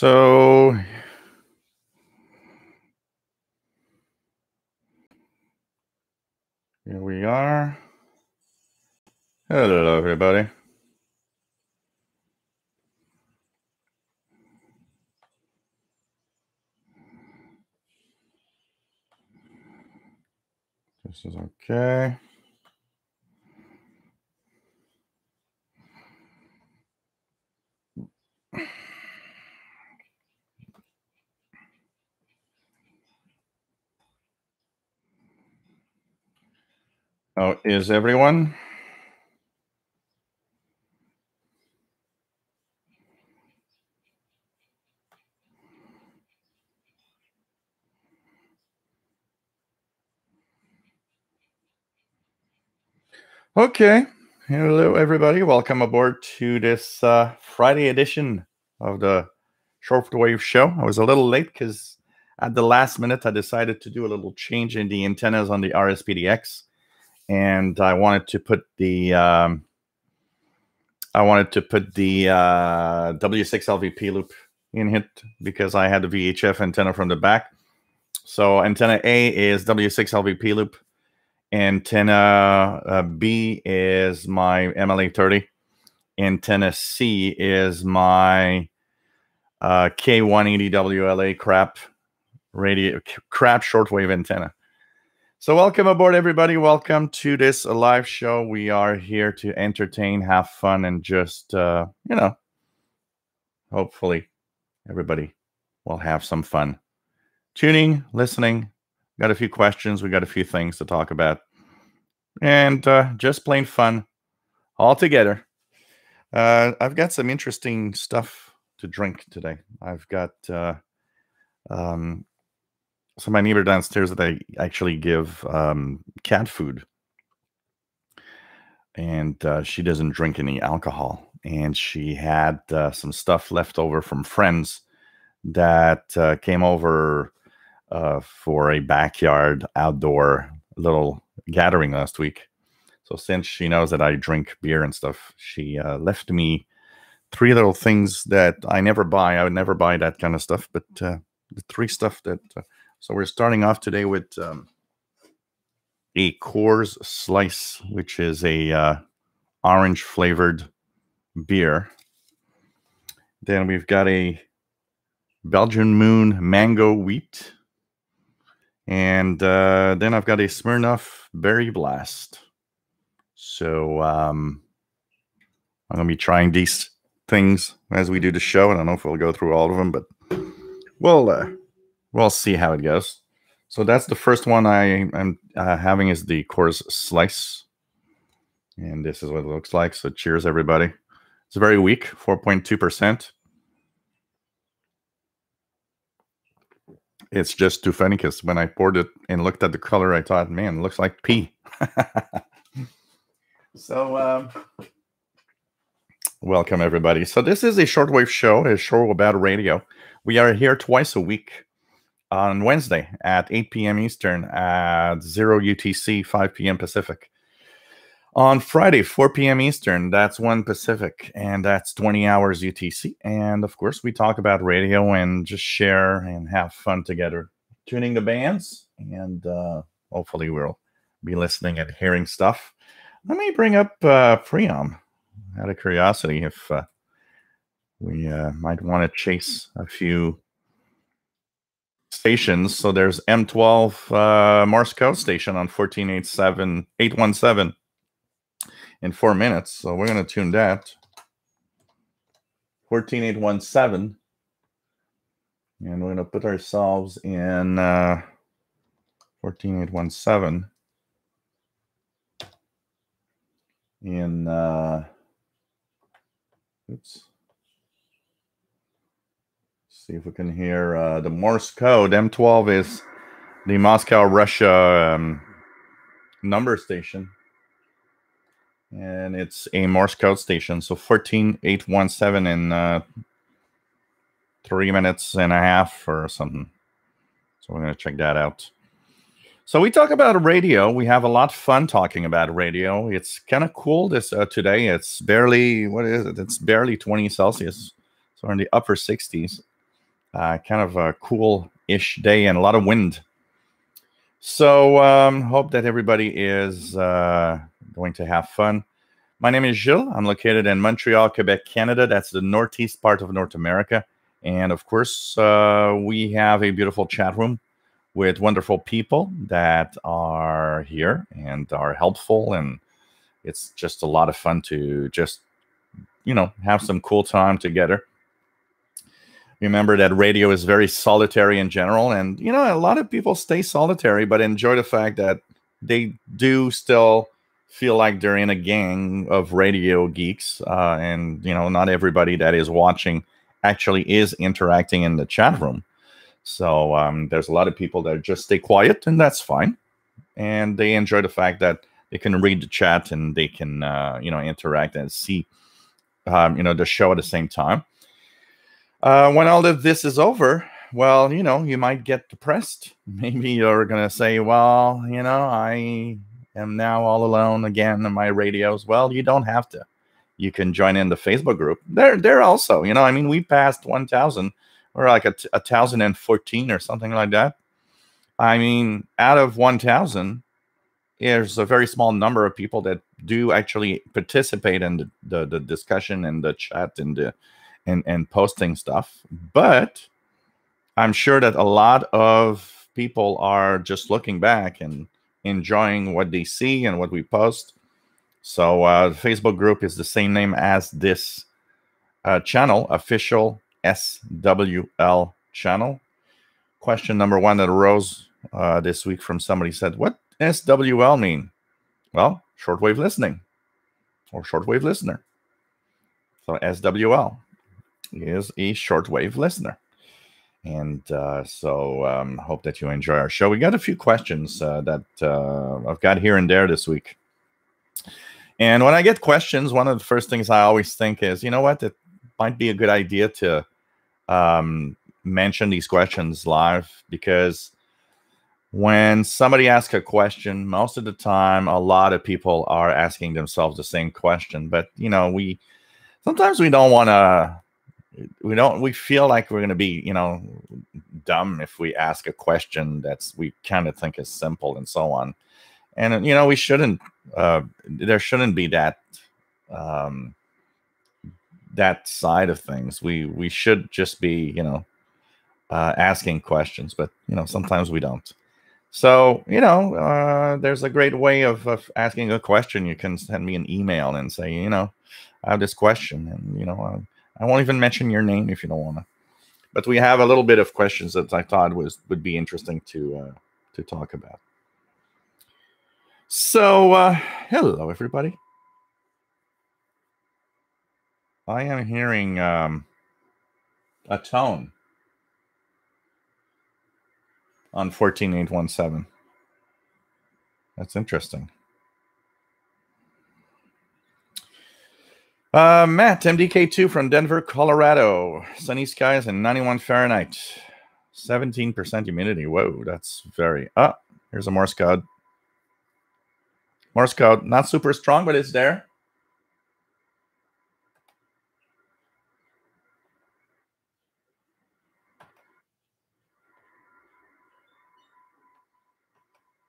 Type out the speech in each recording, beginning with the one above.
So here we are. Hello, everybody. This is okay. Oh, is everyone? Okay. Hello, everybody. Welcome aboard to this uh, Friday edition of the Shortwave Show. I was a little late because at the last minute I decided to do a little change in the antennas on the RSPDX, and I wanted to put the um, I wanted to put the uh, W6 LVP loop in it because I had the VHF antenna from the back. So antenna A is W6 LVP loop Antenna uh, B is my MLA 30. Antenna C is my uh, K180 WLA crap radio crap shortwave antenna. So welcome aboard, everybody. Welcome to this live show. We are here to entertain, have fun, and just uh, you know, hopefully, everybody will have some fun tuning, listening, got a few questions. We got a few things to talk about, and uh, just plain fun all together. Uh, I've got some interesting stuff to drink today. I've got uh, um, so my neighbor downstairs that I actually give um, cat food, and uh, she doesn't drink any alcohol. And she had uh, some stuff left over from friends that uh, came over uh, for a backyard outdoor little gathering last week. So since she knows that I drink beer and stuff, she uh, left me three little things that I never buy. I would never buy that kind of stuff, but uh, the three stuff that. So we're starting off today with um, a Coors Slice, which is a uh, orange flavored beer. Then we've got a Belgian Moon Mango Wheat. And uh, then I've got a Smirnoff Berry Blast. So um, I'm going to be trying these things as we do the show. I don't know if we'll go through all of them, but we'll uh, we'll see how it goes. So that's the first one I am uh, having is the Coors Slice, and this is what it looks like. So cheers, everybody. It's very weak, four point two percent. it's just too funny because when I poured it and looked at the color, I thought, man, it looks like pee. so, um, welcome everybody. So, this is a shortwave show, a show about radio. We are here twice a week on Wednesday at 8 p.m. Eastern at 0 UTC, 5 p.m. Pacific on Friday, 4 p.m. Eastern. That's 1 Pacific, and that's 20 hours UTC. And of course, we talk about radio and just share and have fun together, tuning the bands, and uh, hopefully, we'll be listening and hearing stuff. Let me bring up uh, Priyom out of curiosity if uh, we uh, might want to chase a few stations. So there's M12 uh, Morse code station on 1487 817 in four minutes. So we're going to tune that. 14817. And we're going to put ourselves in uh, 14817 in uh, oops see if we can hear uh, the morse code m12 is the moscow russia um, number station and it's a Morse code station. So 14817 in uh, three minutes and a half or something. So we're going to check that out. So we talk about radio. We have a lot of fun talking about radio. It's kind of cool this uh, today. It's barely what is it? It's barely 20 Celsius, so in the upper 60s. Uh, kind of a cool-ish day and a lot of wind. So um, hope that everybody is uh, going to have fun. My name is Gilles. I'm located in Montreal, Quebec, Canada. That's the northeast part of North America. And of course, uh, we have a beautiful chat room with wonderful people that are here and are helpful. And it's just a lot of fun to just, you know, have some cool time together. Remember that radio is very solitary in general. And, you know, a lot of people stay solitary, but enjoy the fact that they do still feel like they're in a gang of radio geeks. Uh, and, you know, not everybody that is watching actually is interacting in the chat room. So um, there's a lot of people that just stay quiet, and that's fine. And they enjoy the fact that they can read the chat and they can, uh, you know, interact and see, um, you know, the show at the same time. Uh, when all of this is over, well, you know, you might get depressed. Maybe you're going to say, well, you know, I am now all alone again in my radios. Well, you don't have to. You can join in the Facebook group. They're, they're also, you know, I mean, we passed 1,000 or like a, a 1,014 or something like that. I mean, out of 1,000, there's a very small number of people that do actually participate in the, the, the discussion and the chat and the and and posting stuff. But I'm sure that a lot of people are just looking back and enjoying what they see and what we post. So uh, the Facebook group is the same name as this uh, channel, official SWL channel. Question number one that arose uh, this week from somebody said, "What SWL mean?" Well, shortwave listening or shortwave listener. So SWL is a shortwave listener. And uh, so um, hope that you enjoy our show. We got a few questions uh, that uh, I've got here and there this week. And when I get questions, one of the first things I always think is, you know what, it might be a good idea to um, mention these questions live because when somebody asks a question, most of the time, a lot of people are asking themselves the same question. But you know, we sometimes we don't want to we don't we feel like we're going to be you know dumb if we ask a question that's we kind of think is simple and so on. And you know we shouldn't uh there shouldn't be that um that side of things. We we should just be you know uh asking questions but you know sometimes we don't. So you know uh there's a great way of, of asking a question. You can send me an email and say you know i have this question and you know I won't even mention your name if you don't want to. But we have a little bit of questions that I thought was would be interesting to uh, to talk about. So, uh, hello everybody. I am hearing um, a tone on 14817. That's interesting. Uh, Matt, MDK2 from Denver, Colorado. Sunny skies and 91 Fahrenheit. 17% humidity. Whoa, that's very. Ah, here's a Morse code. Morse code, not super strong, but it's there.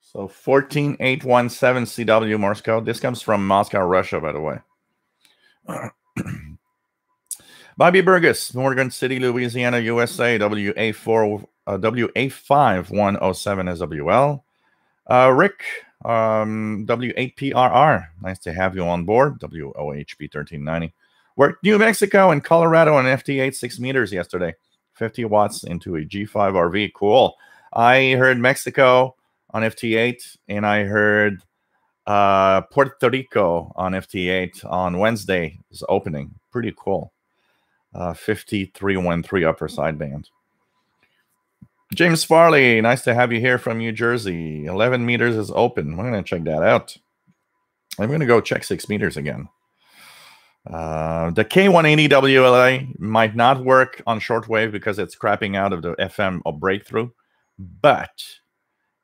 So 14817 CW Morse code. This comes from Moscow, Russia, by the way. Bobby Burgess, Morgan City, Louisiana, USA, WA4, uh, WA5107 SWL. Uh, Rick, um, W8PRR, nice to have you on board, WOHP 1390. Worked New Mexico and Colorado on FT8 6 meters yesterday, 50 watts into a G5 RV. Cool. I heard Mexico on FT8 and I heard uh, Puerto Rico on FT8 on Wednesday is opening. Pretty cool. Uh, 5313 upper sideband. James Farley, nice to have you here from New Jersey. 11 meters is open. We're going to check that out. I'm going to go check six meters again. Uh, the K180 WLA might not work on shortwave because it's crapping out of the FM or breakthrough, but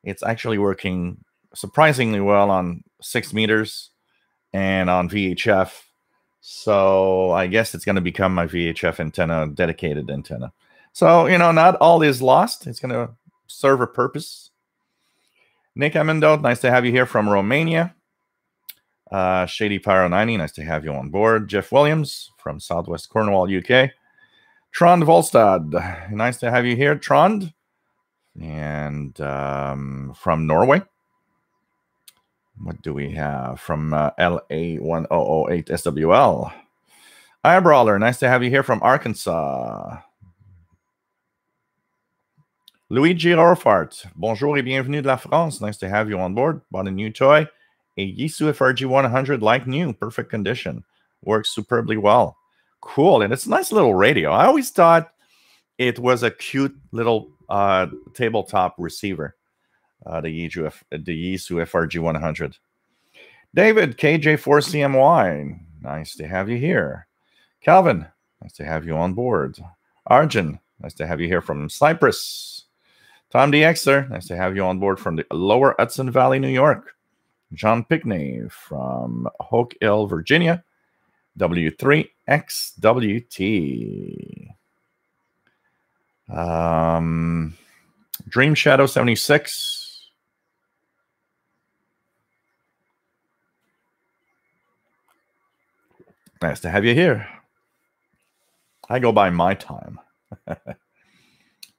it's actually working surprisingly well on six meters and on VHF. So I guess it's going to become my VHF antenna, dedicated antenna. So, you know, not all is lost. It's going to serve a purpose. Nick Amendo, nice to have you here from Romania. Uh, Shady Pyro 90, nice to have you on board. Jeff Williams from Southwest Cornwall, UK. Trond Volstad, nice to have you here, Trond. And um, from Norway. What do we have from uh, LA1008 SWL? Eyebrawler, nice to have you here from Arkansas. Luigi Orfart, bonjour et bienvenue de la France. Nice to have you on board. Bought a new toy, a Yaesu FRG 100 like new, perfect condition. Works superbly well. Cool. And it's a nice little radio. I always thought it was a cute little uh, tabletop receiver, uh, the, Yaesu, the Yaesu FRG 100. David, KJ4CMY, nice to have you here. Calvin, nice to have you on board. Arjun, nice to have you here from Cyprus. Tom DXer, nice to have you on board from the lower Hudson Valley, New York. John Pickney from Hoke Hill, Virginia. W3XWT. Um, Dream Shadow 76. Nice to have you here. I go by my time.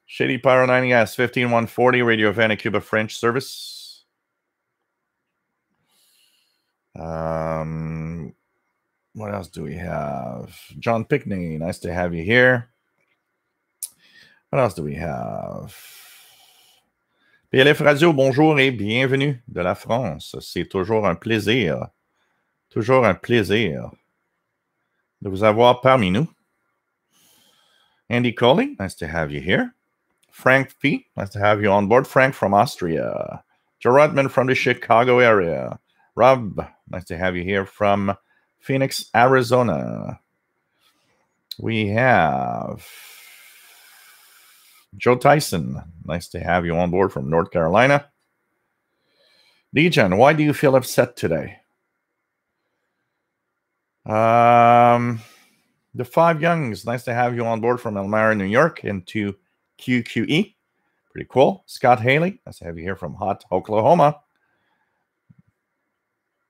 Shady Pyro 90S 15140 Radio Havana Cuba French service. Um, what else do we have? John Pickney, nice to have you here. What else do we have? PLF Radio, bonjour et bienvenue de la France. C'est toujours un plaisir, toujours un plaisir de vous avoir parmi nous. Andy Coley, nice to have you here. Frank P, nice to have you on board. Frank from Austria. Joe Rudman from the Chicago area. Rob, nice to have you here from Phoenix, Arizona. We have Joe Tyson. Nice to have you on board from North Carolina. Dejan, why do you feel upset today? Um, the Five Youngs, nice to have you on board from Elmira, New York, into QQE. Pretty cool. Scott Haley, nice to have you here from Hot, Oklahoma.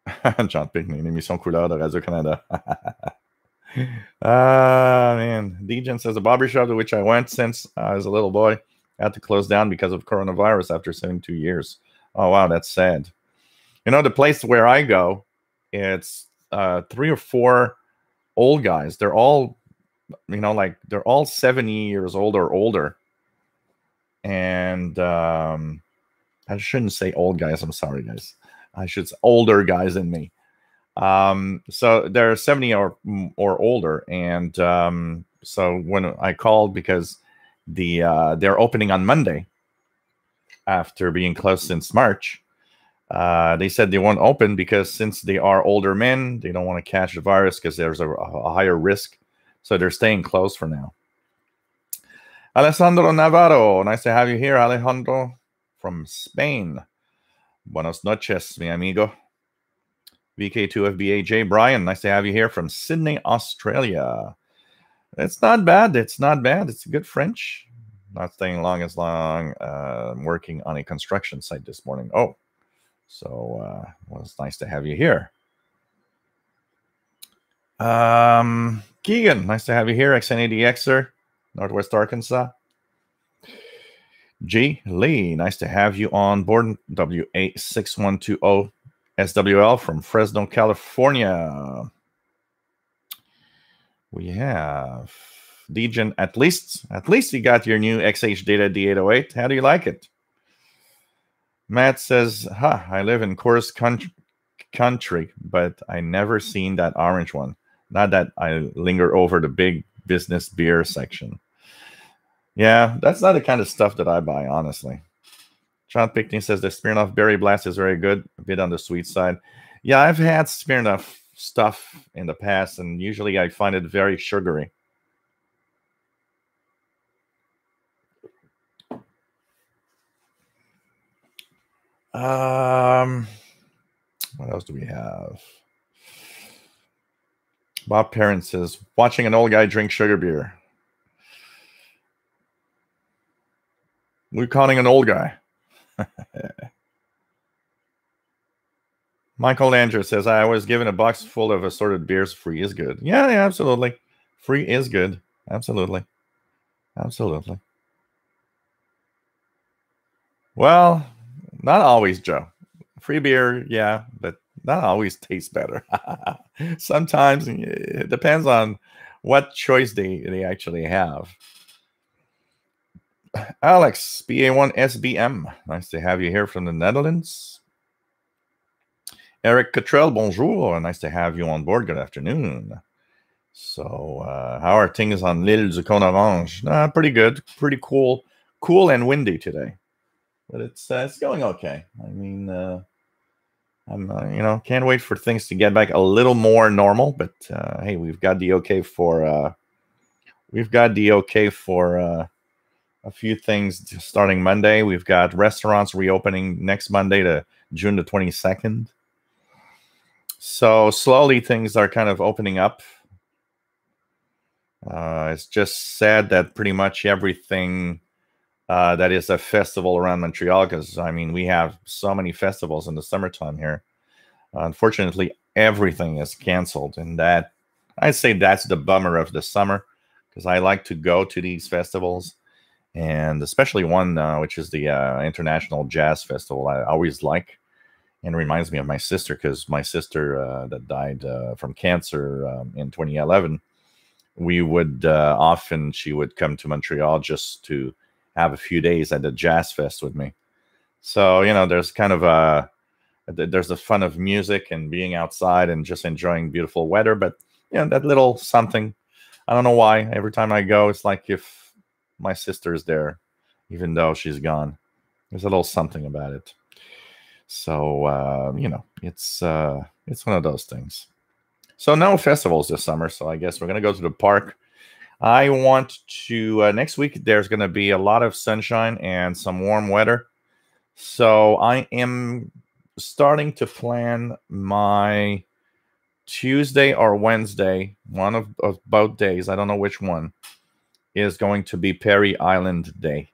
John Pickney, une émission couleur de Radio-Canada. Ah, uh, man. Dejan says, a barbershop to which I went since I was a little boy had to close down because of coronavirus after 72 years. Oh, wow, that's sad. You know, the place where I go, it's uh, three or four old guys. They're all, you know, like they're all 70 years old or older. And um, I shouldn't say old guys. I'm sorry, guys. I should say older guys than me. Um, so they're 70 or or older, and um, so when I called because the uh, they're opening on Monday after being closed since March, uh, they said they won't open because since they are older men, they don't want to catch the virus because there's a, a, higher risk. So they're staying closed for now. Alessandro Navarro, nice to have you here, Alejandro from Spain. Buenos noches, mi amigo. VK2FBA J. Brian, nice to have you here from Sydney, Australia. It's not bad. It's not bad. It's good French. Not staying long as long. Uh, working on a construction site this morning. Oh, so uh, well, it's nice to have you here. Um, Keegan, nice to have you here. XN80Xer, Northwest Arkansas. G. Lee, nice to have you on board. WA6120 SWL from Fresno, California. We have Dejan. At least, at least you got your new XH Data D808. How do you like it? Matt says, huh, I live in Coors country, country, but I never mm. seen that orange one. Not that I linger over the big business beer section. Yeah, that's not the kind of stuff that I buy, honestly. John Pickney says the Smirnoff Berry Blast is very good, a bit on the sweet side. Yeah, I've had Smirnoff stuff in the past, and usually I find it very sugary. Um, what else do we have? Bob Parent says, watching an old guy drink sugar beer. We're an old guy. Michael Langer says, I was given a box full of assorted beers. Free is good. Yeah, yeah, absolutely. Free is good. Absolutely. Absolutely. Well, not always, Joe. Free beer, yeah, but not always tastes better. Sometimes it depends on what choice they, they actually have. Alex, PA1 SBM. Nice to have you here from the Netherlands. Eric Cottrell, bonjour. Nice to have you on board. Good afternoon. So, uh, how are things on l'île du Orange? Uh, pretty good. Pretty cool. Cool and windy today. But it's uh, it's going okay. I mean, uh, I'm uh, you know can't wait for things to get back a little more normal. But uh, hey, we've got the okay for uh, we've got the okay for uh, a few things starting Monday. We've got restaurants reopening next Monday to June the 22nd. So slowly things are kind of opening up. Uh, it's just sad that pretty much everything uh, that is a festival around Montreal, because I mean, we have so many festivals in the summertime here. Unfortunately, everything is canceled, and that I'd say that's the bummer of the summer, because I like to go to these festivals and especially one uh, which is the uh, International Jazz Festival. I always like and reminds me of my sister because my sister uh, that died from cancer um, in 2011. We would often she would come to Montreal just to have a few days at the Jazz Fest with me. So you know, there's kind of a there's the fun of music and being outside and just enjoying beautiful weather, but you know that little something. I don't know why. Every time I go, it's like if my sister's there, even though she's gone. There's a little something about it. So uh, you know, it's uh, it's one of those things. So no festivals this summer. So I guess we're gonna go to the park. I want to uh, next week. There's gonna be a lot of sunshine and some warm weather. So I am starting to plan my Tuesday or Wednesday, one of, of both days. I don't know which one is going to be Perry Island Day.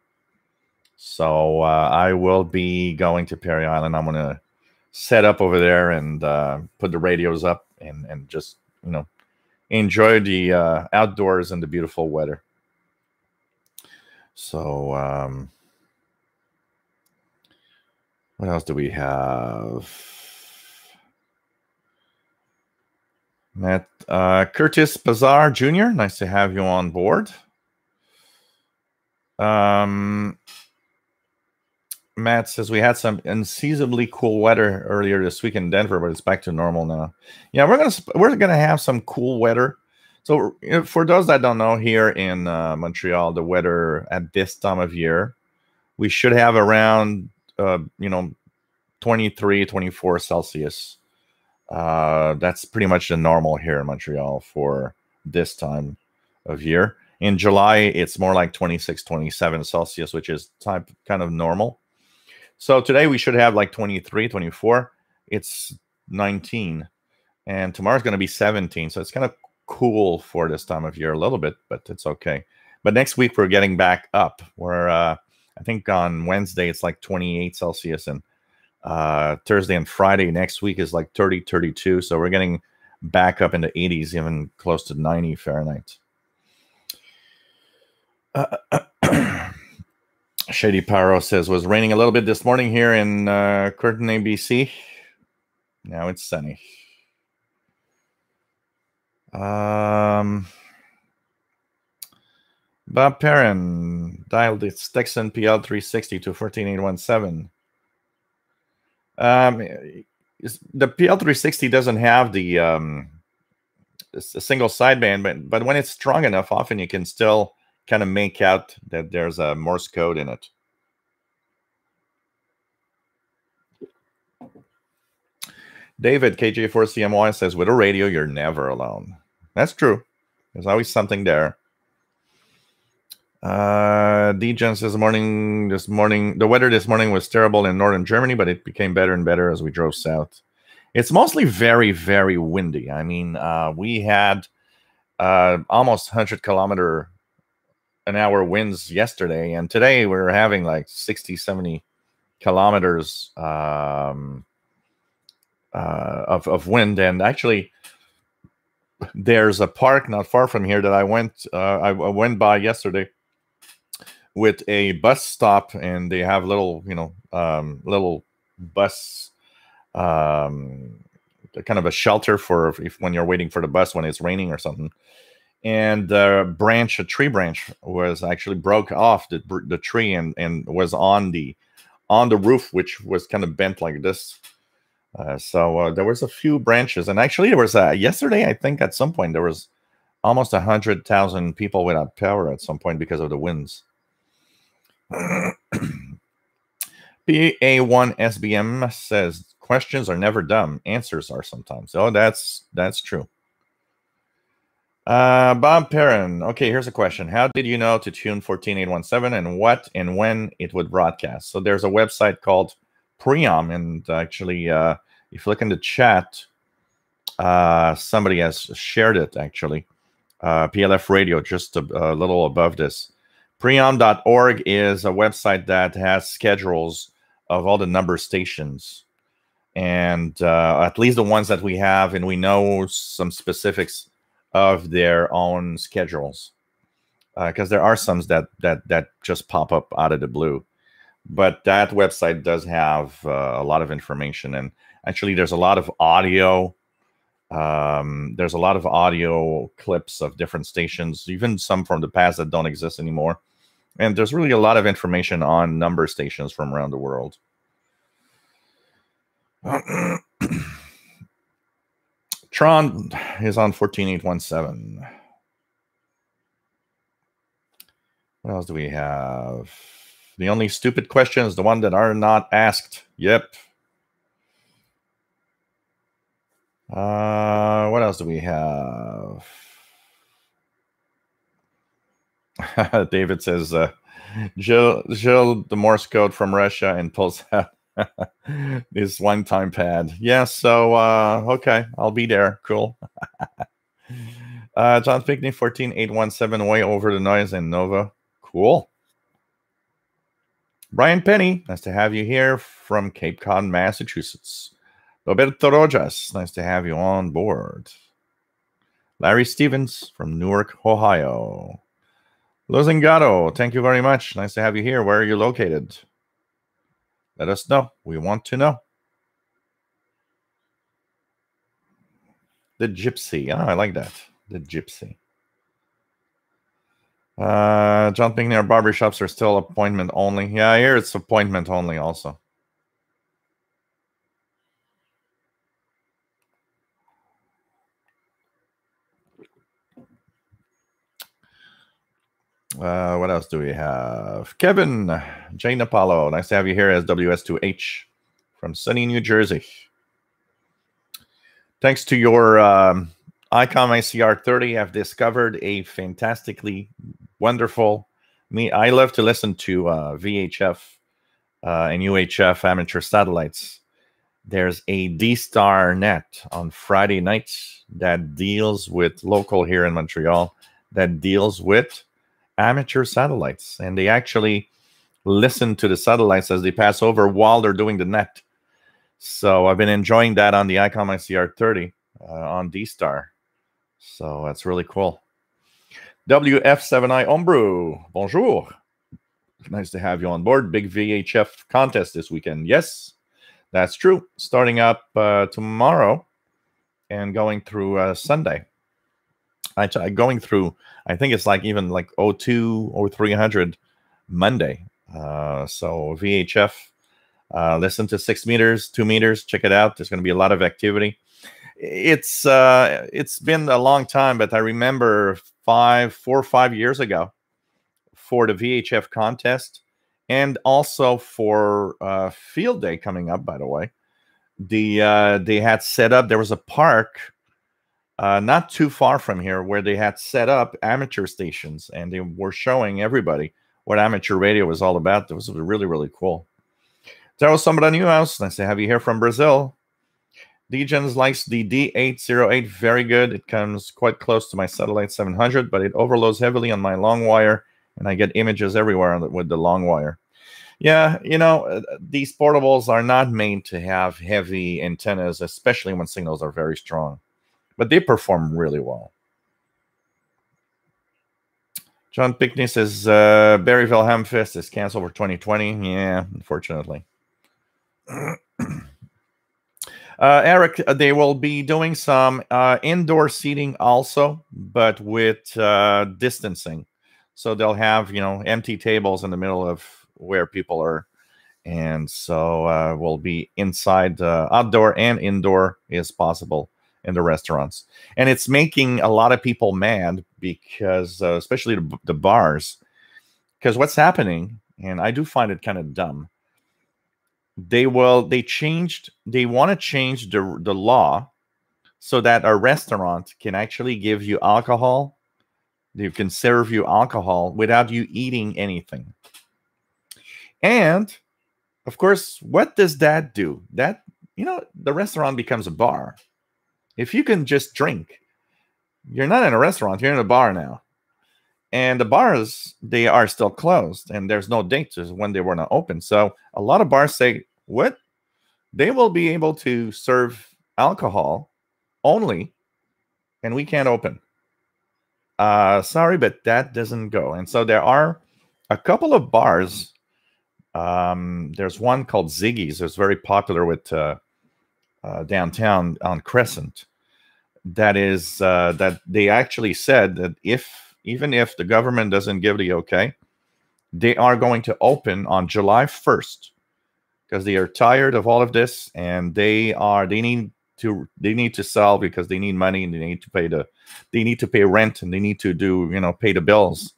So uh, I will be going to Perry Island. I'm going to set up over there and uh, put the radios up and, and just, you know, enjoy the uh, outdoors and the beautiful weather. So, um, what else do we have? Matt uh, Curtis Bazar Jr., nice to have you on board. Um, Matt says we had some unseasonably cool weather earlier this week in Denver, but it's back to normal now. Yeah, we're gonna we're gonna have some cool weather. So for those that don't know, here in uh, Montreal, the weather at this time of year, we should have around uh, you know 23, 24 Celsius. Uh, that's pretty much the normal here in Montreal for this time of year. In July, it's more like 26, 27 Celsius, which is type kind of normal. So today we should have like 23, 24. It's 19. And tomorrow's going to be 17. So it's kind of cool for this time of year a little bit, but it's okay. But next week we're getting back up. Where uh, I think on Wednesday it's like 28 Celsius, and uh, Thursday and Friday next week is like 30, 32. So we're getting back up into 80s, even close to 90 Fahrenheit. Shady Pyro says was raining a little bit this morning here in uh, Curtin, ABC. Now it's sunny. Um, Bob Perrin dialed the Tecsun PL360 to 14817. Um, the PL360 doesn't have the um, a single sideband, but but when it's strong enough, often you can still kind of make out that there's a Morse code in it. David KJ4CMY says, with a radio, you're never alone. That's true. There's always something there. Uh, Dejan says, morning, this morning, the weather this morning was terrible in northern Germany, but it became better and better as we drove south. It's mostly very, very windy. I mean, uh, we had uh, almost 100 kilometer an hour winds yesterday, and today we are having like 60, 70 kilometers um, uh, of, of wind. And actually, there's a park not far from here that I went uh, I, I went by yesterday with a bus stop, and they have little you know um, little bus um, kind of a shelter for if when you're waiting for the bus when it's raining or something. And the branch, a tree branch, was actually broke off the the tree and and was on the on the roof, which was kind of bent like this. Uh, so uh, there was a few branches, and actually there was uh, yesterday. I think at some point there was almost a hundred thousand people without power at some point because of the winds. PA1SBM says questions are never dumb, answers are sometimes. Oh, that's that's true. Uh, Bob Perrin. Okay, here's a question. How did you know to tune 14817 and what and when it would broadcast? So there's a website called Priyom, and actually, uh, if you look in the chat, uh, somebody has shared it actually. Uh, PLF Radio, just a, a little above this. Priyom.org is a website that has schedules of all the number stations and uh, at least the ones that we have, and we know some specifics of their own schedules. Because uh, there are some that that that just pop up out of the blue. But that website does have uh, a lot of information. And actually there's a lot of audio um, there's a lot of audio clips of different stations even some from the past that don't exist anymore. And there's really a lot of information on number stations from around the world Trond is on 14817. What else do we have? The only stupid questions, the one that are not asked. Yep. Uh, what else do we have? David says, uh, Gilles, Gilles, the Morse code from Russia and pulls out this one time pad. Yeah, so uh okay, I'll be there. Cool. uh John Pickney 14817 way over the noise in Nova. Cool. Brian Penny, nice to have you here from Cape Cod, Massachusetts. Roberto Rojas, nice to have you on board. Larry Stevens from Newark, Ohio. Lozengato, thank you very much. Nice to have you here. Where are you located? Let us know. We want to know. The Gypsy. Oh, I like that. The Gypsy. Uh, John Pinkney, our barbershops are still appointment only. Yeah, hear it's appointment only also. Uh, what else do we have? Kevin Jane Apollo. Nice to have you here as WS2H from sunny New Jersey. Thanks to your um, ICOM ICR30, I've discovered a fantastically wonderful. Me, I love to listen to uh, VHF uh, and UHF amateur satellites. There's a D Star net on Friday nights that deals with local here in Montreal that deals with amateur satellites, and they actually listen to the satellites as they pass over while they're doing the net. So I've been enjoying that on the ICOM ICR30 uh, on D Star. So that's really cool. WF7i Homebrew, bonjour. Nice to have you on board. Big VHF contest this weekend. Yes, that's true. Starting up uh, tomorrow and going through uh, Sunday. I t- going through, I think it's like even like 02 or 300 Monday. Uh, so VHF, uh, listen to six meters, two meters, check it out. There's going to be a lot of activity. It's uh, it's been a long time, but I remember five, four or five years ago for the VHF contest, and also for uh, field day coming up. By the way, the uh, they had set up. There was a park uh, not too far from here where they had set up amateur stations and they were showing everybody what amateur radio was all about. It was really, really cool. There was somebody new house. Nice to have you here from Brazil. Dgens likes the D808 very good. It comes quite close to my Satellit 700, but it overloads heavily on my long wire and I get images everywhere with the long wire. Yeah, you know, uh, these portables are not made to have heavy antennas, especially when signals are very strong, but they perform really well. John Pickney says uh, Berryville Hamfest is canceled for 2020. Yeah, unfortunately. Uh, Eric, uh, they will be doing some uh, indoor seating also, but with uh, distancing. So they'll have you know empty tables in the middle of where people are, and so uh, we'll be inside, uh, outdoor and indoor is possible in the restaurants, and it's making a lot of people mad because, uh, especially the, the bars, because what's happening, and I do find it kind of dumb they will they changed they want to change the the law so that a restaurant can actually give you alcohol they can serve you alcohol without you eating anything. And of course what does that do? That you know the restaurant becomes a bar if you can just drink you're not in a restaurant you're in a bar now. And the bars they are still closed and there's no date when they were not open. So a lot of bars say what? They will be able to serve alcohol only and we can't open. Uh sorry but that doesn't go. And so there are a couple of bars um there's one called ziggy's it's very popular with uh, uh downtown on crescent that is uh that they actually said that if even if the government doesn't give the okay, they are going to open on July 1st because they are tired of all of this and they are they need to they need to sell because they need money and they need to pay the they need to pay rent and they need to do you know pay the bills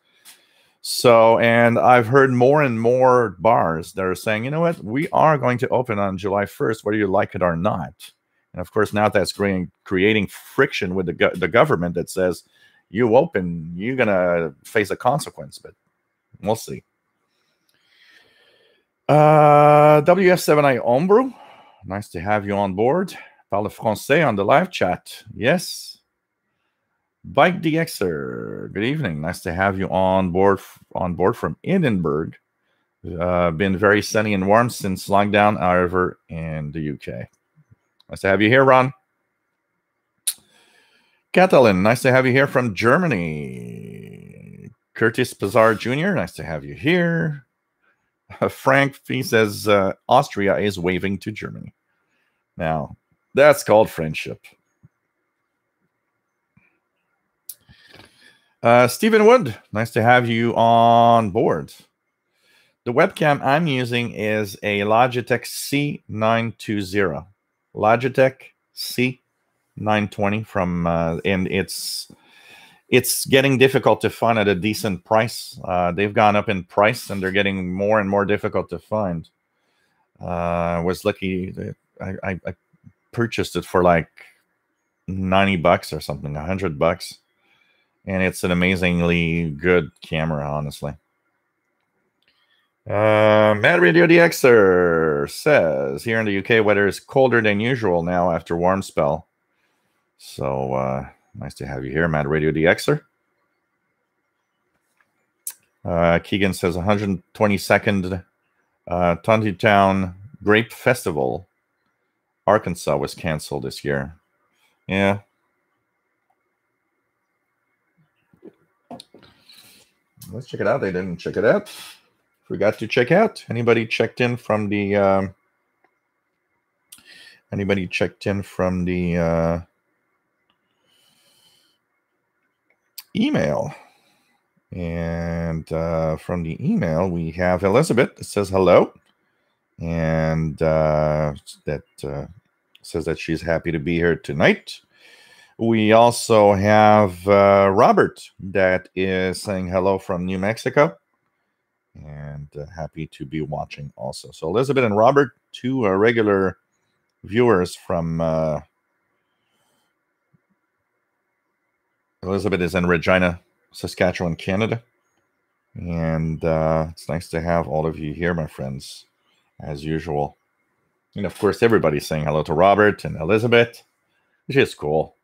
so and i've heard more and more bars that are saying you know what we are going to open on july 1st whether you like it or not and of course now that's creating creating friction with the, go- the government that says you open, you're gonna face a consequence, but we'll see. Uh, WF7i Homebrew, nice to have you on board. Parle français on the live chat. Yes. Bike DXer, good evening. Nice to have you on board on board from Edinburgh. Uh, been very sunny and warm since lockdown, however, in the UK. Nice to have you here, Ron. Catalin, nice to have you here from Germany. Curtis Pizar Jr., nice to have you here. Uh, Frank, he says uh, Austria is waving to Germany. Now, that's called friendship. Uh, Stephen Wood, nice to have you on board. The webcam I'm using is a Logitech C920. Logitech C 920 from uh, and it's it's getting difficult to find at a decent price. Uh, they've gone up in price and they're getting more and more difficult to find. Uh, I was lucky that I, I, I purchased it for like 90 bucks or something, 100 bucks. And it's an amazingly good camera, honestly. Uh, Mad Radio DXer says here in the UK, weather is colder than usual now after warm spell. So uh, nice to have you here, Mad Radio DXer. Uh, Keegan says 122nd uh, Town Grape Festival, Arkansas was canceled this year. Yeah. Let's check it out. They didn't check it out. Forgot to check out. Anybody checked in from the? Um, anybody checked in from the? Uh, email. And uh, from the email, we have Elizabeth that says hello. And uh, that uh, says that she's happy to be here tonight. We also have uh, Robert that is saying hello from New Mexico and uh, happy to be watching also. So, Elizabeth and Robert, two uh, regular viewers from uh, Elizabeth is in Regina, Saskatchewan, Canada. And uh, it's nice to have all of you here, my friends, as usual. And of course, everybody's saying hello to Robert and Elizabeth, which is cool.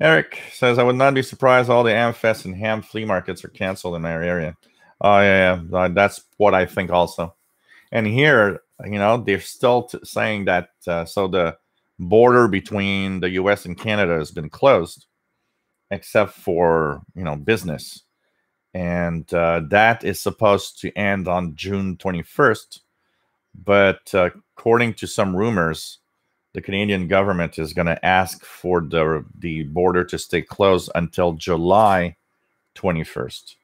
Eric says, I would not be surprised all the Hamfest and ham flea markets are canceled in my area. Oh, yeah, yeah. Uh, that's what I think also. And here, you know, they're still t- saying that uh, so the border between the US and Canada has been closed except for, you know, business. And uh, that is supposed to end on June 21st. But uh, according to some rumors, the Canadian government is going to ask for the the border to stay closed until July 21st.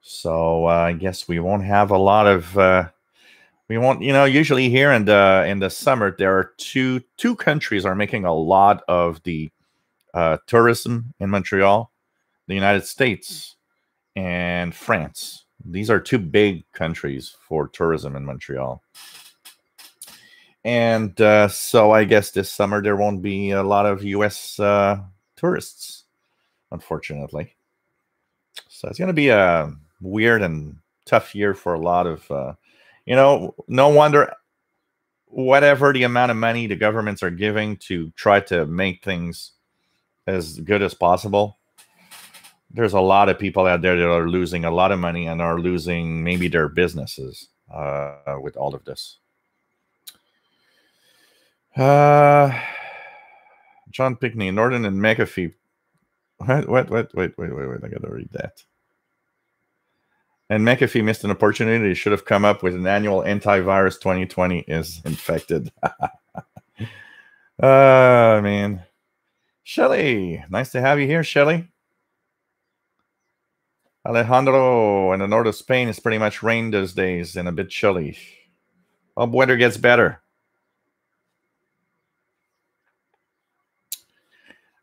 So uh, I guess we won't have a lot of uh, we won't you know usually here in the in the summer there are two two countries are making a lot of the uh, tourism in Montreal, the United States and France. These are two big countries for tourism in Montreal. And uh, so I guess this summer there won't be a lot of US uh, tourists, unfortunately. So it's going to be a weird and tough year for a lot of, uh, you know, no wonder whatever the amount of money the governments are giving to try to make things as good as possible. There's a lot of people out there that are losing a lot of money and are losing maybe their businesses uh, with all of this. Uh, John Pickney, Norton and McAfee. What, what, what, wait, wait, wait, wait. I got to read that. And McAfee missed an opportunity. He should have come up with an annual antivirus 2020 is infected. uh, man. Shelly, nice to have you here, Shelly. Alejandro in the north of Spain is pretty much rain those days and a bit chilly. Hope weather gets better.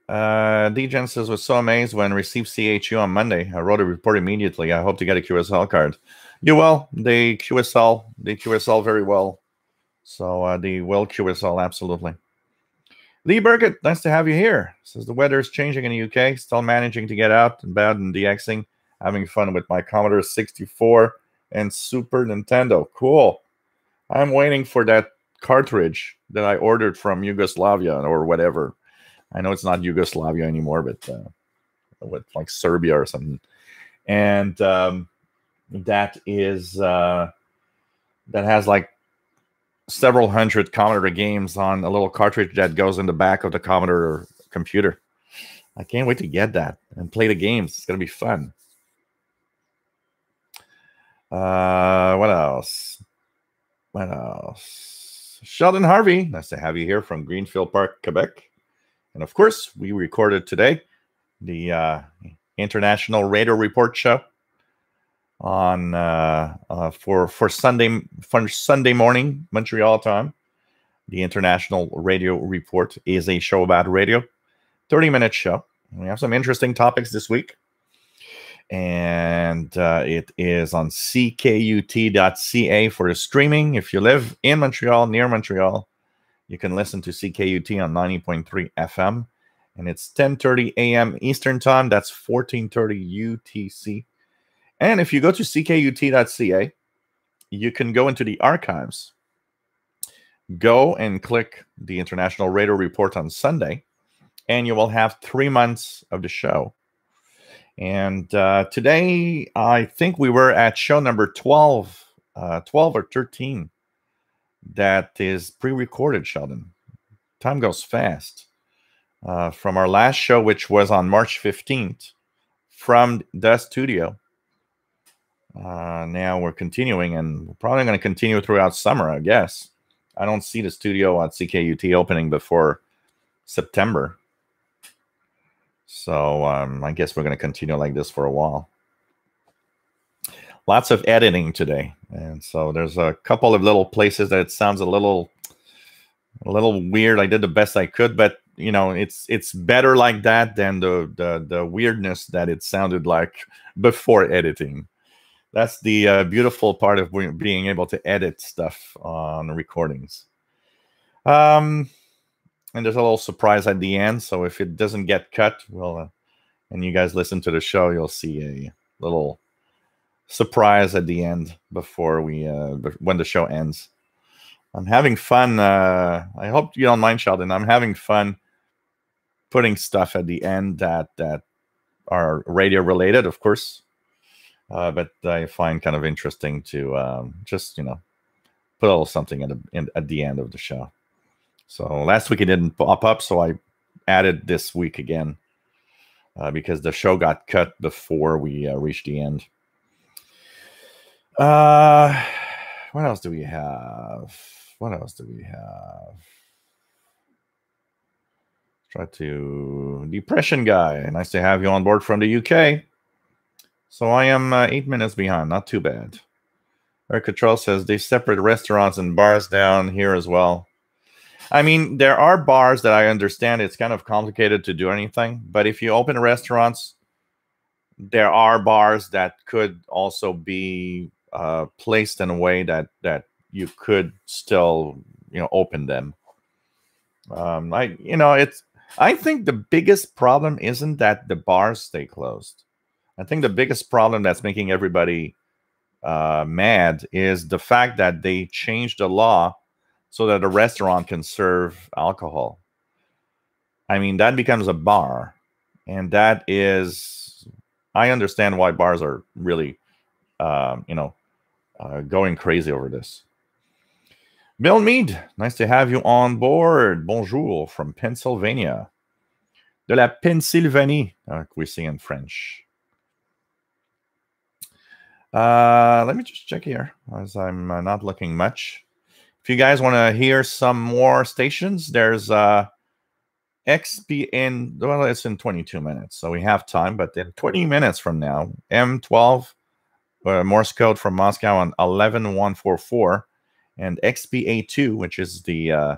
Uh, Dejan says, was so amazed when received CHU on Monday. I wrote a report immediately. I hope to get a QSL card. You will. They QSL. They QSL very well. So uh, they will QSL, absolutely. Lee Burkett, nice to have you here. Says the weather is changing in the UK. Still managing to get out and bad and DXing. Having fun with my Commodore 64 and Super Nintendo. Cool. I'm waiting for that cartridge that I ordered from Yugoslavia or whatever I know it's not Yugoslavia anymore, but uh, with like Serbia or something. And um, that is uh, that has like several hundred Commodore games on a little cartridge that goes in the back of the Commodore computer. I can't wait to get that and play the games. It's gonna be fun. Uh, what else? What else? Sheldon Harvey, nice to have you here from Greenfield Park, Quebec. And of course, we recorded today the uh, International Radio Report Show on uh, uh, for for Sunday for Sunday morning Montreal time. The International Radio Report is a show about radio, thirty minute show. We have some interesting topics this week, and uh, it is on ckut.ca for the streaming. If you live in Montreal, near Montreal, you can listen to CKUT on 90.3 FM, and it's 10:30 a.m. Eastern Time. That's 14:30 UTC. And if you go to ckut.ca, you can go into the archives. Go and click the International Radio Report on Sunday, and you will have three months of the show. And uh, today, I think we were at show number 12, uh, 12 or 13 that is pre-recorded, Sheldon. Time goes fast. Uh, from our last show, which was on March 15th, from the studio. Uh, now we're continuing, and we're probably going to continue throughout summer, I guess. I don't see the studio at CKUT opening before September. So um, I guess we're going to continue like this for a while lots of editing today, and so there's a couple of little places that it sounds a little, a little weird. I did the best I could, but you know, it's it's better like that than the the, the weirdness that it sounded like before editing. That's the uh, beautiful part of being able to edit stuff on recordings. Um, and there's a little surprise at the end. So if it doesn't get cut, well, uh, and you guys listen to the show, you'll see a little surprise at the end before we uh when the show ends. I'm having fun. Uh, I hope you don't mind, Sheldon. I'm having fun putting stuff at the end that that are radio related, of course. Uh, but I find kind of interesting to um, just you know put a little something at the in, at the end of the show. So last week it didn't pop up, so I added this week again uh, because the show got cut before we uh, reached the end. Uh, what else do we have? What else do we have? Try to depression guy. Nice to have you on board from the UK. So I am uh, eight minutes behind. Not too bad. Eric Cottrell says they separate restaurants and bars down here as well. I mean, there are bars that I understand it's kind of complicated to do anything, but if you open restaurants, there are bars that could also be uh, placed in a way that that you could still you know open them. Um, I you know it's I think the biggest problem isn't that the bars stay closed. I think the biggest problem that's making everybody uh, mad is the fact that they changed the law so that a restaurant can serve alcohol. I mean, that becomes a bar. And that is, I understand why bars are really, um, you know, uh, going crazy over this. Bill Mead, nice to have you on board. Bonjour from Pennsylvania. De la Pennsylvanie, uh, we say in French. Uh, let me just check here as I'm uh, not looking much. If you guys want to hear some more stations, there's uh, XP in, well, it's in 22 minutes, so we have time, but in 20 minutes from now, M12, uh, Morse code from Moscow on 11144 and XPA2, which is the uh,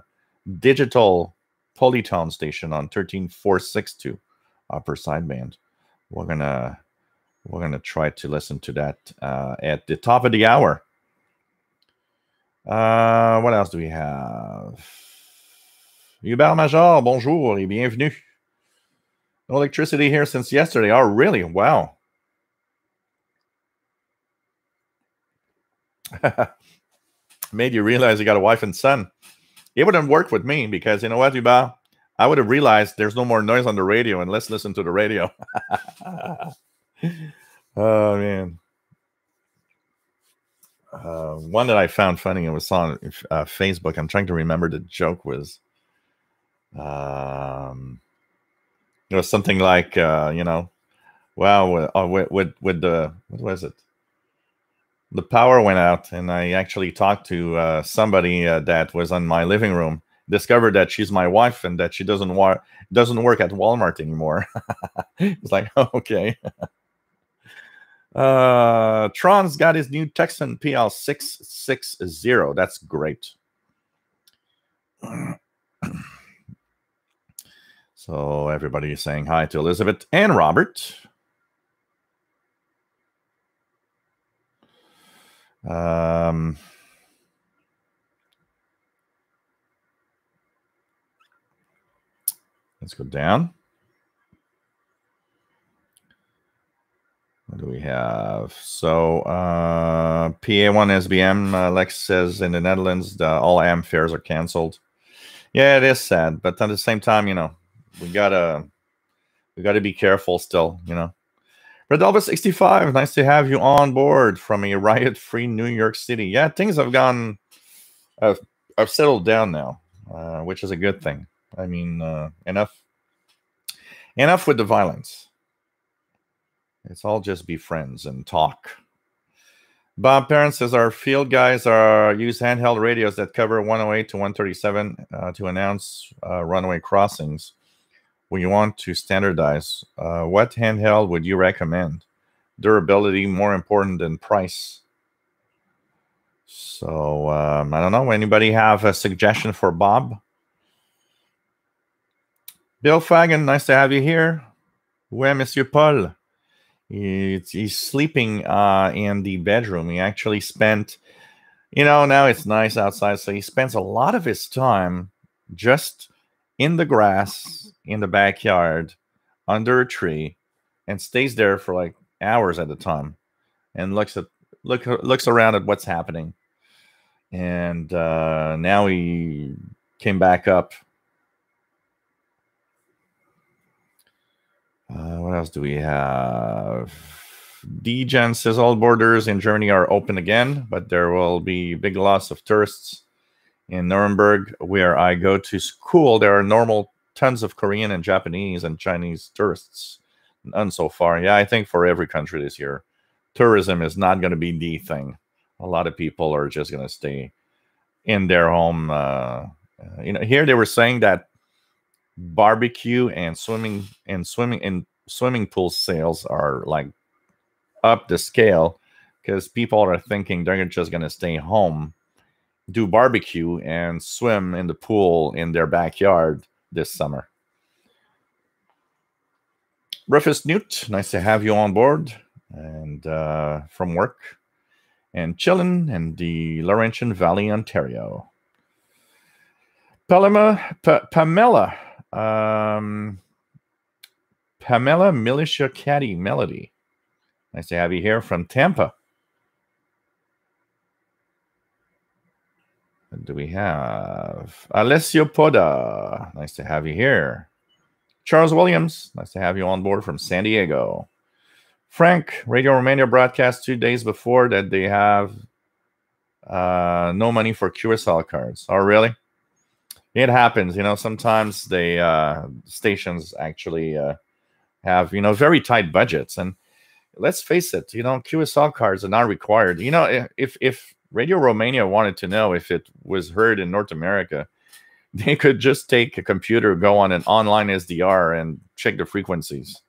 digital polytone station on 13462 upper sideband. We're gonna we're gonna try to listen to that uh, at the top of the hour. Uh, what else do we have? Hubert Major, bonjour et bienvenue. No electricity here since yesterday. Oh, really? Wow. made you realize you got a wife and son. It wouldn't work with me because you know what, Yuba? I would have realized there's no more noise on the radio and let's listen to the radio. oh man. Uh, one that I found funny and was on uh, Facebook. I'm trying to remember the joke was. Um, it was something like, uh, you know, well, uh, with, with with the what was it? The power went out, and I actually talked to uh, somebody uh, that was on my living room. Discovered that she's my wife and that she doesn't wa- doesn't work at Walmart anymore. it's like okay. uh, Trond's got his new Tecsun PL six six zero. That's great. so everybody is saying hi to Elizabeth and Robert. Um, let's go down. What do we have? So uh, PA1 SBM, uh, Lex says in the Netherlands, the, all AM fares are canceled. Yeah, it is sad, but at the same time, you know, we gotta we gotta be careful still, you know. Redalva65, nice to have you on board from a riot free New York City. Yeah, things have gone, have settled down now, uh, which is a good thing. I mean, uh, enough, enough with the violence. It's all just be friends and talk. Bob Parent says our field guys are use handheld radios that cover 108 to 137 uh, to announce uh, runway crossings when you want to standardize, uh, what handheld would you recommend? Durability more important than price. So um, I don't know. Anybody have a suggestion for Bob? Bill Fagan, nice to have you here. Where, Monsieur Paul? He's, he's sleeping uh, in the bedroom. He actually spent, you know, now it's nice outside, so he spends a lot of his time just in the grass in the backyard under a tree and stays there for like hours at a time and looks at look looks around at what's happening and uh, now he came back up Uh what else do we have? Dejan says all borders in Germany are open again, but there will be big loss of tourists in Nuremberg, where I go to school. There are normal tons of Korean and Japanese and Chinese tourists. None so far. Yeah, I think for every country this year, tourism is not going to be the thing. A lot of people are just going to stay in their home. Uh, you know, here they were saying that barbecue and swimming and swimming and swimming pool sales are like up the scale because people are thinking they're just going to stay home, do barbecue, and swim in the pool in their backyard this summer. Rufus Newt, nice to have you on board and uh, from work and chilling in the Laurentian Valley, Ontario. Palema, pa Pamela, um, Pamela Militia Caddy Melody. Nice to have you here from Tampa. Do we have? Alessio Poda. Nice to have you here. Charles Williams. Nice to have you on board from San Diego. Frank, Radio Romania broadcast two days before that they have uh, no money for QSL cards. Oh, really? It happens. You know, sometimes they uh, stations actually uh, have you know very tight budgets, and let's face it, you know, QSL cards are not required. You know, if if Radio Romania wanted to know if it was heard in North America, they could just take a computer, go on an online SDR, and check the frequencies.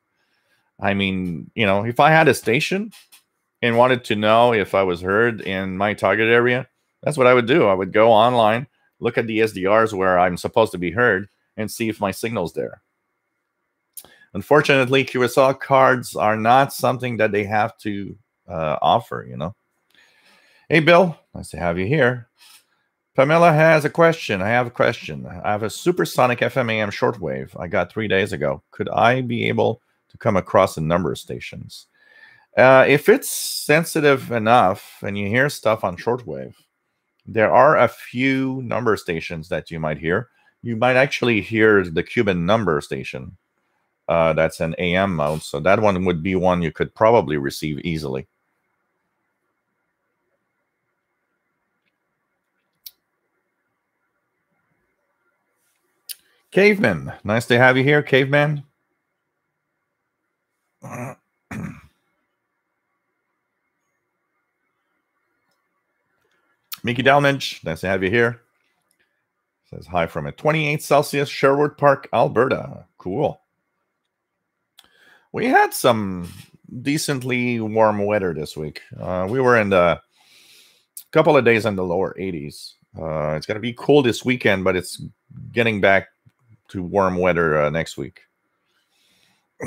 I mean, you know, if I had a station and wanted to know if I was heard in my target area, that's what I would do. I would go online, look at the SDRs where I'm supposed to be heard, and see if my signal's there. Unfortunately, QSL cards are not something that they have to uh, offer, you know. Hey, Bill, nice to have you here. Pamela has a question. I have a question. I have a supersonic FM AM shortwave I got three days ago. Could I be able to come across a number of stations? Uh, if it's sensitive enough and you hear stuff on shortwave, there are a few number stations that you might hear. You might actually hear the Cuban number station uh, that's an AM mode. So that one would be one you could probably receive easily. Caveman, nice to have you here, Caveman. Mickey Dalmage, nice to have you here. Says hi from a 28 Celsius, Sherwood Park, Alberta. Cool we had some decently warm weather this week. Uh, we were in the couple of days in the lower 80s. Uh, it's going to be cool this weekend, but it's getting back to warm weather uh, next week.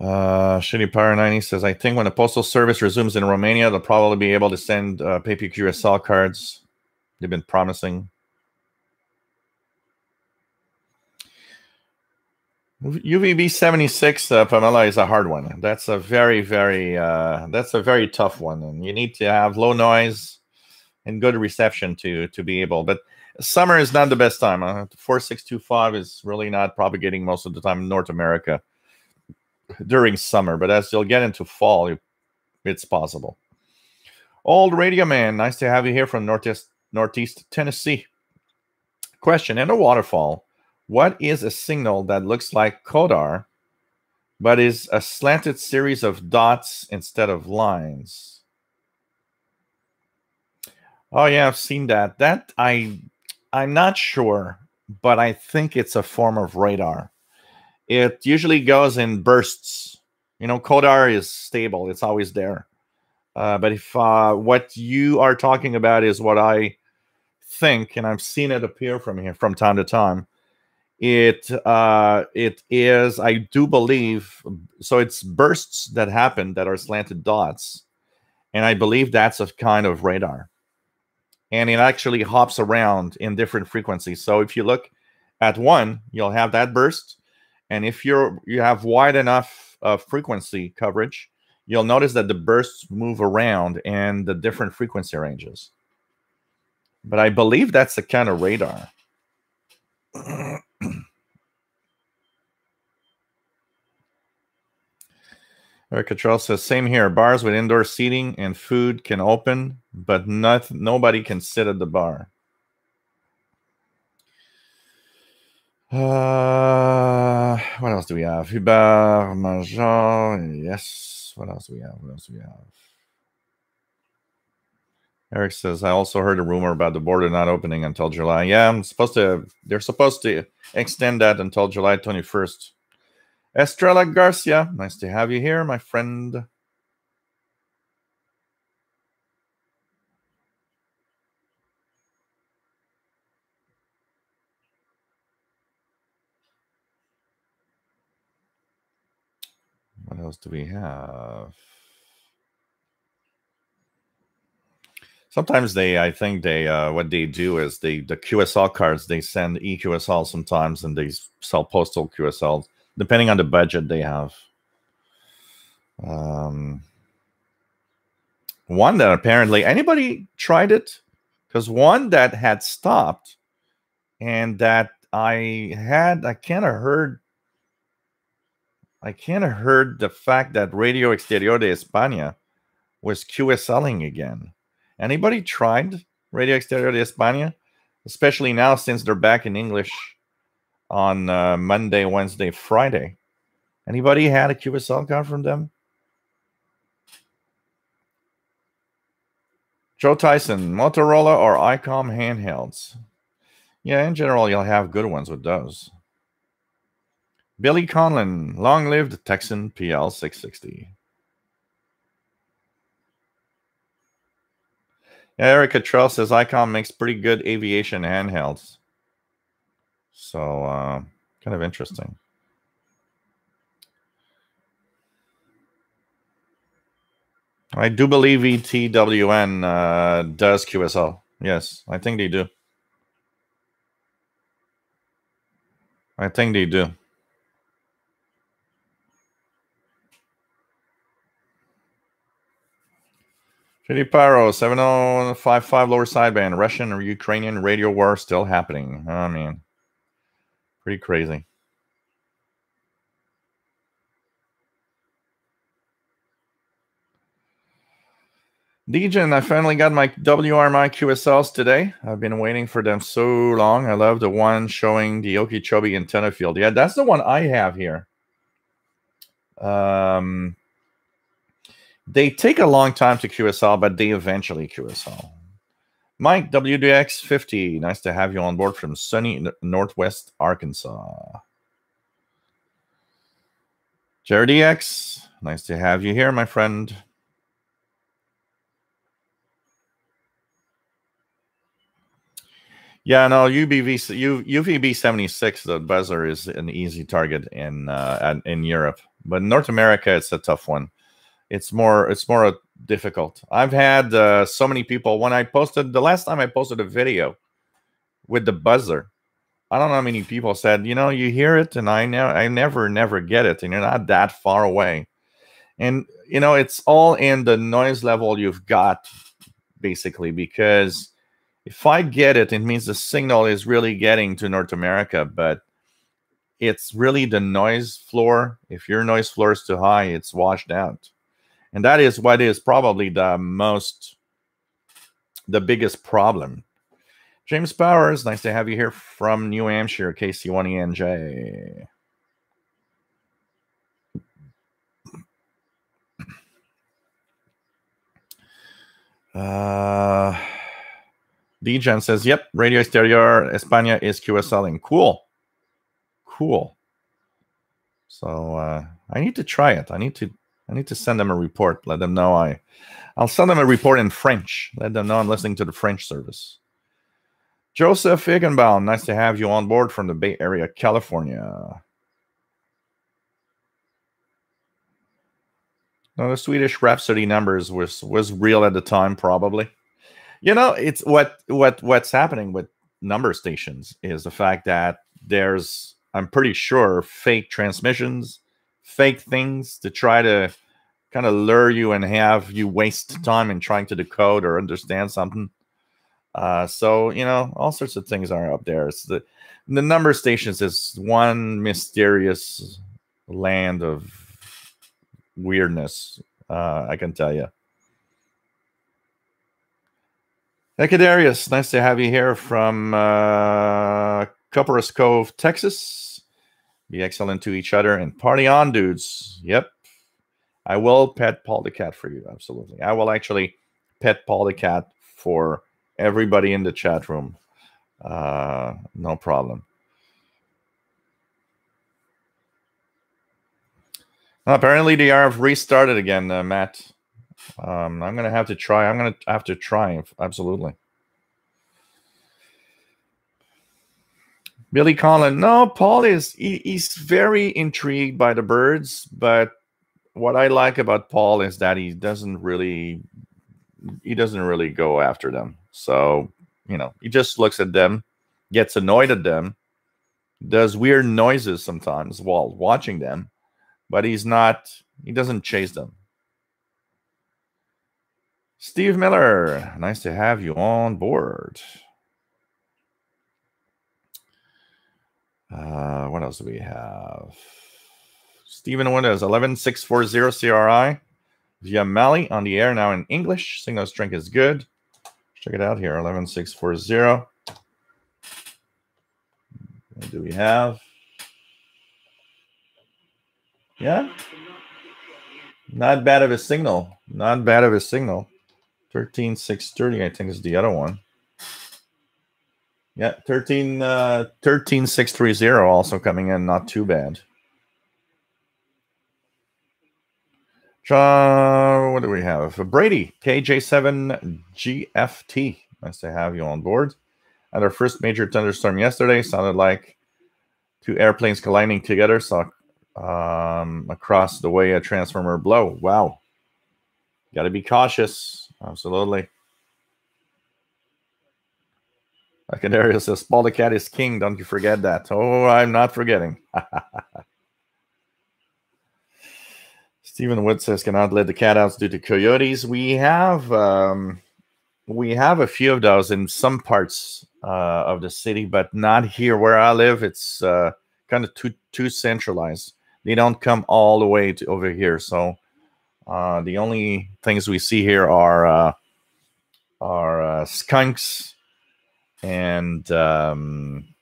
Uh, Shady Pyro 90 says, I think when the postal service resumes in Romania, they'll probably be able to send uh, paper QSL cards. They've been promising. UVB 76, uh, Pamela, is a hard one. That's a very, very, uh, that's a very tough one. And you need to have low noise and good reception to to be able. But summer is not the best time. Uh, 4625 is really not propagating most of the time in North America during summer. But as you'll get into fall, it's possible. Old Radio Man, nice to have you here from Northeast, Northeast Tennessee. Question In a waterfall, what is a signal that looks like CODAR, but is a slanted series of dots instead of lines? Oh yeah, I've seen that. That I I'm not sure, but I think it's a form of radar. It usually goes in bursts. You know, CODAR is stable; it's always there. Uh, but if uh, what you are talking about is what I think, and I've seen it appear from here from time to time, it uh, it is i do believe so it's bursts that happen that are slanted dots and i believe that's a kind of radar. And it actually hops around in different frequencies. So if you look at one you'll have that burst. And if you're you have wide enough uh, frequency coverage you'll notice that the bursts move around and the different frequency ranges. But i believe that's the kind of radar Eric Cottrell says, same here. Bars with indoor seating and food can open, but not, nobody can sit at the bar. Uh, what else do we have? Hubert Major. Yes. What else do we have? What else do we have? Eric says, I also heard a rumor about the border not opening until July. Yeah, I'm supposed to, they're supposed to extend that until July 21st. Estrella Garcia, nice to have you here, my friend. What else do we have? Sometimes they, I think they, uh, what they do is they, the QSL cards, they send EQSL sometimes and they sell postal QSLs depending on the budget they have. Um, one that apparently anybody tried it because one that had stopped and that I had I kind of heard I kind of heard the fact that Radio Exterior de España was QSLing again. Anybody tried Radio Exterior de España? Especially now since they're back in English on uh, Monday, Wednesday, Friday. Anybody had a QSL card from them? Joe Tyson, Motorola or ICOM handhelds? Yeah, in general, you'll have good ones with those. Billy Conlon, long lived Tecsun PL 660. Eric Cottrell says ICOM makes pretty good aviation handhelds. So, uh, kind of interesting. I do believe EWTN uh, does QSL. Yes, I think they do. I think they do. Shady Pyro, 7055 lower sideband, Russian or Ukrainian radio war still happening. I mean, Pretty crazy. Dejan, I finally got my WRMI QSLs today. I've been waiting for them so long. I love the one showing the Okeechobee antenna field. Yeah, that's the one I have here. Um, they take a long time to QSL, but they eventually QSL. Mike WDX50, nice to have you on board from sunny Northwest Arkansas. Jared EX, nice to have you here, my friend. Yeah, no, UBV, UVB 76, the buzzer is an easy target in uh, in Europe, but North America, it's a tough one. It's more, it's more difficult. I've had uh, so many people when I posted the last time I posted a video with the buzzer. I don't know how many people said, you know, you hear it, and I know I never, never get it, and you're not that far away. And you know, it's all in the noise level you've got, basically, because if I get it, it means the signal is really getting to North America, but it's really the noise floor. If your noise floor is too high, it's washed out and that is what is probably the most the biggest problem james powers nice to have you here from new hampshire kc1enj uh Dejan says, "Yep, Radio Exterior España is QSLing. Cool, cool. So uh, I need to try it. I need to I need to send them a report. Let them know I. I'll send them a report in French. Let them know I'm listening to the French service. Joseph Higgenbaum, nice to have you on board from the Bay Area, California. No, the Swedish Rhapsody numbers was was real at the time, probably. You know, it's what what what's happening with number stations is the fact that there's, I'm pretty sure, fake transmissions, fake things to try to kind of lure you and have you waste time in trying to decode or understand something. Uh, so you know, all sorts of things are up there. It's the the number stations is one mysterious land of weirdness. Uh, I can tell you. Ecadarius, nice to have you here from uh, Copperas Cove, Texas. Be excellent to each other and party on, dudes. Yep. I will pet Paul the cat for you. Absolutely. I will actually pet Paul the cat for everybody in the chat room. Uh, no problem. apparently, they are restarted again, uh, Matt. Um, I'm gonna have to try. I'm gonna have to try. Absolutely. Billy Collin. No, Paul is he, he's very intrigued by the birds, but what I like about Paul is that he doesn't really he doesn't really go after them. So, you know, he just looks at them, gets annoyed at them, does weird noises sometimes while watching them, but he's not he doesn't chase them. Steve Miller, nice to have you on board. Uh, what else do we have? Stephen Windows, 11640 CRI via Mali on the air now in English. Signal strength is good. Check it out here, 11640. What do we have? Yeah. Not bad of a signal. Not bad of a signal. 13630, I think is the other one. Yeah, 13 uh 13630 also coming in, not too bad. John, what do we have? Brady, KJ7GFT. Nice to have you on board. And our first major thunderstorm yesterday sounded like two airplanes colliding together. Saw um, across the way a transformer blow. Wow. Got to be cautious. Absolutely. Canario says, Paul the cat is king. Don't you forget that. Oh, I'm not forgetting. Stephen Wood says, cannot let the cat out due to coyotes. We have um, we have a few of those in some parts uh, of the city, but not here where I live. It's uh, kind of too too centralized. They don't come all the way to over here. So uh, the only things we see here are uh, are uh, skunks and um,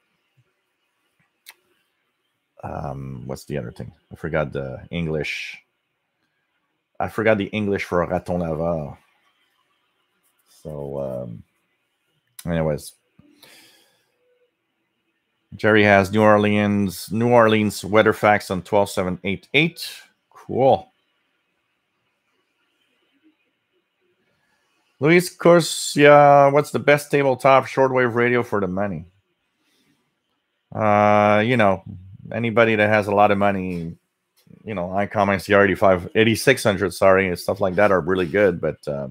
um, what's the other thing? I forgot the English. I forgot the English for raton laveur. So, um, anyways, Jerry has New Orleans, New Orleans weather facts on twelve seven eight eight. Cool. Luis Corsia, what's the best tabletop shortwave radio for the money? Uh, you know, anybody that has a lot of money, you know, ICOM ICR 85, 8600, sorry, and stuff like that are really good. But uh,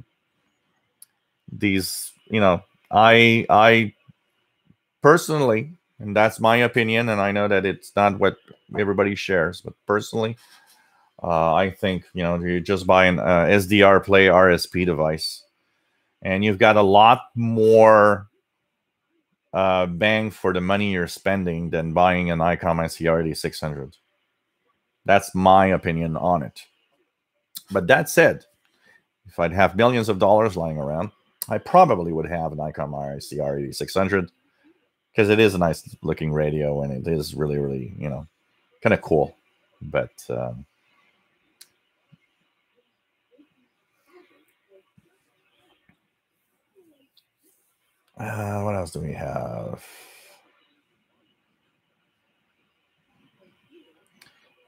these, you know, I, I personally, and that's my opinion, and I know that it's not what everybody shares, but personally, uh, I think, you know, you just buy an uh, SDR Play RSP device and you've got a lot more uh, bang for the money you're spending than buying an ICOM ICRD 600. That's my opinion on it. But that said, if I'd have millions of dollars lying around, I probably would have an ICOM ICR 600 because it is a nice looking radio and it is really, really, you know, kind of cool. But um, Uh, what else do we have?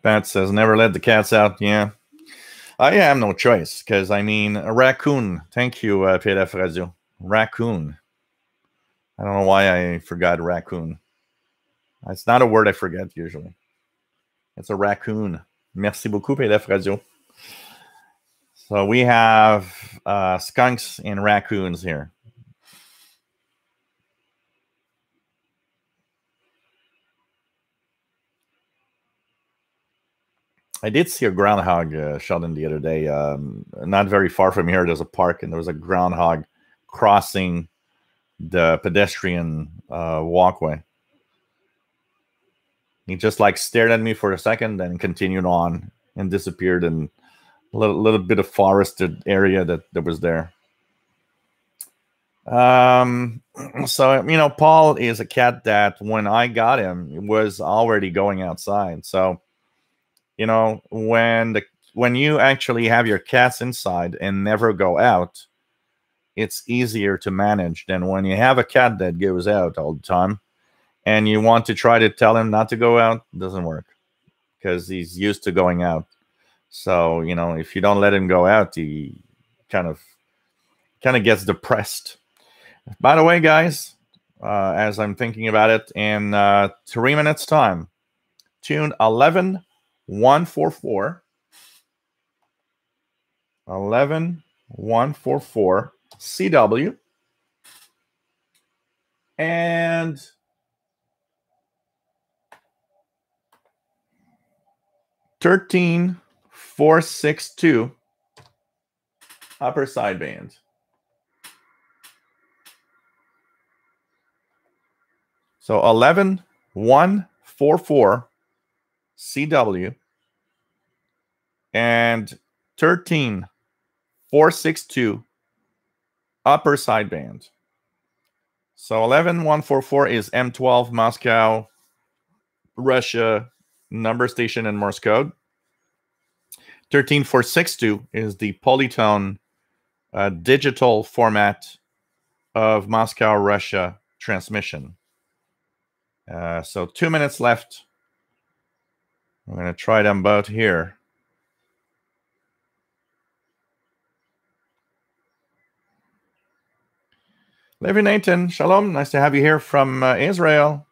Bat says, never let the cats out. Yeah. I have no choice because, I mean, a raccoon. Thank you, uh, PDF Radio. Raccoon. I don't know why I forgot raccoon. It's not a word I forget usually. It's a raccoon. Merci beaucoup, PDF Radio. So we have uh, skunks and raccoons here. I did see a groundhog, uh, in the other day. Um, not very far from here, there's a park, and there was a groundhog crossing the pedestrian uh, walkway. He just like stared at me for a second, then continued on and disappeared in a little, little bit of forested area that, that was there. Um, so you know, Paul is a cat that when I got him was already going outside. So, you know, when the when you actually have your cats inside and never go out, it's easier to manage than when you have a cat that goes out all the time and you want to try to tell him not to go out doesn't work because he's used to going out. So you know if you don't let him go out he kind of kind of gets depressed. By the way, guys, uh, as I'm thinking about it, in uh, three minutes' time, tune 11144. 11144 CW. And thirteen four six two upper sideband. So 11 144 CW and 13 462 upper sideband. So 11 144 is M12 Moscow, Russia number station and Morse code. 13462 is the polytone uh, digital format of Moscow, Russia transmission. Uh, so two minutes left. I'm going to try them both here. Levi Nathan, shalom. Nice to have you here from uh, Israel.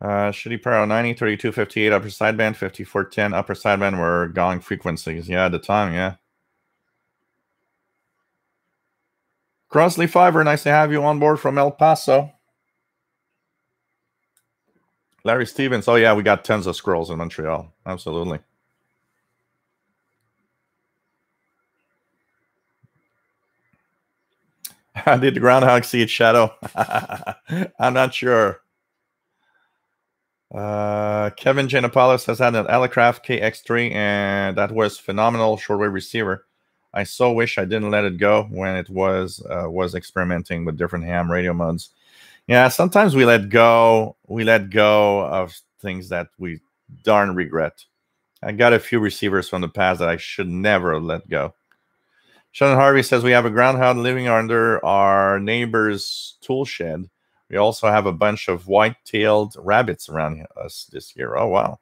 Uh, Shady Pyro 90, 32, 58 upper sideband, 54, 10 upper sideband were going frequencies. Yeah, at the time, yeah. Crossley Fiber, nice to have you on board from El Paso. Larry Stevens, oh yeah, we got tons of squirrels in Montreal. Absolutely. Did the groundhog see its shadow? I'm not sure. Uh, Kevin Janopoulos has had an Elecraft KX3, and that was phenomenal shortwave receiver. I so wish I didn't let it go when it was uh, was experimenting with different ham radio modes. Yeah, sometimes we let go. We let go of things that we darn regret. I got a few receivers from the past that I should never let go. Shannon Harvey says we have a groundhog living under our neighbor's tool shed. We also have a bunch of white-tailed rabbits around us this year. Oh, wow.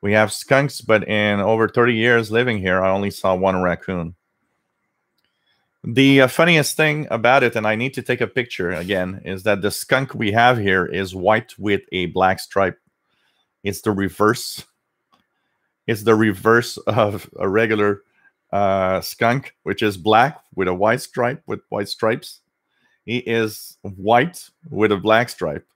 We have skunks, but in over 30 years living here, I only saw one raccoon. The uh, funniest thing about it, and I need to take a picture again, is that the skunk we have here is white with a black stripe. It's the reverse. It's the reverse of a regular uh, skunk, which is black with a white stripe with white stripes. He is white with a black stripe.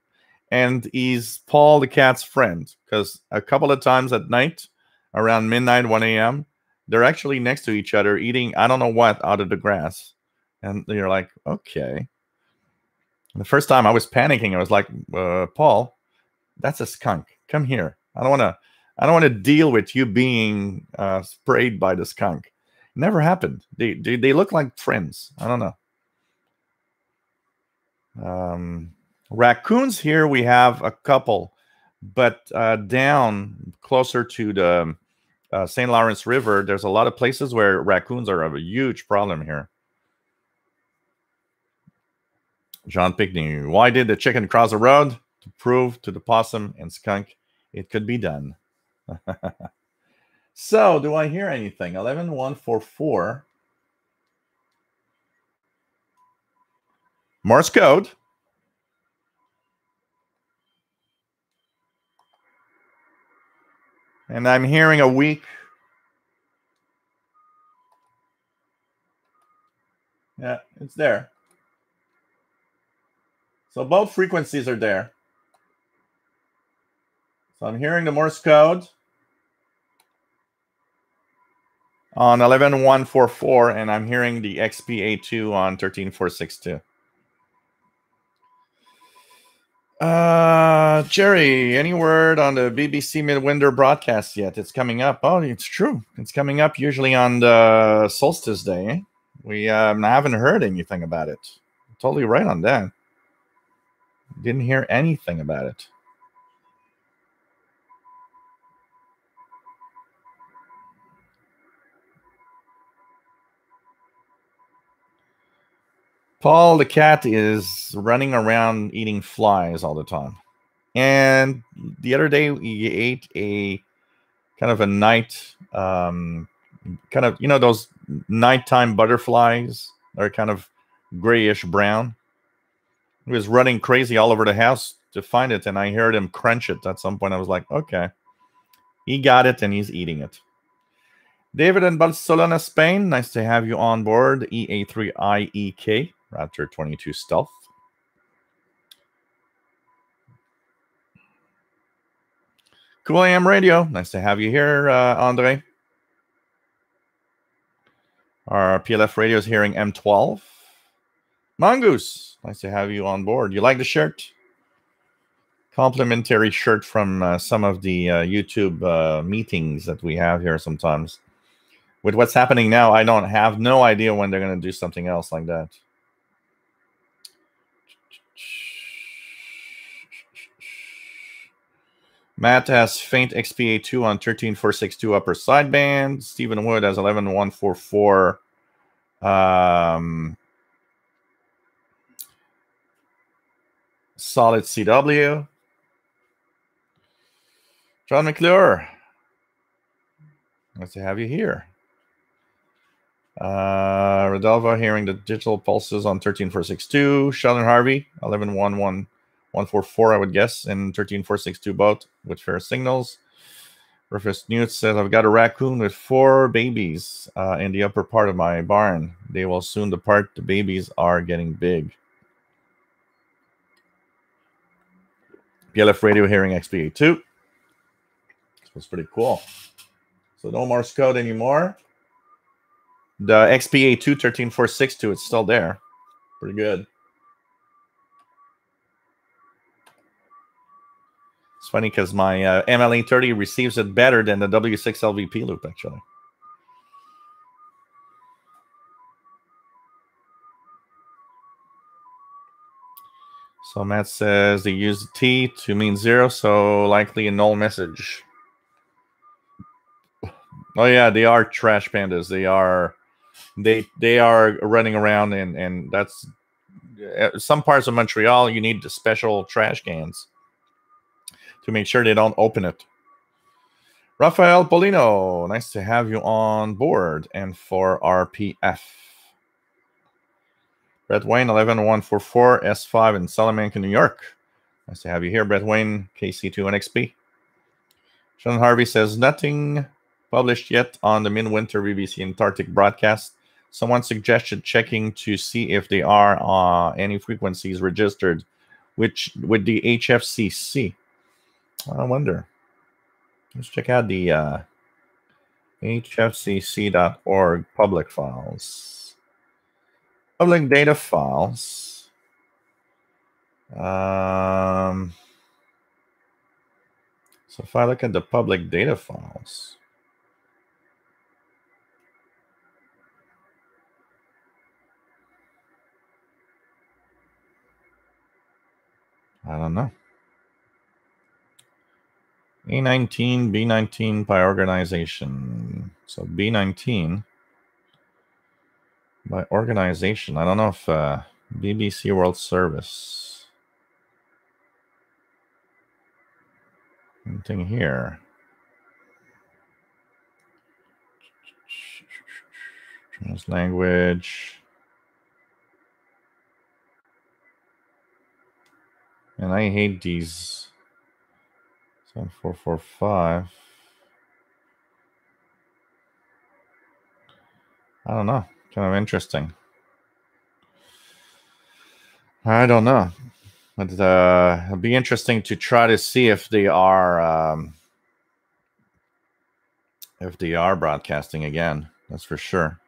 And he's Paul the cat's friend because a couple of times at night, around midnight, 1 a.m., they're actually next to each other eating, I don't know what, out of the grass. And you're like, okay. the first time I was panicking, I was like, uh, Paul, that's a skunk. Come here. I don't want to. I don't want to deal with you being uh, sprayed by the skunk. Never happened. They, they they look like friends. I don't know. Um, raccoons here we have a couple, but uh, down closer to the uh, St. Lawrence River, there's a lot of places where raccoons are a huge problem here. John Pickney, why did the chicken cross the road? To prove to the possum and skunk it could be done. so, do I hear anything? 11144. Morse code. And I'm hearing a weak. Yeah, it's there. So both frequencies are there. So I'm hearing the Morse code on 11144, and I'm hearing the XPA2 on 13462. Uh, Jerry, any word on the BBC Midwinter broadcast yet? It's coming up. Oh, it's true. It's coming up usually on the Solstice Day. We um, haven't heard anything about it. Totally right on that. Didn't hear anything about it. Paul the cat is running around eating flies all the time. And the other day he ate a kind of a night um kind of you know those nighttime butterflies are kind of grayish brown. He was running crazy all over the house to find it, and I heard him crunch it at some point. I was like, okay. He got it and he's eating it. David in Barcelona, Spain. Nice to have you on board. EA3IEK. Raptor 22 Stealth. Cool AM Radio. Nice to have you here, uh, Andre. Our PLF radio is hearing M12. Mongoose. Nice to have you on board. You like the shirt? Complimentary shirt from uh, some of the uh, YouTube uh, meetings that we have here sometimes. With what's happening now, I don't have no idea when they're going to do something else like that. Matt has faint XPA2 on 13462 upper sideband. Stephen Wood has 11144. Um, solid CW. John McClure. Nice to have you here. Uh, Rodolfo hearing the digital pulses on 13462. Sheldon Harvey, 1111. 144, I would guess, and 13462 boat with fair signals. Rufus Newt says, I've got a raccoon with four babies uh, in the upper part of my barn. They will soon depart. The babies are getting big. PLF radio hearing XPA2. This was pretty cool. So no Morse code anymore. The XPA2 13462, it's still there. Pretty good. Funny because my uh, MLA30 receives it better than the W6 LVP loop, actually. So Matt says they use T to mean zero, so likely a null message. Oh yeah, they are trash pandas. They are, they they are running around, and and that's uh, some parts of Montreal. You need the special trash cans to make sure they don't open it. Rafael Polino, nice to have you on board and for RPF. Brett Wayne, 11144 S5 in Salamanca, New York. Nice to have you here, Brett Wayne, KC2 NXP. Sean Harvey says nothing published yet on the midwinter BBC Antarctic broadcast. Someone suggested checking to see if there are uh, any frequencies registered which with the HFCC. I wonder. Let's check out the uh, hfcc.org public files. Public data files. Um, so if I look at the public data files, I don't know. A19, B19 by organization. So B19 by organization. I don't know if uh, BBC World Service. Anything here? Trans language. And I hate these Seven four four five. I don't know. Kind of interesting. I don't know. But uh, it'll be interesting to try to see if they are um, if they are broadcasting again. That's for sure.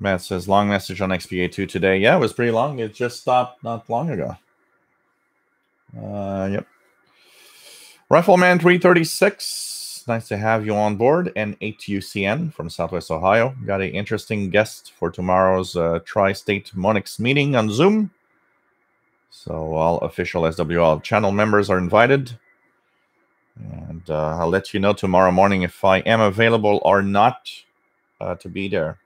Matt says long message on XPA2 today. Yeah, it was pretty long. It just stopped not long ago. Uh, yep. Rifleman 336. Nice to have you on board. And 8UCN from Southwest Ohio. Got an interesting guest for tomorrow's uh, Tri State Monix meeting on Zoom. So, all official SWL channel members are invited. And uh, I'll let you know tomorrow morning if I am available or not uh, to be there.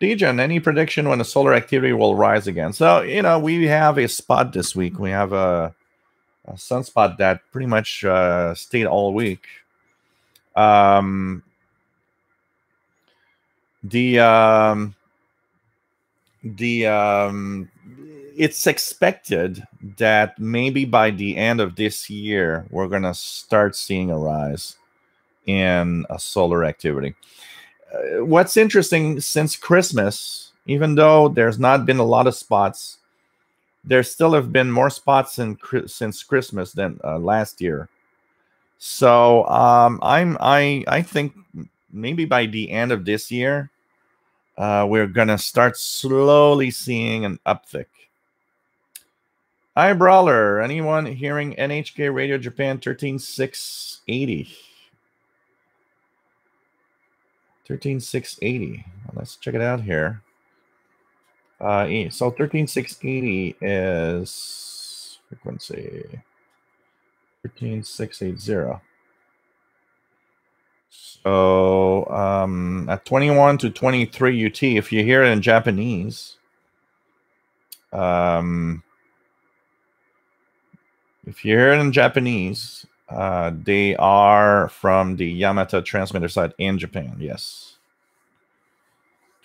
Dejan, any prediction when the solar activity will rise again? So, you know, we have a spot this week. We have a, a sunspot that pretty much uh, stayed all week. Um, the um, the um, it's expected that maybe by the end of this year we're gonna start seeing a rise in a solar activity. Uh, what's interesting since Christmas, even though there's not been a lot of spots, there still have been more spots in, since Christmas than uh, last year. So um, I'm I I think maybe by the end of this year, uh, we're gonna start slowly seeing an uptick. Hi, Brawler. Anyone hearing NHK Radio Japan 13680? 13680. Let's check it out here. Uh, so 13680 is frequency 13680. So um, at 21 to 23 UT, if you hear it in Japanese, um, if you hear it in Japanese, uh, they are from the Yamata transmitter side in Japan. Yes.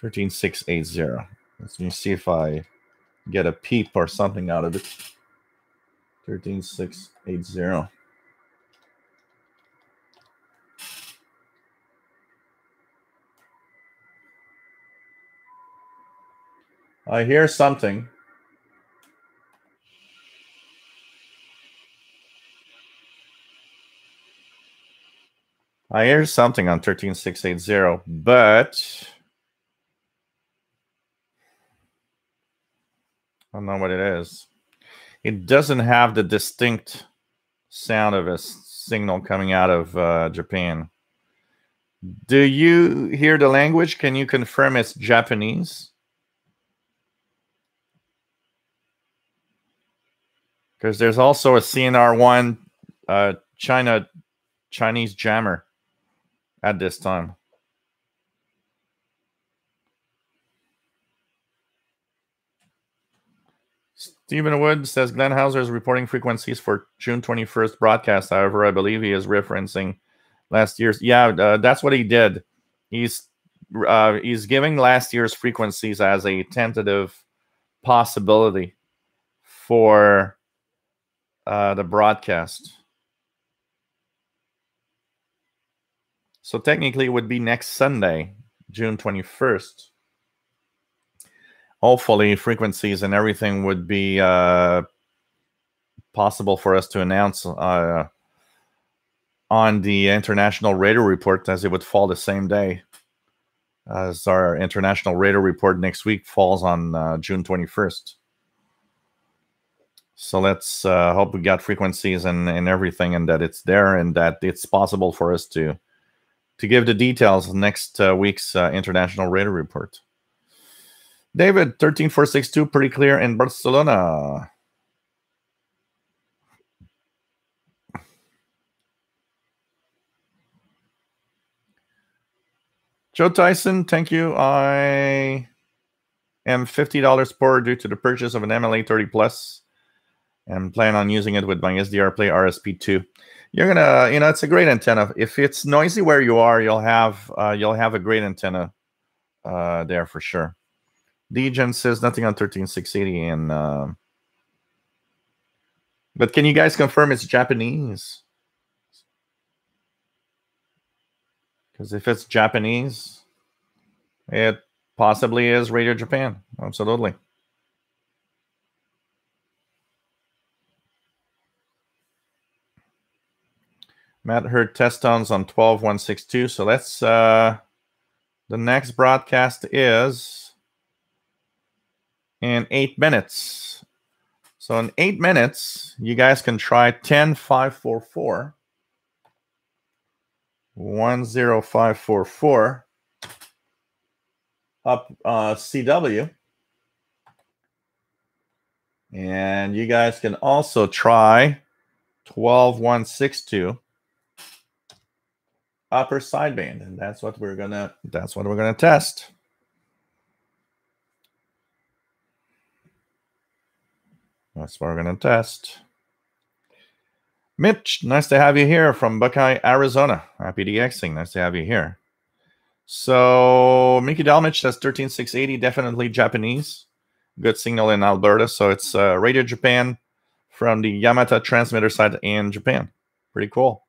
13680. Let me see if I get a peep or something out of it. 13680. I hear something. I hear something on 13680, but I don't know what it is. It doesn't have the distinct sound of a signal coming out of uh, Japan. Do you hear the language? Can you confirm it's Japanese? Because there's also a CNR1 uh, China Chinese jammer at this time. Stephen Wood says Glenn Hauser is reporting frequencies for June 21st broadcast. However, I believe he is referencing last year's. Yeah, uh, that's what he did. He's uh, he's giving last year's frequencies as a tentative possibility for uh, the broadcast. So technically, it would be next Sunday, June 21st. Hopefully, frequencies and everything would be uh, possible for us to announce uh, on the International Radio Report as it would fall the same day as our International Radio Report next week falls on uh, June 21st. So let's uh, hope we got frequencies and, and everything and that it's there and that it's possible for us to to give the details of next uh, week's uh, International Radio Report. David, 13462, pretty clear in Barcelona. Joe Tyson, thank you. I am $50 poor due to the purchase of an MLA 30 Plus and plan on using it with my SDR Play RSP2 you're gonna you know it's a great antenna if it's noisy where you are you'll have uh, you'll have a great antenna uh, there for sure Dejan says nothing on 13680 and uh, but can you guys confirm it's japanese Because if it's Japanese, it possibly is Radio Japan. Absolutely. Matt heard test tones on 12162. So let's uh the next broadcast is in eight minutes. So in eight minutes, you guys can try 10544. 10544 up uh, CW. And you guys can also try 12162 upper sideband and that's what we're gonna that's what we're gonna test. That's what we're gonna test. Mitch nice to have you here from buckeye arizona. Happy dxing nice to have you here. So mickey dalmich says 13680 definitely japanese. Good signal in alberta so it's uh, radio japan from the yamata transmitter side in japan. Pretty cool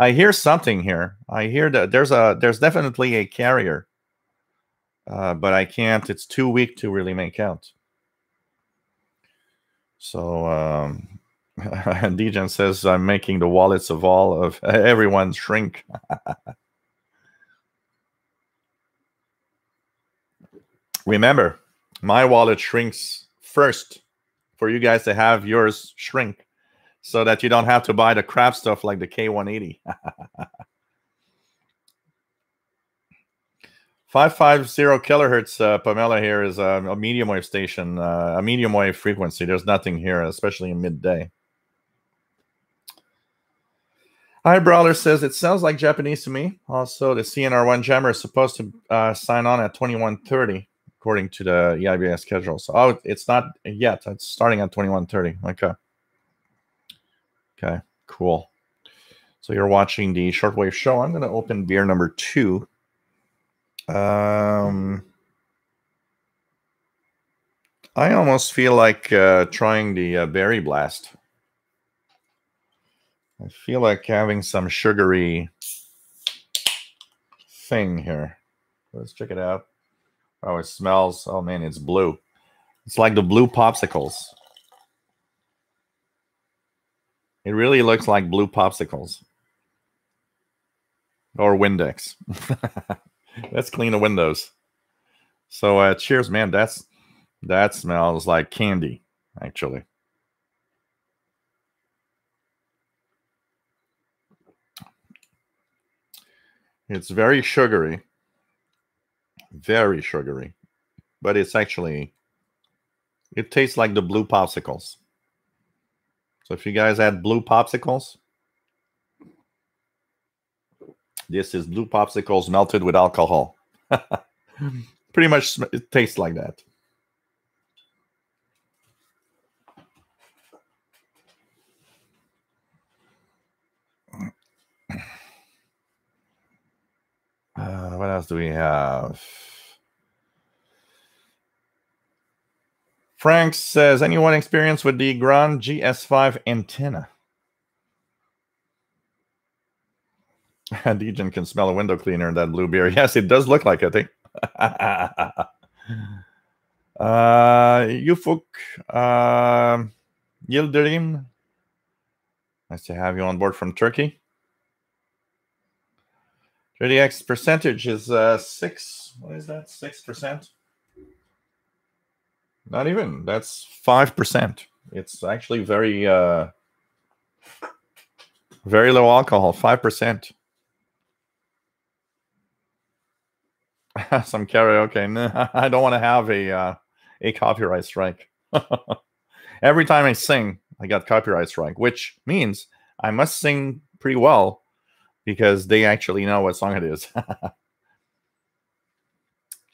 I hear something here. I hear that there's a there's definitely a carrier, uh, but I can't. It's too weak to really make out. So um, Dejan says I'm making the wallets of all of everyone shrink. Remember, my wallet shrinks first for you guys to have yours shrink so that you don't have to buy the crap stuff like the K180. 550 kilohertz, uh, Pamela here is a, a medium wave station, uh, a medium wave frequency. There's nothing here, especially in midday. Hi, Brawler says it sounds like Japanese to me. Also, the CNR1 jammer is supposed to uh, sign on at 2130, according to the EiBi's schedule. So, oh, it's not yet. It's starting at 2130. Okay. Okay, cool. So you're watching the shortwave show. I'm going to open beer number two. Um, I almost feel like uh, trying the uh, berry blast. I feel like having some sugary thing here. Let's check it out. Oh, it smells. Oh man, it's blue. It's like the blue popsicles. It really looks like blue popsicles or Windex. Let's clean the windows. So uh, cheers, man. That's that smells like candy, actually. It's very sugary, very sugary, but it's actually it tastes like the blue popsicles. So if you guys had blue popsicles, this is blue popsicles melted with alcohol. Pretty much it tastes like that. Uh, what else do we have? Frank says, anyone experience with the Grand GS5 antenna? Dejan can smell a window cleaner in that blue beer. Yes, it does look like it. Eh? uh, Yufuk uh, Yildirim. Nice to have you on board from Turkey. 30x percentage is uh, six. What is that? Six percent. Not even. That's five percent. It's actually very uh very low alcohol, five percent. Some karaoke. No, I don't want to have a uh, a copyright strike. Every time I sing, I got copyright strike, which means I must sing pretty well because they actually know what song it is.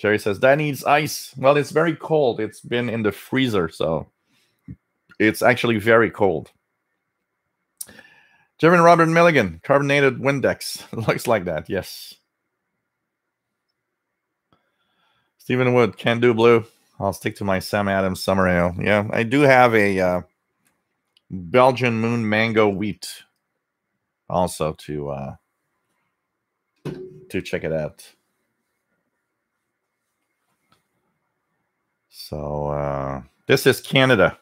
Jerry says that needs ice. Well, it's very cold. It's been in the freezer, so it's actually very cold. German Robert Milligan, carbonated Windex. looks like that, yes. Stephen Wood, can do blue. I'll stick to my Sam Adams summer ale. Yeah, I do have a uh, Belgian Moon Mango Wheat also to uh, to check it out. So uh, this is Canada.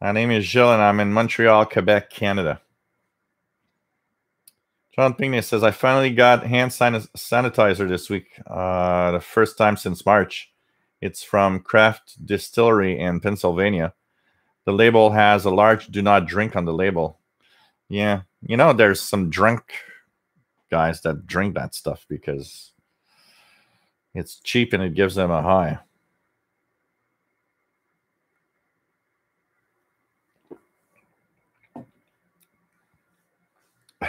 My name is Jill, and I'm in Montreal, Quebec, Canada. John Pinckney says, I finally got hand sanitizer this week, uh, the first time since March. It's from Craft Distillery in Pennsylvania. The label has a large do not drink on the label. Yeah, you know, there's some drunk guys that drink that stuff because it's cheap and it gives them a high.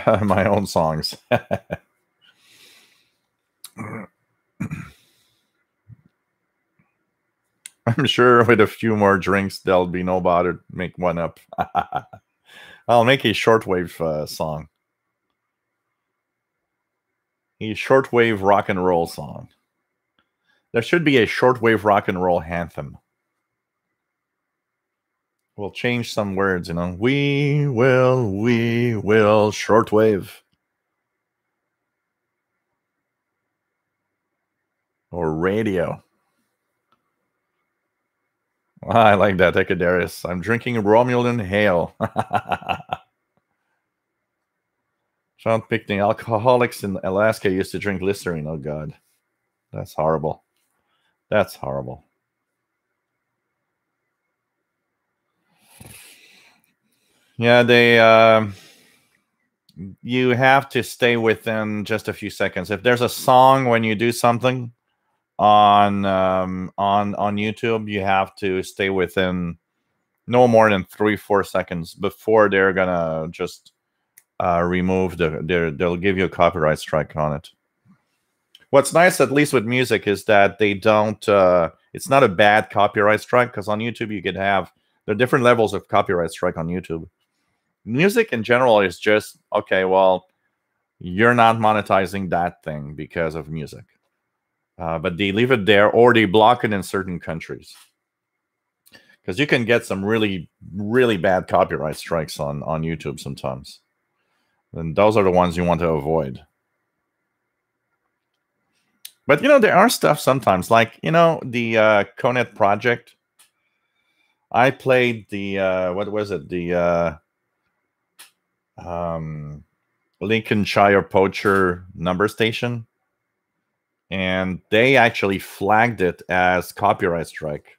my own songs. I'm sure with a few more drinks, there'll be no bother to make one up. I'll make a shortwave uh, song. A shortwave rock and roll song. There should be a shortwave rock and roll anthem. We'll change some words, you know. We will, we will, shortwave. Or radio. Ah, I like that, Ecadarius. I'm drinking Romulan Hale. Sean Pickney, alcoholics in Alaska used to drink Listerine. Oh, God. That's horrible. That's horrible. Yeah, they. Uh, you have to stay within just a few seconds. If there's a song when you do something on um, on on YouTube, you have to stay within no more than three four seconds before they're gonna just uh, remove the. They'll give you a copyright strike on it. What's nice, at least with music, is that they don't. Uh, it's not a bad copyright strike because on YouTube you could have there are different levels of copyright strike on YouTube music in general is just okay well you're not monetizing that thing because of music. Uh, but they leave it there or they block it in certain countries. Because you can get some really really bad copyright strikes on on youtube sometimes. And those are the ones you want to avoid. But you know there are stuff sometimes like you know the uh conet project. I played the uh what was it? The uh um, Lincolnshire Poacher number station, and they actually flagged it as copyright strike.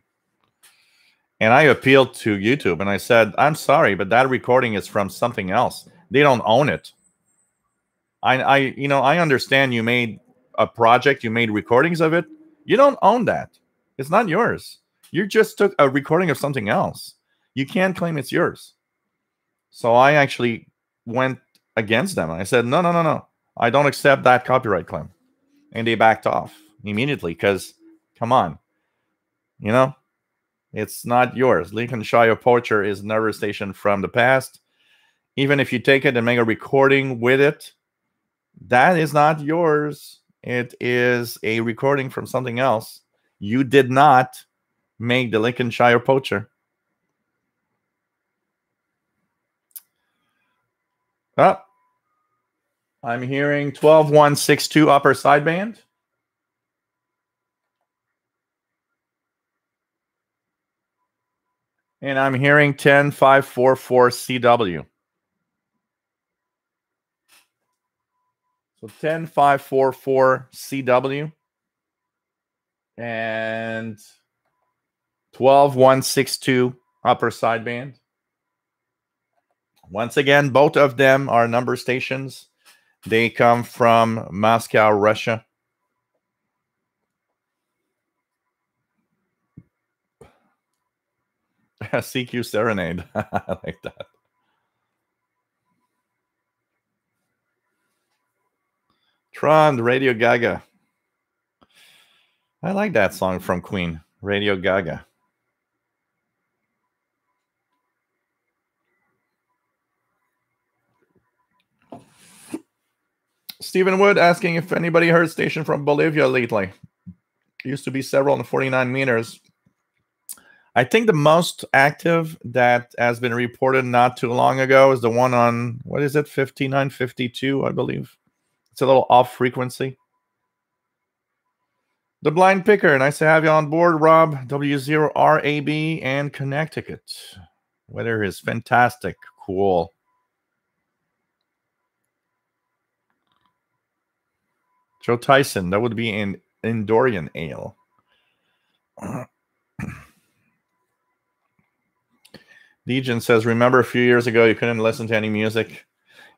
And I appealed to YouTube and I said, I'm sorry, but that recording is from something else. They don't own it. I, I, you know, I understand you made a project, you made recordings of it. You don't own that. It's not yours. You just took a recording of something else. You can't claim it's yours. So I actually went against them. I said, no, no, no, no. I don't accept that copyright claim. And they backed off immediately because, come on, you know, it's not yours. Lincolnshire Poacher is another station from the past. Even if you take it and make a recording with it, that is not yours. It is a recording from something else. You did not make the Lincolnshire Poacher. Oh, I'm hearing 12162 upper sideband. And I'm hearing 10544 CW. So 10544 CW and 12162 upper sideband. Once again, both of them are number stations. They come from Moscow, Russia. CQ Serenade. I like that. Trond, Radio Gaga. I like that song from Queen, Radio Gaga. Stephen Wood asking if anybody heard station from Bolivia lately. Used to be several in 49 meters. I think the most active that has been reported not too long ago is the one on what is it, 5952, I believe. It's a little off frequency. The Blind Picker, nice to have you on board, Rob. W0RAB and Connecticut. Weather is fantastic. Cool. Joe Tyson, that would be an Endorian ale. Legion says, remember a few years ago you couldn't listen to any music?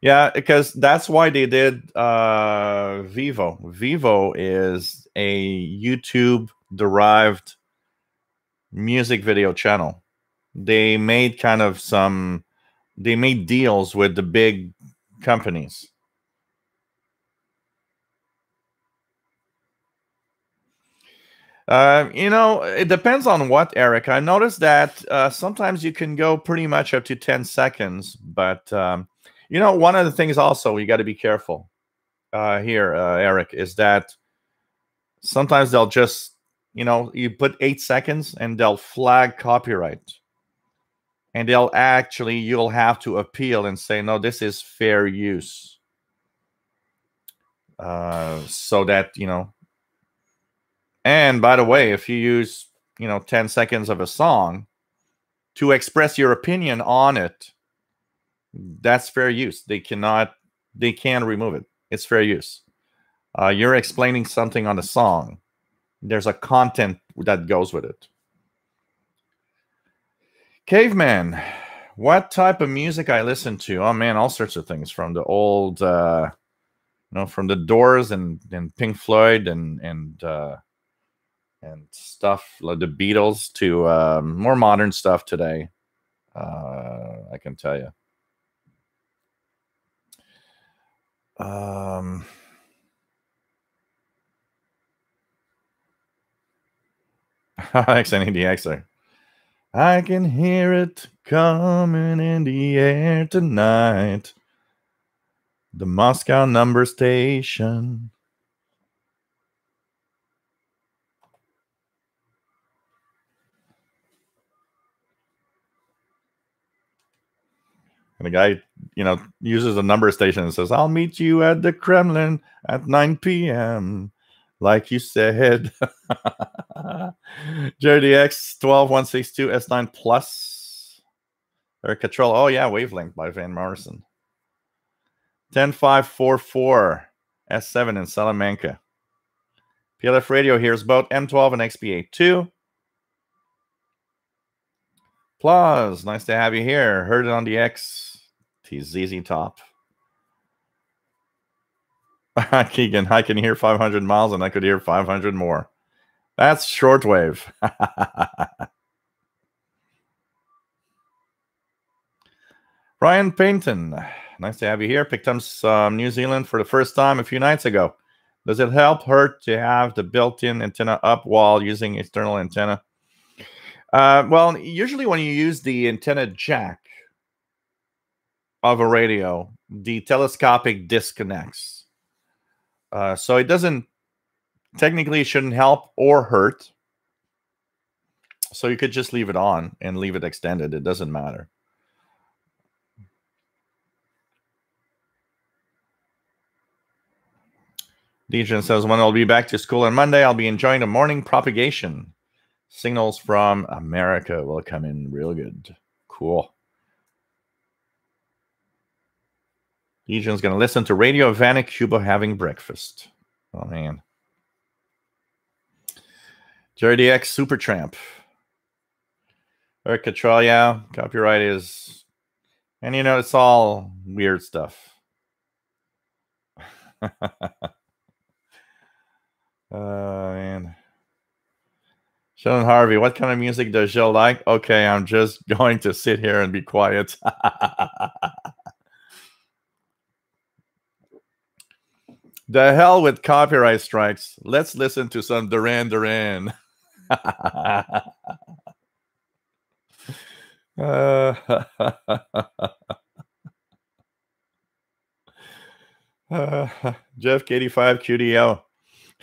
Yeah, because that's why they did uh, Vivo. Vevo is a YouTube derived music video channel. They made kind of some, they made deals with the big companies. Uh, you know, it depends on what, Eric. I noticed that uh, sometimes you can go pretty much up to 10 seconds, but um, you know, one of the things also you got to be careful uh, here, uh, Eric, is that sometimes they'll just, you know, you put eight seconds and they'll flag copyright. And they'll actually, you'll have to appeal and say, no, this is fair use. Uh, so that, you know, and by the way, if you use, you know, 10 seconds of a song to express your opinion on it, that's fair use. They cannot, they can remove it. It's fair use. Uh, you're explaining something on the song. There's a content that goes with it. Caveman, what type of music I listen to? Oh man, all sorts of things from the old, uh, you know, from the Doors and and Pink Floyd and and uh, and stuff like the Beatles to um, more modern stuff today. Uh, I can tell you. Um, I can hear it coming in the air tonight. The Moscow number station. And the guy, you know, uses a number station and says, I'll meet you at the Kremlin at 9 p.m. Like you said. JDX 12162 S9 Plus. Or control. Oh, yeah, wavelength by Van Morrison. 10544 S7 in Salamanca. PLF radio here's both M12 and XPA2. Applause. Nice to have you here. Heard it on the X. He's ZZ Top. Keegan, I can hear 500 miles and I could hear 500 more. That's shortwave. Ryan Paynton, nice to have you here. Picked up some New Zealand for the first time a few nights ago. Does it help hurt to have the built-in antenna up while using external antenna? Uh, well, usually when you use the antenna jack, of a radio, the telescopic disconnects. Uh, so it doesn't technically shouldn't help or hurt. So you could just leave it on and leave it extended. It doesn't matter. Dejan says, when I'll be back to school on Monday, I'll be enjoying the morning propagation. Signals from America will come in real good. Cool. Legion's going to listen to Radio Havana, Cuba having breakfast. Oh, man. Jerry DX Supertramp. Eric Cottrell, yeah. Copyright is. And you know, it's all weird stuff. uh, man. Sheldon Harvey, what kind of music does Jill like? Okay, I'm just going to sit here and be quiet. The hell with copyright strikes. Let's listen to some Duran Duran. uh, Jeff K85 QDL.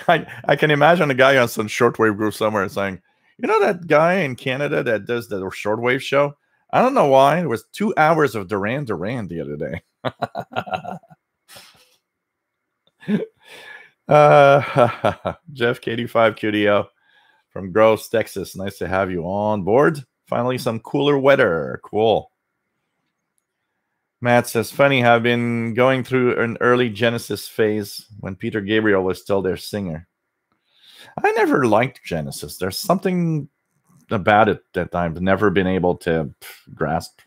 I, I can imagine a guy on some shortwave group somewhere saying, you know that guy in Canada that does the shortwave show? I don't know why. It was two hours of Duran Duran the other day. uh, Jeff K85 QDO from Gross, Texas. Nice to have you on board. Finally, some cooler weather. Cool. Matt says, funny I've been going through an early Genesis phase when Peter Gabriel was still their singer. I never liked Genesis. There's something about it that I've never been able to grasp.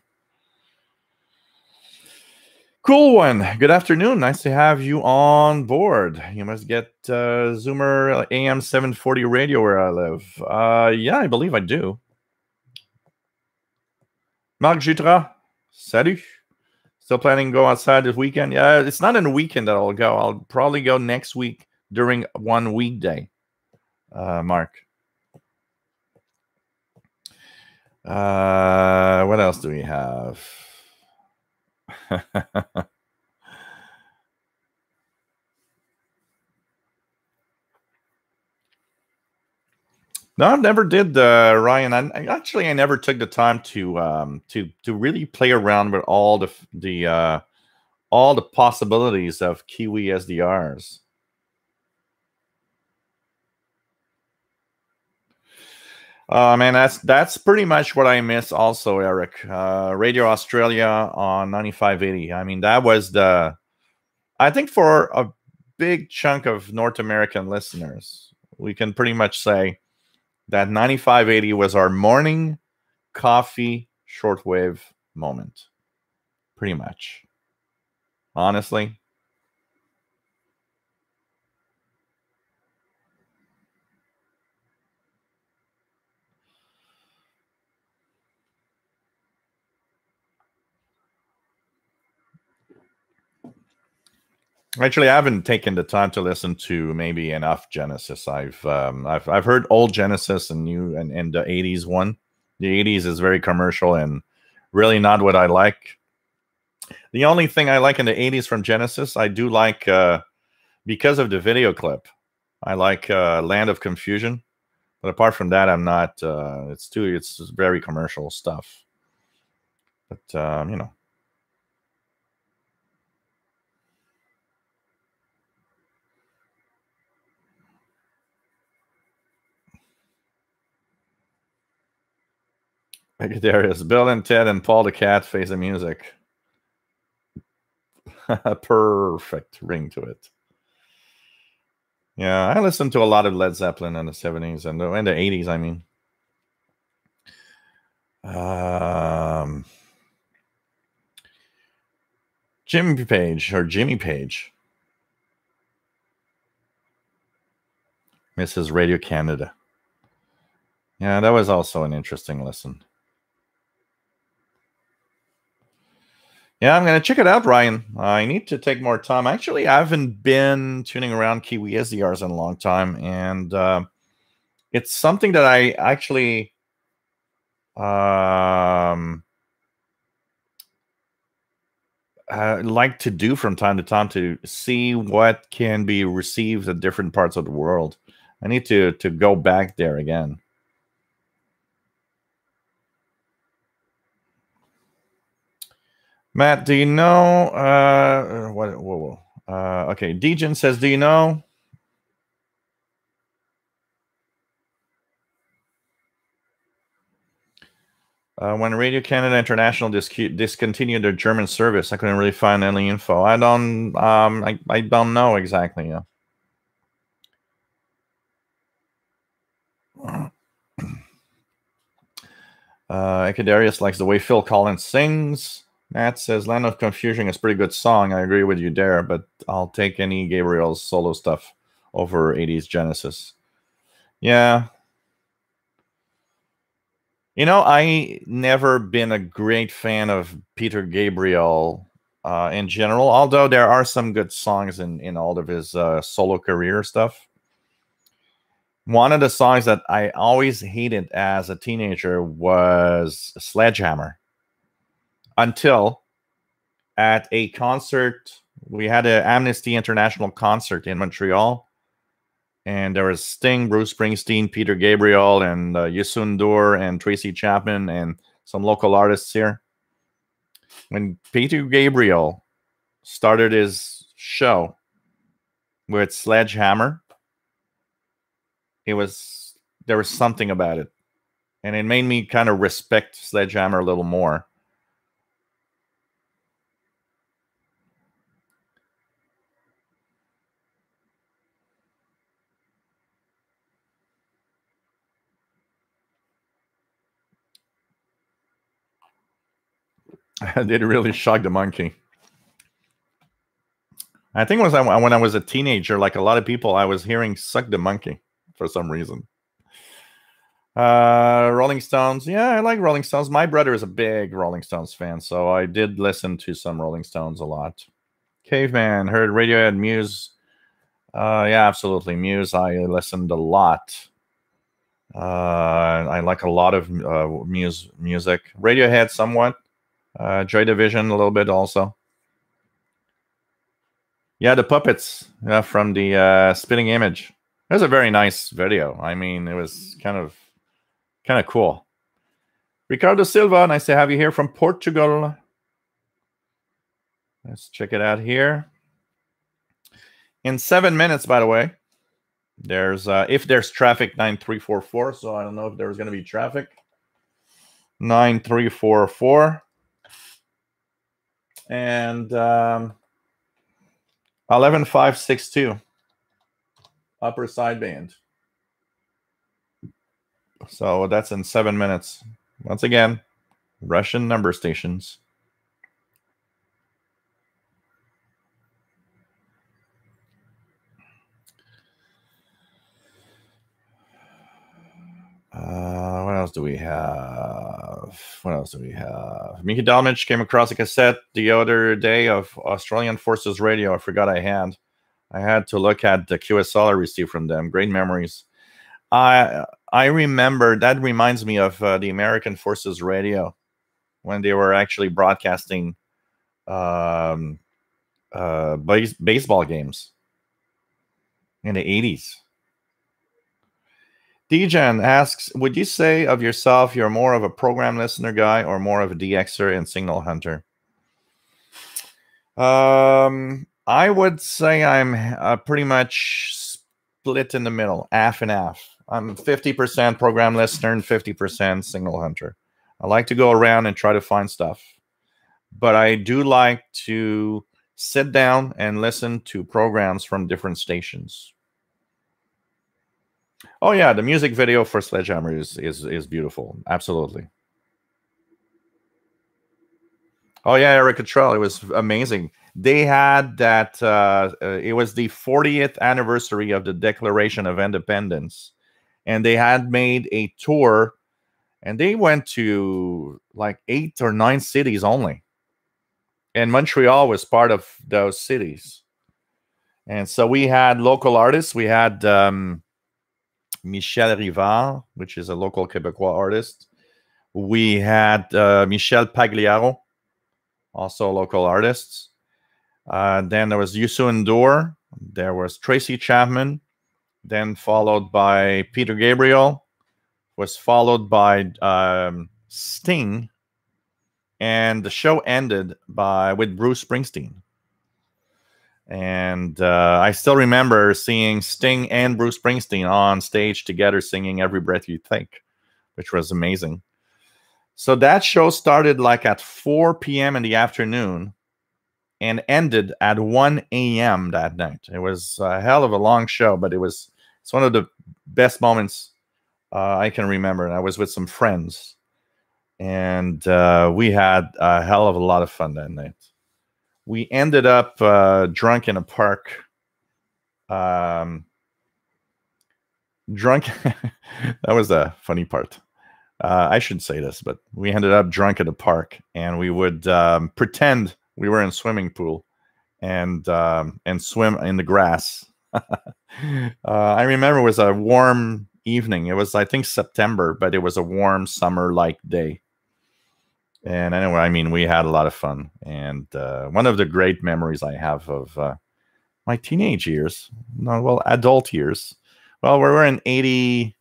Cool one. Good afternoon. Nice to have you on board. You must get uh, Zoomer AM 740 radio where I live. Uh, yeah, I believe I do. Marc Jutra, salut. Still planning to go outside this weekend? Yeah, it's not in the weekend that I'll go. I'll probably go next week during one weekday. Uh, Mark. Uh, what else do we have? No, I never did, uh, Ryan. I, actually I never took the time to um, to to really play around with all the the uh, all the possibilities of Kiwi SDRs. Uh, man, that's that's pretty much what I miss. Also, Eric, uh, Radio Australia on ninety five eighty. I mean, that was the, I think for a big chunk of North American listeners, we can pretty much say that ninety five eighty was our morning coffee shortwave moment. Pretty much, honestly. Actually, I haven't taken the time to listen to maybe enough Genesis. I've um, I've I've heard old Genesis and new and, and the '80s one. The '80s is very commercial and really not what I like. The only thing I like in the '80s from Genesis, I do like uh, because of the video clip. I like uh, Land of Confusion, but apart from that, I'm not. Uh, it's too. It's very commercial stuff. But um, you know, Darius, Bill and Ted and Paul the Cat face the music. A Perfect ring to it. Yeah, I listened to a lot of Led Zeppelin in the 70s and the, the 80s, I mean. Um, Jimmy Page or Jimmy Page. Mrs. Radio Canada. Yeah, that was also an interesting listen. Yeah, I'm to check it out, Ryan. I need to take more time. Actually, I haven't been tuning around Kiwi SDRs in a long time, and uh, it's something that I actually um, uh, like to do from time to time to see what can be received at different parts of the world. I need to to go back there again. Matt, do you know uh what whoa, whoa. Uh okay, Dejan says, do you know Uh, when Radio Canada International discontinued their German service, I couldn't really find any info. I don't, um, I, I don't know exactly. Yeah. Uh, Ekadarius likes the way Phil Collins sings. Matt says Land of Confusion is a pretty good song. I agree with you there, but I'll take any Gabriel's solo stuff over 80s Genesis. Yeah. You know, I never been a great fan of Peter Gabriel uh, in general, although there are some good songs in, in all of his uh, solo career stuff. One of the songs that I always hated as a teenager was Sledgehammer until at a concert we had an amnesty international concert in montreal and there was sting bruce springsteen peter gabriel and uh, Youssou N'Dour and tracy chapman and some local artists here when peter gabriel started his show with Sledgehammer. It was there was something about it, and it made me kind of respect Sledgehammer a little more. did really shocked the monkey. I think it was when I was a teenager, like a lot of people, I was hearing "suck the monkey" for some reason. Uh, Rolling Stones, yeah, I like Rolling Stones. My brother is a big Rolling Stones fan, so I did listen to some Rolling Stones a lot. Caveman heard Radiohead, Muse. Uh, yeah, absolutely, Muse. I listened a lot. Uh, I like a lot of uh, Muse music. Radiohead, somewhat. Uh, Joy Division a little bit also. Yeah, the puppets yeah, from the uh, spitting image. It was a very nice video. I mean, it was kind of kind of cool. Ricardo Silva, nice to have you here from Portugal. Let's check it out here. In seven minutes, by the way, there's uh, if there's traffic 9344. So I don't know if there's going to be traffic. 9344 and um, 11562 upper sideband. So that's in seven minutes. Once again, Russian number stations. Uh, what else do we have? What else do we have? Miki Dalmich came across a cassette the other day of Australian Forces Radio. I forgot I had. I had to look at the QSL I received from them. Great memories. I I remember that reminds me of uh, the American Forces Radio when they were actually broadcasting um, uh, base, baseball games in the 80s. Dejan asks, would you say of yourself you're more of a program listener guy or more of a DXer and signal hunter? Um, I would say I'm uh, pretty much split in the middle, half and half. I'm 50% program listener and 50% signal hunter. I like to go around and try to find stuff, but I do like to sit down and listen to programs from different stations. Oh yeah, the music video for Sledgehammer is is is beautiful. Absolutely. Oh yeah, Eric Cottrell. It was amazing. They had that. Uh, uh, it was the 40th anniversary of the Declaration of Independence, and they had made a tour, and they went to like eight or nine cities only, and Montreal was part of those cities. And so we had local artists. We had um, Michel Rivard, which is a local Quebecois artist. We had uh, Michel Pagliaro, also local artist. Uh, then there was Youssou N'Dour. There was Tracy Chapman. Then followed by Peter Gabriel. Was followed by um, Sting. And the show ended by with Bruce Springsteen. And uh, I still remember seeing Sting and Bruce Springsteen on stage together singing Every Breath You Take, which was amazing. So that show started like at 4 p.m. in the afternoon and ended at 1 a.m. that night. It was a hell of a long show, but it was it's one of the best moments uh, I can remember. And I was with some friends, and uh, we had a hell of a lot of fun that night we ended up uh, drunk in a park. Um, drunk. that was the funny part. Uh, I should say this, but we ended up drunk at a park, and we would um, pretend we were in a swimming pool and um, and swim in the grass. uh, I remember it was a warm evening. It was, I think, September, but it was a warm summer-like day. And anyway, I mean, we had a lot of fun. And uh, one of the great memories I have of uh, my teenage years, no, well, adult years. Well, we were in 80.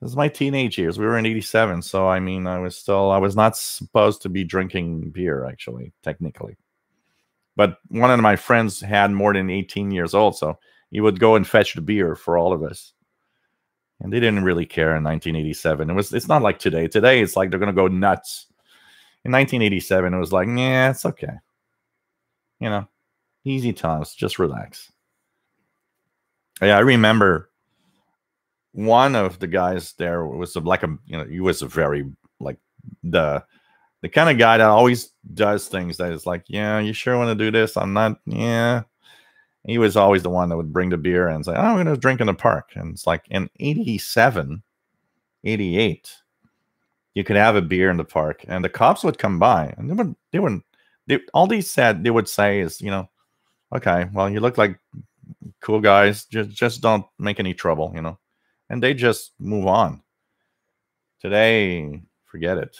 This is my teenage years. We were in 87. So, I mean, I was still, I was not supposed to be drinking beer, actually, technically. But one of my friends had more than 18 years old. So he would go and fetch the beer for all of us. And they didn't really care in 1987. It was it's not like today. Today it's like they're gonna go nuts. In 1987, it was like, yeah, it's okay. You know, easy times, just relax. Yeah, I remember one of the guys there was like a you know he was a very like the the kind of guy that always does things that is like yeah you sure want to do this i'm not yeah he was always the one that would bring the beer and say oh i'm gonna drink in the park and it's like in 87 88 you could have a beer in the park and the cops would come by and they would they wouldn't they, all they said they would say is you know okay well you look like cool guys just just don't make any trouble you know and they just move on. Today, forget it.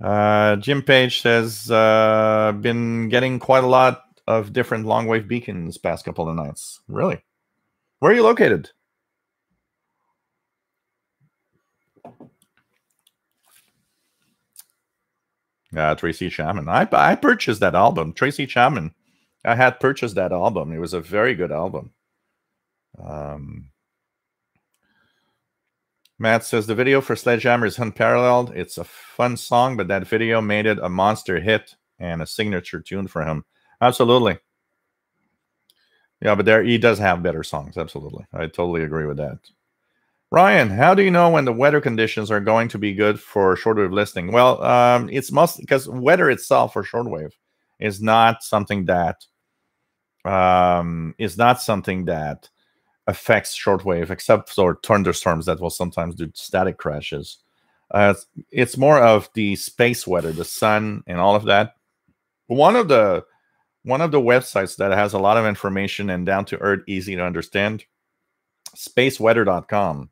Uh, Jim Page says, uh, been getting quite a lot of different long wave beacons past couple of nights. Really? Where are you located? Uh, Tracy Chapman. I, I purchased that album. Tracy Chapman I had purchased that album. It was a very good album. Um, Matt says the video for Sledgehammer is unparalleled. It's a fun song, but that video made it a monster hit and a signature tune for him. Absolutely. Yeah, but there he does have better songs. Absolutely. I totally agree with that. Ryan, how do you know when the weather conditions are going to be good for shortwave listening? Well, um, it's mostly because weather itself for shortwave is not something that um, is not something that affects shortwave, except for thunderstorms that will sometimes do static crashes. Uh, it's more of the space weather, the sun, and all of that. One of the one of the websites that has a lot of information and down to earth, easy to understand, spaceweather.com.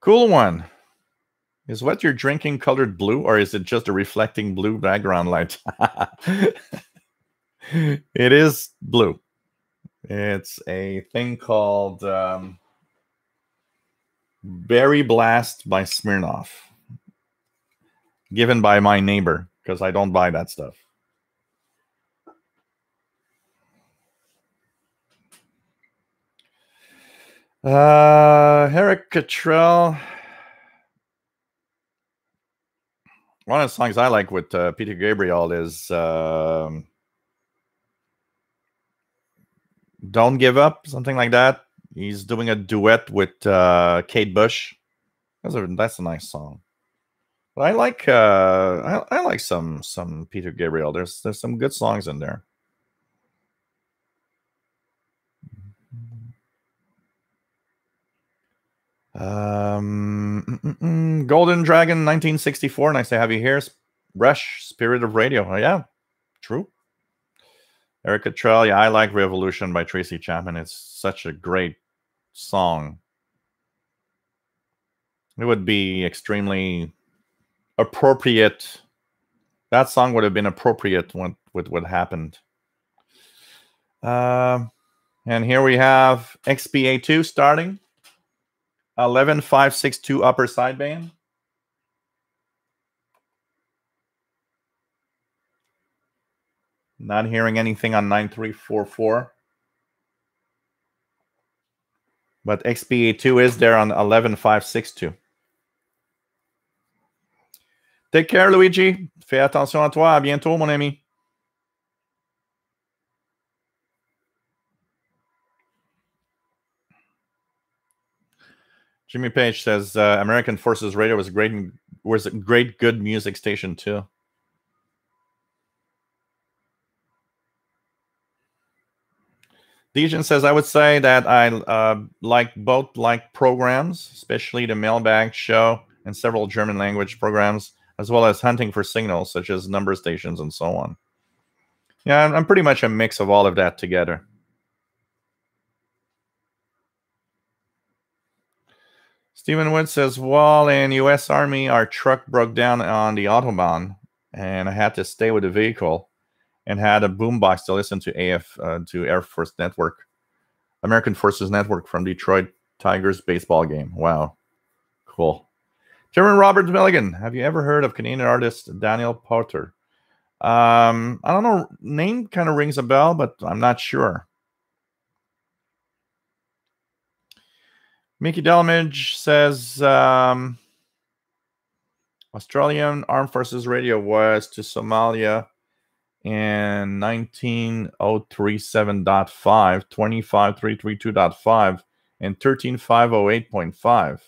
Cool one. Is what you're drinking colored blue, or is it just a reflecting blue background light? it is blue. It's a thing called um, Berry Blast by Smirnoff, given by my neighbor because I don't buy that stuff. Uh, Eric Cottrell. One of the songs I like with uh, Peter Gabriel is um, "Don't Give Up," something like that. He's doing a duet with uh, Kate Bush. That's a, that's a nice song. But I like uh, I, I like some some Peter Gabriel. There's there's some good songs in there. Um, mm, mm, Golden Dragon 1964. Nice to have you here. Rush, Spirit of Radio. Oh, yeah, true. Eric Cottrell. Yeah, I like Revolution by Tracy Chapman. It's such a great song. It would be extremely appropriate. That song would have been appropriate with, what happened. Uh, and here we have XPA2 starting. 11562 upper sideband. Not hearing anything on 9344. But XPA2 is there on 11562. Take care, Luigi. Fais attention à toi. À bientôt, mon ami. Jimmy Page says uh, American Forces Radio was great was a great good music station too. Dejan says I would say that I uh, like both like programs, especially the Mailbag show and several German language programs, as well as hunting for signals such as number stations and so on. Yeah, I'm, I'm pretty much a mix of all of that together. Stephen Wood says, while in U.S. Army, our truck broke down on the Autobahn, and I had to stay with the vehicle and had a boombox to listen to AF uh, to Air Force Network American Forces Network from Detroit Tigers baseball game. Wow, cool. Chairman Robert Milligan, have you ever heard of Canadian artist Daniel Potter? Um, I don't know. Name kind of rings a bell, but I'm not sure. Mickey Delmage says um, Australian Armed Forces radio was to Somalia in 19037.5, 25332.5, and 13508.5,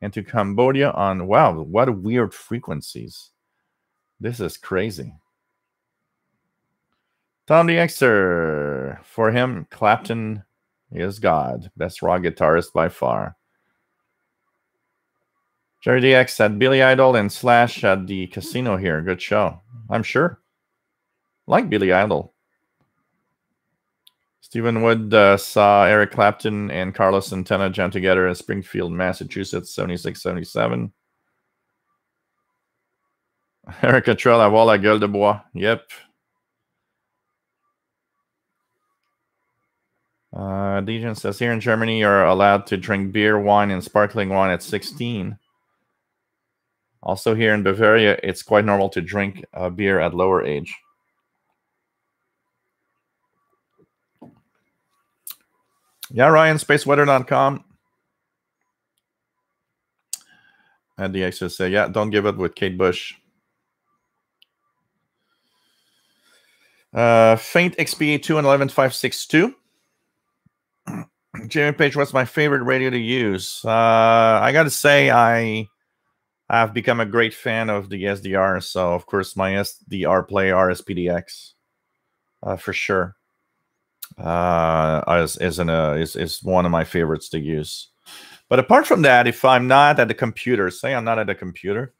and to Cambodia on wow, what weird frequencies. This is crazy. Tom Exer. For him, Clapton is God. Best rock guitarist by far. Jerry DX at Billy Idol and Slash at the casino here. Good show. I'm sure. Like Billy Idol. Stephen Wood uh, saw Eric Clapton and Carlos Santana jam together in Springfield, Massachusetts, 76 77. Eric Cottrell, avoir la gueule de bois. Yep. Uh, Dejan says here in Germany, you're allowed to drink beer, wine, and sparkling wine at 16. Also, here in Bavaria, it's quite normal to drink uh, beer at lower age. Yeah, Ryan, spaceweather.com. And the extras say, yeah, don't give up with Kate Bush. Uh, Faint XPA 2 and 11562. Jimmy Page, what's my favorite radio to use? Uh, I got to say, I have become a great fan of the SDR. So, of course, my SDR Play RSPDX uh, for sure uh, is is, an, uh, is is one of my favorites to use. But apart from that, if I'm not at the computer, say I'm not at the computer,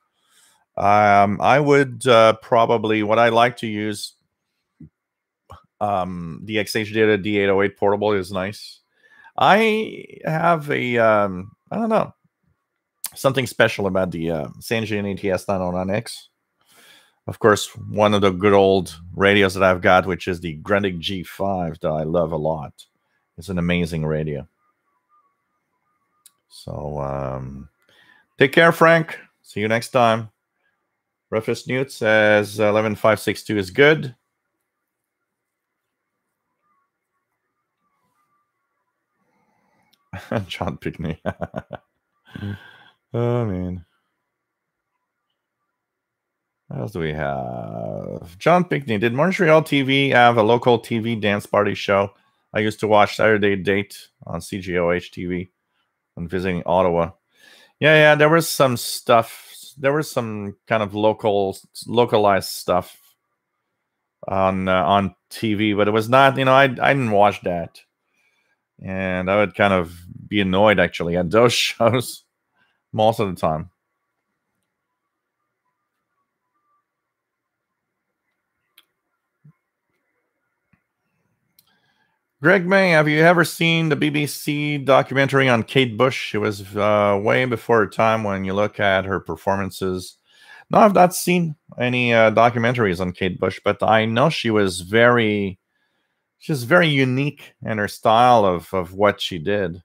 um, I would uh, probably what I like to use. Um, the XH Data D808 portable is nice. I have a um, I don't know something special about the uh, Sangean ATS 909X. Of course, one of the good old radios that I've got, which is the Grundig G5 that I love a lot. It's an amazing radio. So um, take care, Frank. See you next time. Rufus Newt says 11562 is good. John Pickney. oh man. What else do we have? John Pickney. Did Montreal TV have a local TV dance party show? I used to watch Saturday Date on CJOH TV when visiting Ottawa. Yeah, yeah, there was some stuff. There was some kind of local, localized stuff on uh, on TV, but it was not. You know, I I didn't watch that and I would kind of be annoyed actually at those shows most of the time. Greg May, have you ever seen the BBC documentary on Kate Bush? It was uh, way before her time when you look at her performances. No, I've not seen any uh, documentaries on Kate Bush, but I know she was very she's very unique in her style of of what she did.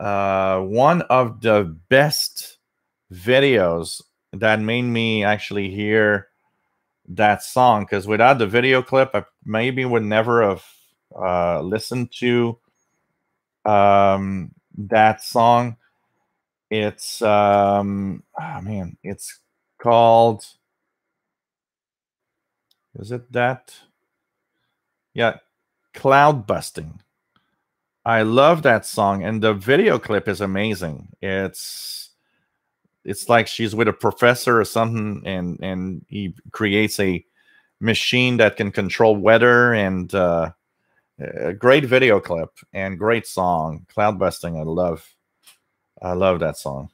Uh, one of the best videos that made me actually hear that song because without the video clip, I maybe would never have uh, listened to um, that song. It's um, oh man, it's called. Is it that? Yeah, Cloud Busting. I love that song, and the video clip is amazing. It's it's like she's with a professor or something, and and he creates a machine that can control weather and uh, a great video clip and great song. Cloud Busting, I love. I love that song.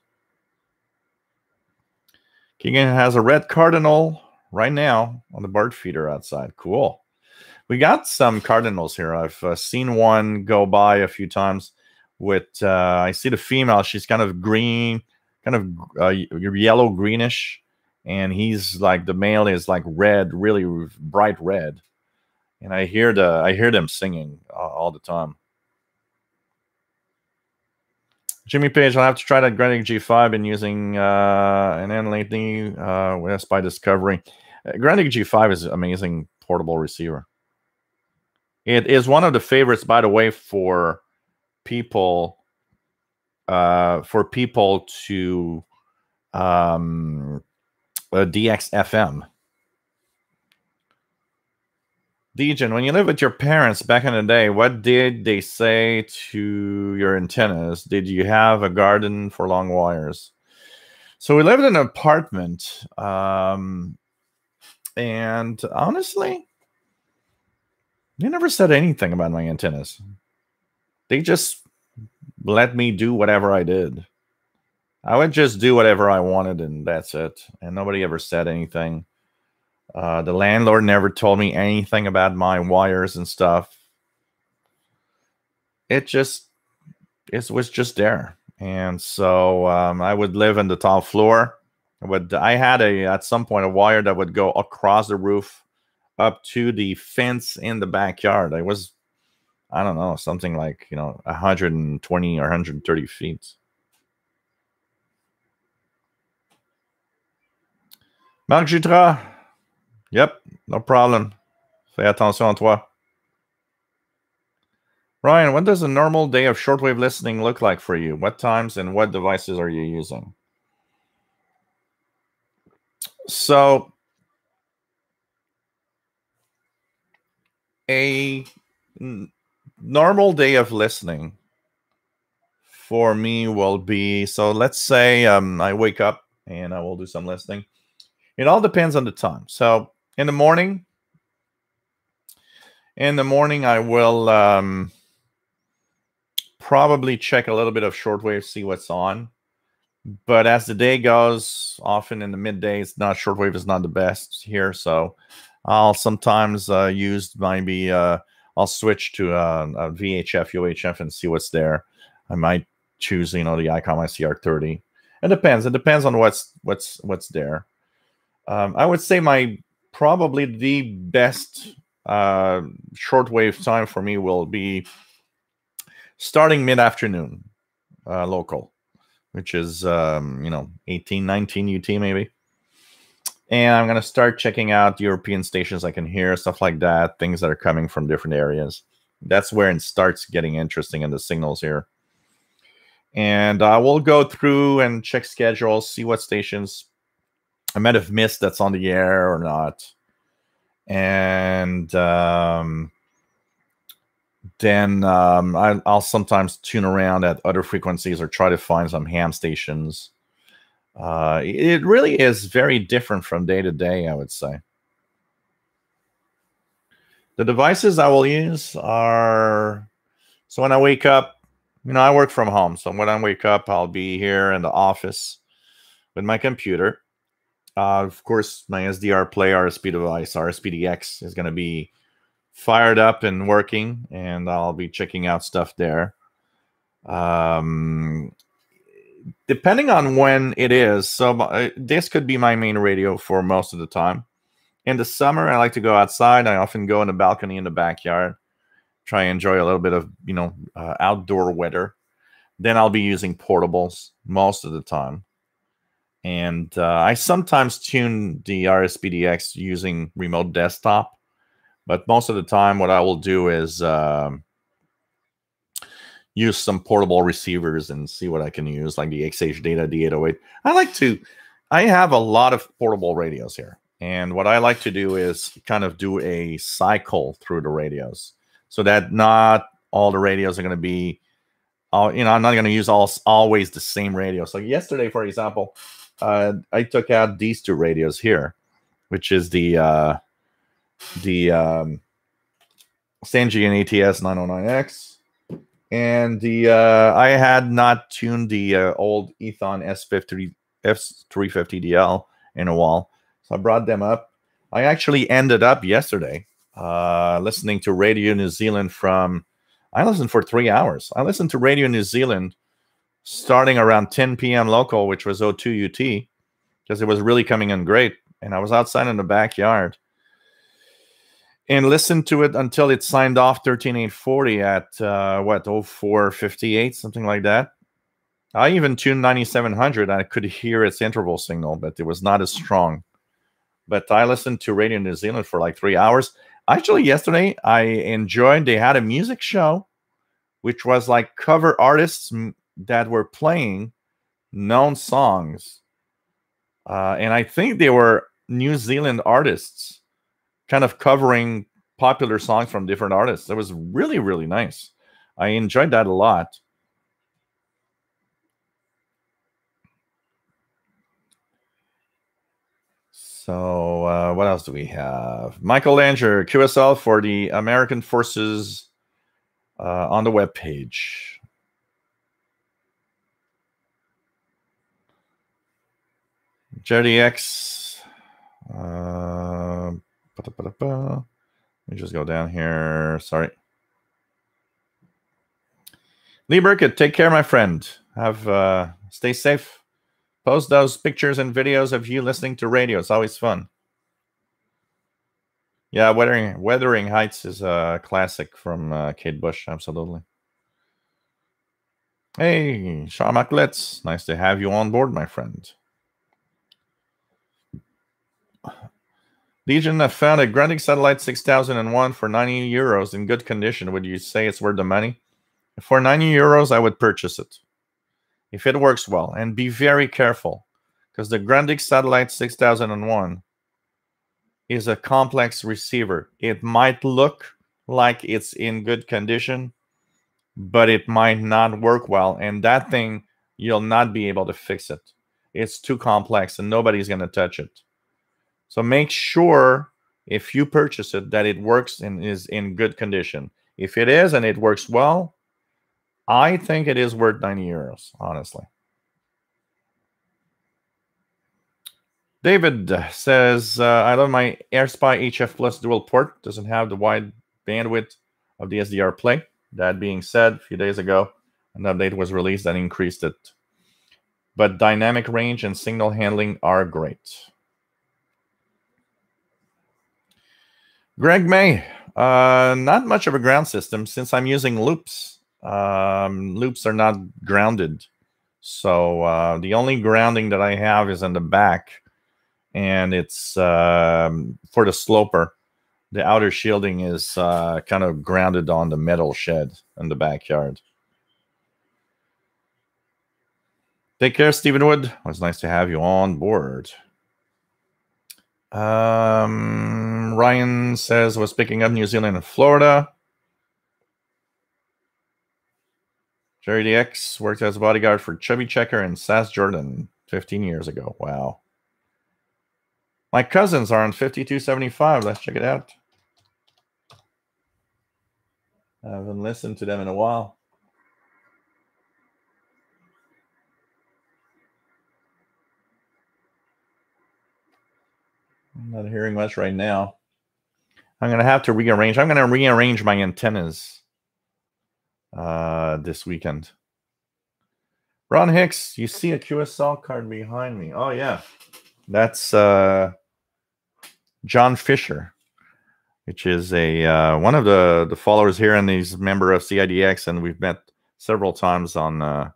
Keegan has a red cardinal right now on the bird feeder outside. Cool. We got some cardinals here. I've uh, seen one go by a few times. With uh, I see the female. She's kind of green, kind of uh, yellow greenish, and he's like the male is like red, really bright red. And I hear the I hear them singing all the time. Jimmy Page, I'll have to try that Grundig G5. Been using uh, and then lately uh, with SPY Discovery. Uh, Grundig G5 is amazing portable receiver. It is one of the favorites, by the way, for people uh, for people to um, uh, DXFM. Dejan, when you lived with your parents back in the day, what did they say to your antennas? Did you have a garden for long wires? So we lived in an apartment, um, and honestly, they never said anything about my antennas. They just let me do whatever I did. I would just do whatever I wanted, and that's it. And nobody ever said anything. Uh, the landlord never told me anything about my wires and stuff. It just it was just there, and so um, I would live in the top floor. I would I had a at some point a wire that would go across the roof up to the fence in the backyard. I was I don't know something like you know 120 or 130 feet. Marc Jutra, Yep, no problem. Fais attention à toi. Ryan, what does a normal day of shortwave listening look like for you? What times and what devices are you using? So, a normal day of listening for me will be so let's say um, I wake up and I will do some listening. It all depends on the time. So, in the morning. In the morning, I will um, probably check a little bit of shortwave, see what's on. But as the day goes, often in the midday, it's not shortwave is not the best here. So I'll sometimes uh, use maybe uh, I'll switch to uh, a VHF, UHF, and see what's there. I might choose, you know, the ICOM ICR30. It depends. It depends on what's what's what's there. Um, I would say my probably the best uh, shortwave time for me will be starting mid afternoon uh, local, which is, um, you know, 18, 19 UT maybe. And I'm going to start checking out European stations I can hear, stuff like that, things that are coming from different areas. That's where it starts getting interesting in the signals here. And I uh, will go through and check schedules, see what stations I might have missed that's on the air or not. And um, then um, I, will sometimes tune around at other frequencies or try to find some ham stations. Uh, it really is very different from day to day, I would say. The devices I will use are so when I wake up, you know, I work from home. So when I wake up, I'll be here in the office with my computer. Uh, of course, my SDR Play RSP device, RSPDX, is going to be fired up and working, and I'll be checking out stuff there. Um, depending on when it is, so uh, this could be my main radio for most of the time. In the summer, I like to go outside. I often go in the balcony in the backyard, try and enjoy a little bit of you know uh, outdoor weather. Then I'll be using portables most of the time and uh, I sometimes tune the RSPDX using remote desktop, but most of the time, what I will do is uh, use some portable receivers and see what I can use, like the XH Data D808. I like to, I have a lot of portable radios here, and what I like to do is kind of do a cycle through the radios, so that not all the radios are going to be. Uh, you know, I'm not going to use all always the same radio. So yesterday, for example, uh, I took out these two radios here, which is the uh, the um, Sangean ATS 909X, and the uh, I had not tuned the uh, old Eton S50 F350DL in a while, so I brought them up. I actually ended up yesterday uh, listening to Radio New Zealand from. I listened for three hours. I listened to Radio New Zealand starting around 10 p.m. local, which was 02 UT, because it was really coming in great. And I was outside in the backyard and listened to it until it signed off 13840 at uh, what 0458, something like that. I even tuned 9700. I could hear its interval signal, but it was not as strong. But I listened to Radio New Zealand for like three hours. Actually, yesterday I enjoyed. They had a music show, which was like cover artists that were playing known songs, uh, and I think they were New Zealand artists, kind of covering popular songs from different artists. That was really really nice. I enjoyed that a lot. So uh, what else do we have? Michael Langer, QSL for the American Forces uh, on the web page. JDX. Uh, let me just go down here. Sorry. Lee Burkett, take care, my friend. Have uh, stay safe. Post those pictures and videos of you listening to radio. It's always fun. Yeah, Weathering Wuthering Heights is a classic from uh, Kate Bush. Absolutely. Hey, Sean McLitz. Nice to have you on board, my friend. Legion have found a Grundig Satellite 6001 for 90 euros in good condition. Would you say it's worth the money? For 90 euros, I would purchase it if it works well. And be very careful because the Grundig Satellite 6001 is a complex receiver. It might look like it's in good condition, but it might not work well. And that thing, you'll not be able to fix it. It's too complex and nobody's going to touch it. So make sure if you purchase it that it works and is in good condition. If it is and it works well, I think it is worth 90 euros, honestly. David says, uh, I love my AirSpy HF Plus dual port. Doesn't have the wide bandwidth of the SDR play. That being said, a few days ago, an update was released that increased it. But dynamic range and signal handling are great. Greg May, uh, not much of a ground system since I'm using loops um, loops are not grounded. So uh, the only grounding that I have is in the back, and it's um, for the sloper. The outer shielding is uh, kind of grounded on the metal shed in the backyard. Take care, Stephen Wood. It was nice to have you on board. Um, Ryan says was picking up New Zealand and Florida. Jerry DX worked as a bodyguard for Chubby Checker and Sass Jordan 15 years ago. Wow. My cousins are on 5275. Let's check it out. I haven't listened to them in a while. I'm not hearing much right now. I'm going to have to rearrange. I'm going to rearrange my antennas uh, this weekend. Ron Hicks, you see a QSL card behind me. Oh, yeah. That's uh, John Fisher, which is a uh, one of the, the followers here, and he's a member of CIDX, and we've met several times on uh,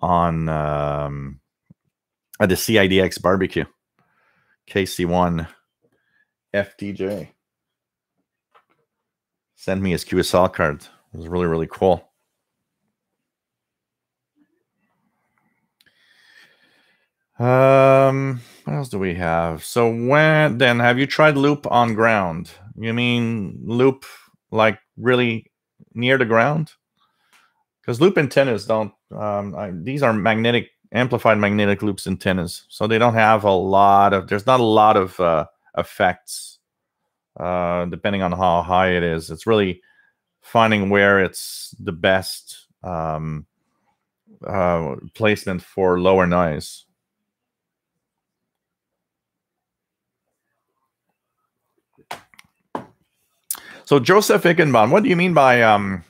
on um, at the CIDX barbecue. KC1 FDJ. Send me his QSL card. It was really, really cool. Um, what else do we have? So when then have you tried loop on ground? You mean loop like really near the ground? Because loop antennas don't. Um, I, these are magnetic amplified magnetic loops antennas, so they don't have a lot of. There's not a lot of uh, effects, uh, depending on how high it is. It's really finding where it's the best um, uh, placement for lower noise. So Joseph Ickenbaum, what do you mean by um,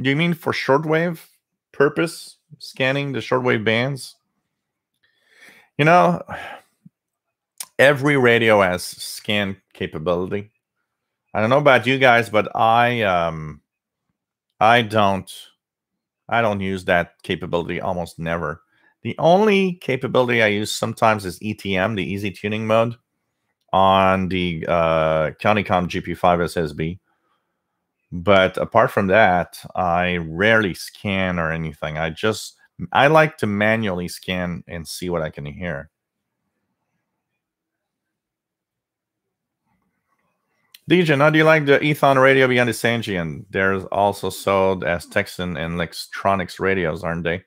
do you mean for shortwave purpose scanning the shortwave bands? You know, every radio has scan capability. I don't know about you guys, but I um I don't I don't use that capability almost never. The only capability I use sometimes is ETM, the easy tuning mode, on the uh, CountyComm GP5 SSB. But apart from that, I rarely scan or anything. I just I like to manually scan and see what I can hear. DJ, how do you like the Eton radio beyond the Sangean? There's also sold as Tecsun and Lextronics radios, aren't they?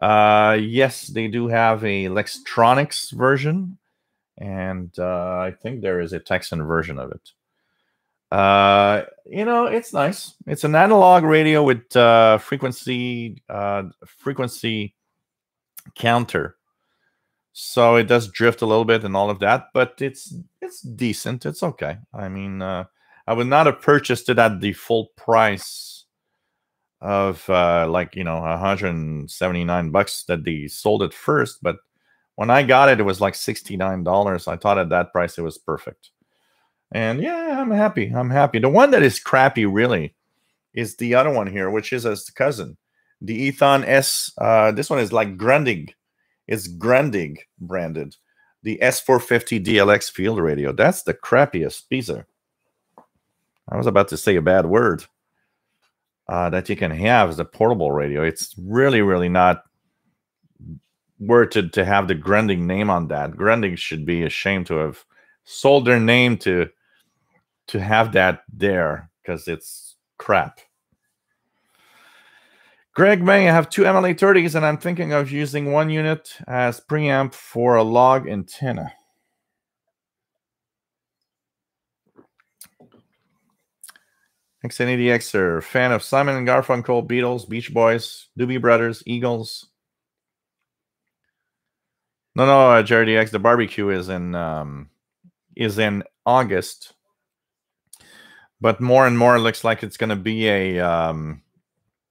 Uh, yes, they do have a Lextronics version, and uh, I think there is a Tecsun version of it. Uh, you know, it's nice. It's an analog radio with uh, frequency uh, frequency counter, so it does drift a little bit and all of that, but it's it's decent. It's okay. I mean, uh, I would not have purchased it at the full price of uh, like you know 179 bucks that they sold it first, but when I got it, it was like $69. I thought at that price it was perfect. And yeah, I'm happy. I'm happy. The one that is crappy really is the other one here, which is as the cousin. The Eton S. Uh, this one is like Grundig. It's Grundig branded. The S450 DLX field radio. That's the crappiest piece. I was about to say a bad word. Uh, that you can have as a portable radio. It's really, really not worth to, to have the Grundig name on that. Grundig should be ashamed to have sold their name to to have that there because it's crap. Greg May, I have two MLA 30s and I'm thinking of using one unit as preamp for a log antenna. XNADXer, fan of Simon and Garfunkel, Beatles, Beach Boys, Doobie Brothers, Eagles. No, no, uh, Jerry X. The barbecue is in um, is in August, but more and more looks like it's going to be a um,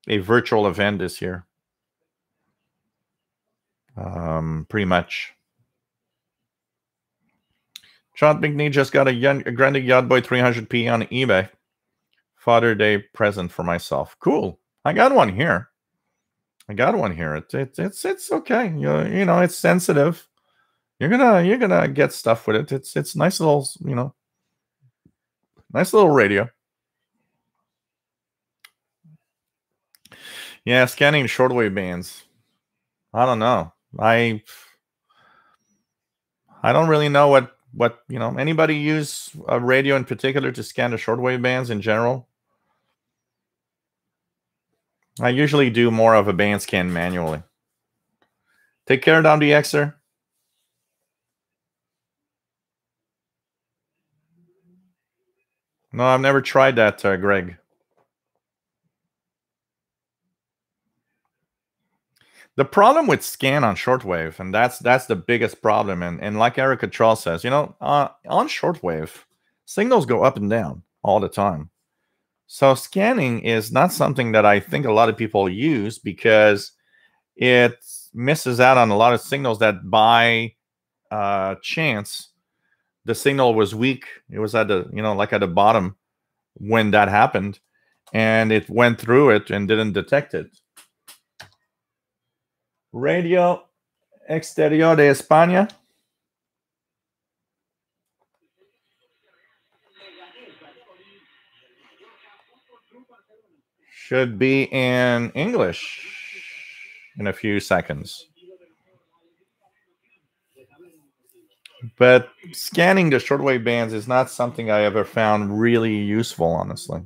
a virtual event this year. Um, pretty much. John McNee just got a, young, a Yacht Boy 300p on eBay. Father Day present for myself. Cool. I got one here. I got one here. It, it, it's it's okay. You, you know, it's sensitive. You're gonna you're gonna get stuff with it. It's it's nice little you know, nice little radio. Yeah, scanning shortwave bands. I don't know. I I don't really know what what you know. Anybody use a radio in particular to scan the shortwave bands in general? I usually do more of a band scan manually. Take care, Dom DXer. No, I've never tried that, uh, Greg. The problem with scan on shortwave, and that's that's the biggest problem, and, and like Eric Cottrell says, you know, uh, on shortwave, signals go up and down all the time. So scanning is not something that I think a lot of people use because it misses out on a lot of signals that by uh, chance the signal was weak. It was at the, you know, like at the bottom when that happened, and it went through it and didn't detect it. Radio Exterior de España. Should be in English in a few seconds. But scanning the shortwave bands is not something I ever found really useful, honestly.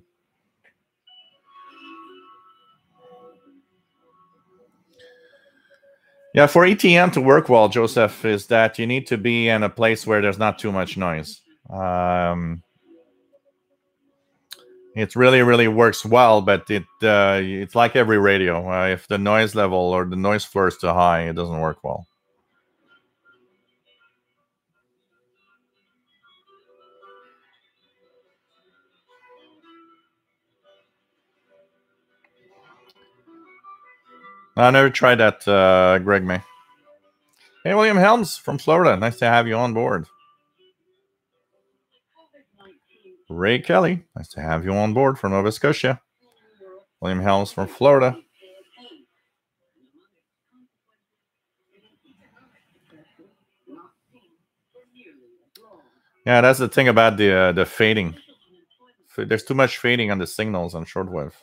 Yeah, for ETM to work well, Joseph, is that you need to be in a place where there's not too much noise. Um, it really, really works well, but it uh, it's like every radio. Uh, if the noise level or the noise floor is too high, it doesn't work well. I never tried that, uh, Greg May. Hey, William Helms from Florida. Nice to have you on board. Ray Kelly. Nice to have you on board from Nova Scotia. William Helms from Florida. Yeah, that's the thing about the uh, the fading. There's too much fading on the signals on shortwave.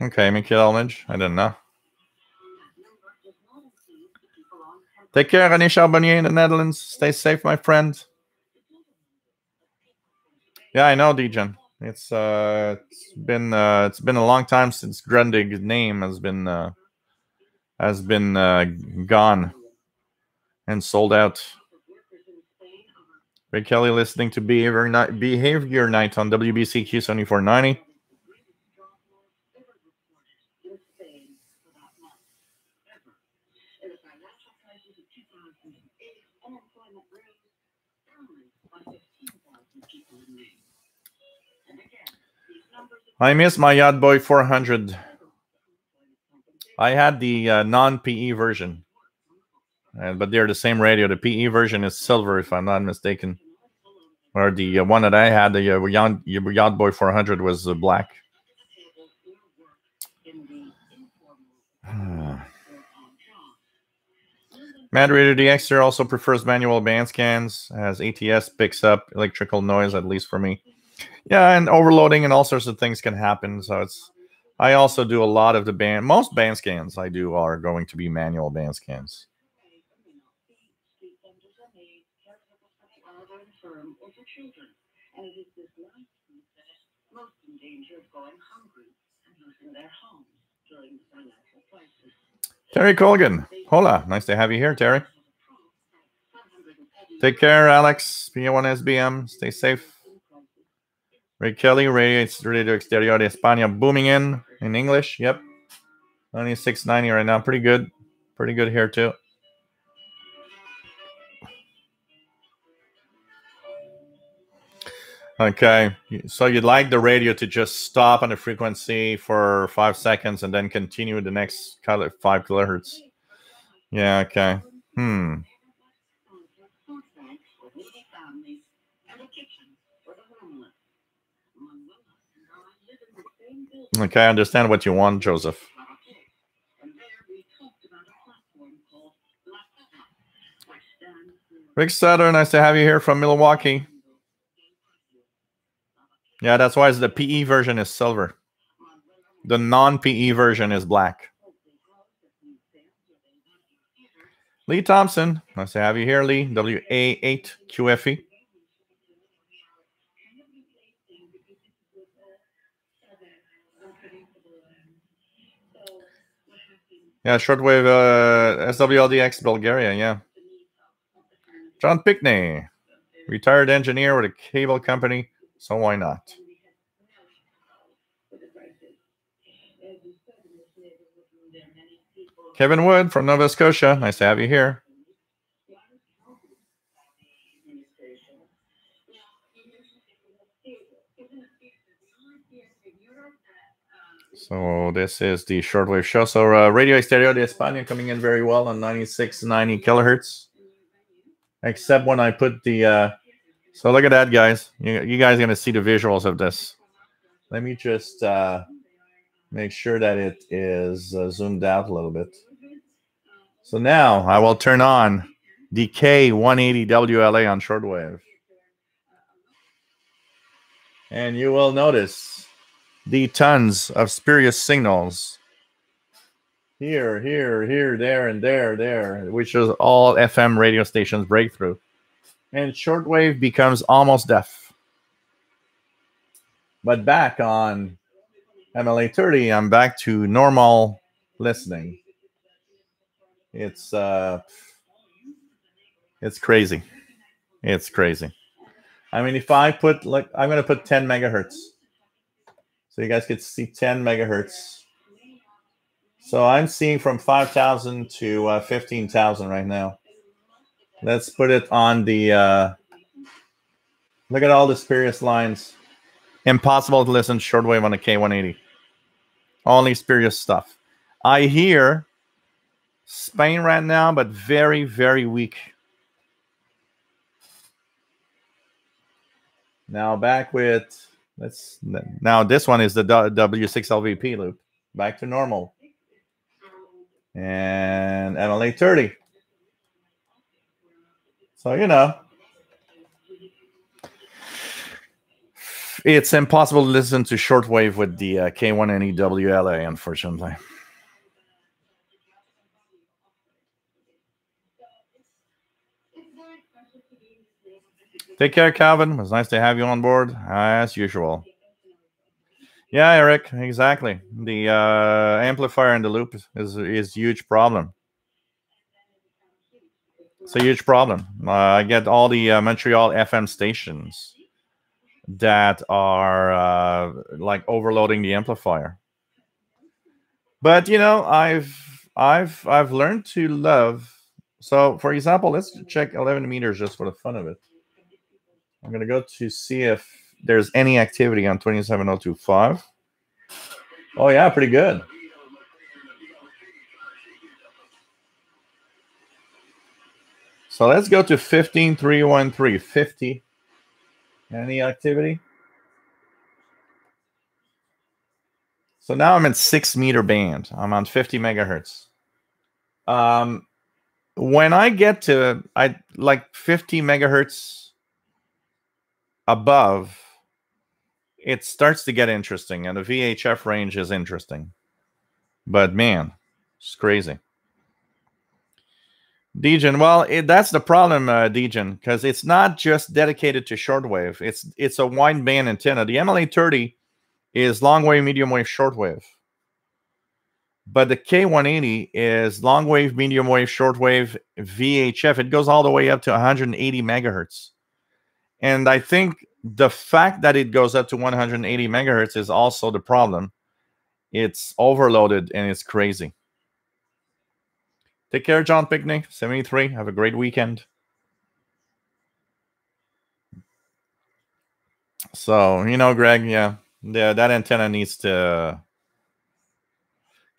Okay, Michael Elmage. I didn't know. Take care, René Charbonnier in the Netherlands. Stay safe, my friend. Yeah, I know, Dejan. It's uh, it's been uh, it's been a long time since Grundig's name has been uh, has been uh, gone and sold out. Ray Kelly listening to Behavior Night, Behavior Night on WBCQ 7490. I miss my Yacht Boy 400. I had the uh, non PE version, uh, but they're the same radio. The PE version is silver, if I'm not mistaken. Or the uh, one that I had, the uh, Yacht, Boy 400, was uh, black. Mad Radio DXer also prefers manual band scans as ATS picks up electrical noise, at least for me. Yeah, and overloading and all sorts of things can happen. So it's I also do a lot of the band most band scans I do are going to be manual band scans. Terry Colgan. Hola. Nice to have you here, Terry. Take care, Alex. P1SBM. Stay safe. Ray Kelly, Radio, Radio Exterior de España, booming in in English. Yep. 9690 right now. Pretty good. Pretty good here, too. Okay, so you'd like the radio to just stop on the frequency for five seconds and then continue the next five kilohertz. Yeah, okay. Hmm. Okay, I understand what you want, Joseph. Rick Sutter, nice to have you here from Milwaukee. Yeah, that's why the PE version is silver. The non-PE version is black. Lee Thompson, nice to have you here, Lee. WA8QFE. Yeah, shortwave uh, SWLDX Bulgaria. Yeah. John Pickney, retired engineer with a cable company. So why not? Kevin Wood from Nova Scotia. Nice to have you here. So this is the shortwave show. So uh, Radio Exterior de España coming in very well on 96, 90 kilohertz. Except when I put the... Uh, so look at that, guys. You, you guys going to see the visuals of this. Let me just uh, make sure that it is uh, zoomed out a little bit. So now I will turn on the K180 WLA on shortwave. And you will notice the tons of spurious signals here, here, here, there, and there, there, which is all FM radio stations breakthrough. And shortwave becomes almost deaf. But back on MLA 30, I'm back to normal listening. It's uh it's crazy. It's crazy. I mean, if I put like I'm gonna put 10 megahertz so you guys to see 10 megahertz. So I'm seeing from 5,000 to uh, 15,000 right now. Let's put it on the, uh, look at all the spurious lines. Impossible to listen shortwave on a K180. Only spurious stuff. I hear Spain right now, but very, very weak. Now back with Let's now this one is the W6LVP loop. back to normal. And MLA 30. So, you know, it's impossible to listen to shortwave with the uh, K180 WLA, unfortunately. Take care, Calvin. It was nice to have you on board, as usual. Yeah, Eric, exactly. The uh, amplifier in the loop is is huge problem. It's a huge problem. Uh, I get all the uh, Montreal FM stations that are uh, like overloading the amplifier. But you know, I've I've I've learned to love. So, for example, let's check 11 meters just for the fun of it. I'm gonna go to see if there's any activity on 27025. Oh yeah, pretty good. So let's go to 15313. 50. Any activity? So now I'm in six meter band. I'm on 50 megahertz. Um, when I get to I like 50 megahertz above, it starts to get interesting, and the VHF range is interesting. But man, it's crazy. Dejan, well, it, that's the problem, uh, Dejan, because it's not just dedicated to shortwave. It's it's a wide band antenna. The MLA 30 is long wave, medium wave, shortwave. But the K180 is long wave, medium wave, shortwave, VHF. It goes all the way up to 180 megahertz. And I think the fact that it goes up to 180 megahertz is also the problem. It's overloaded and it's crazy. Take care, John Picnic, 73. Have a great weekend. So, you know, Greg, yeah, yeah that antenna needs to.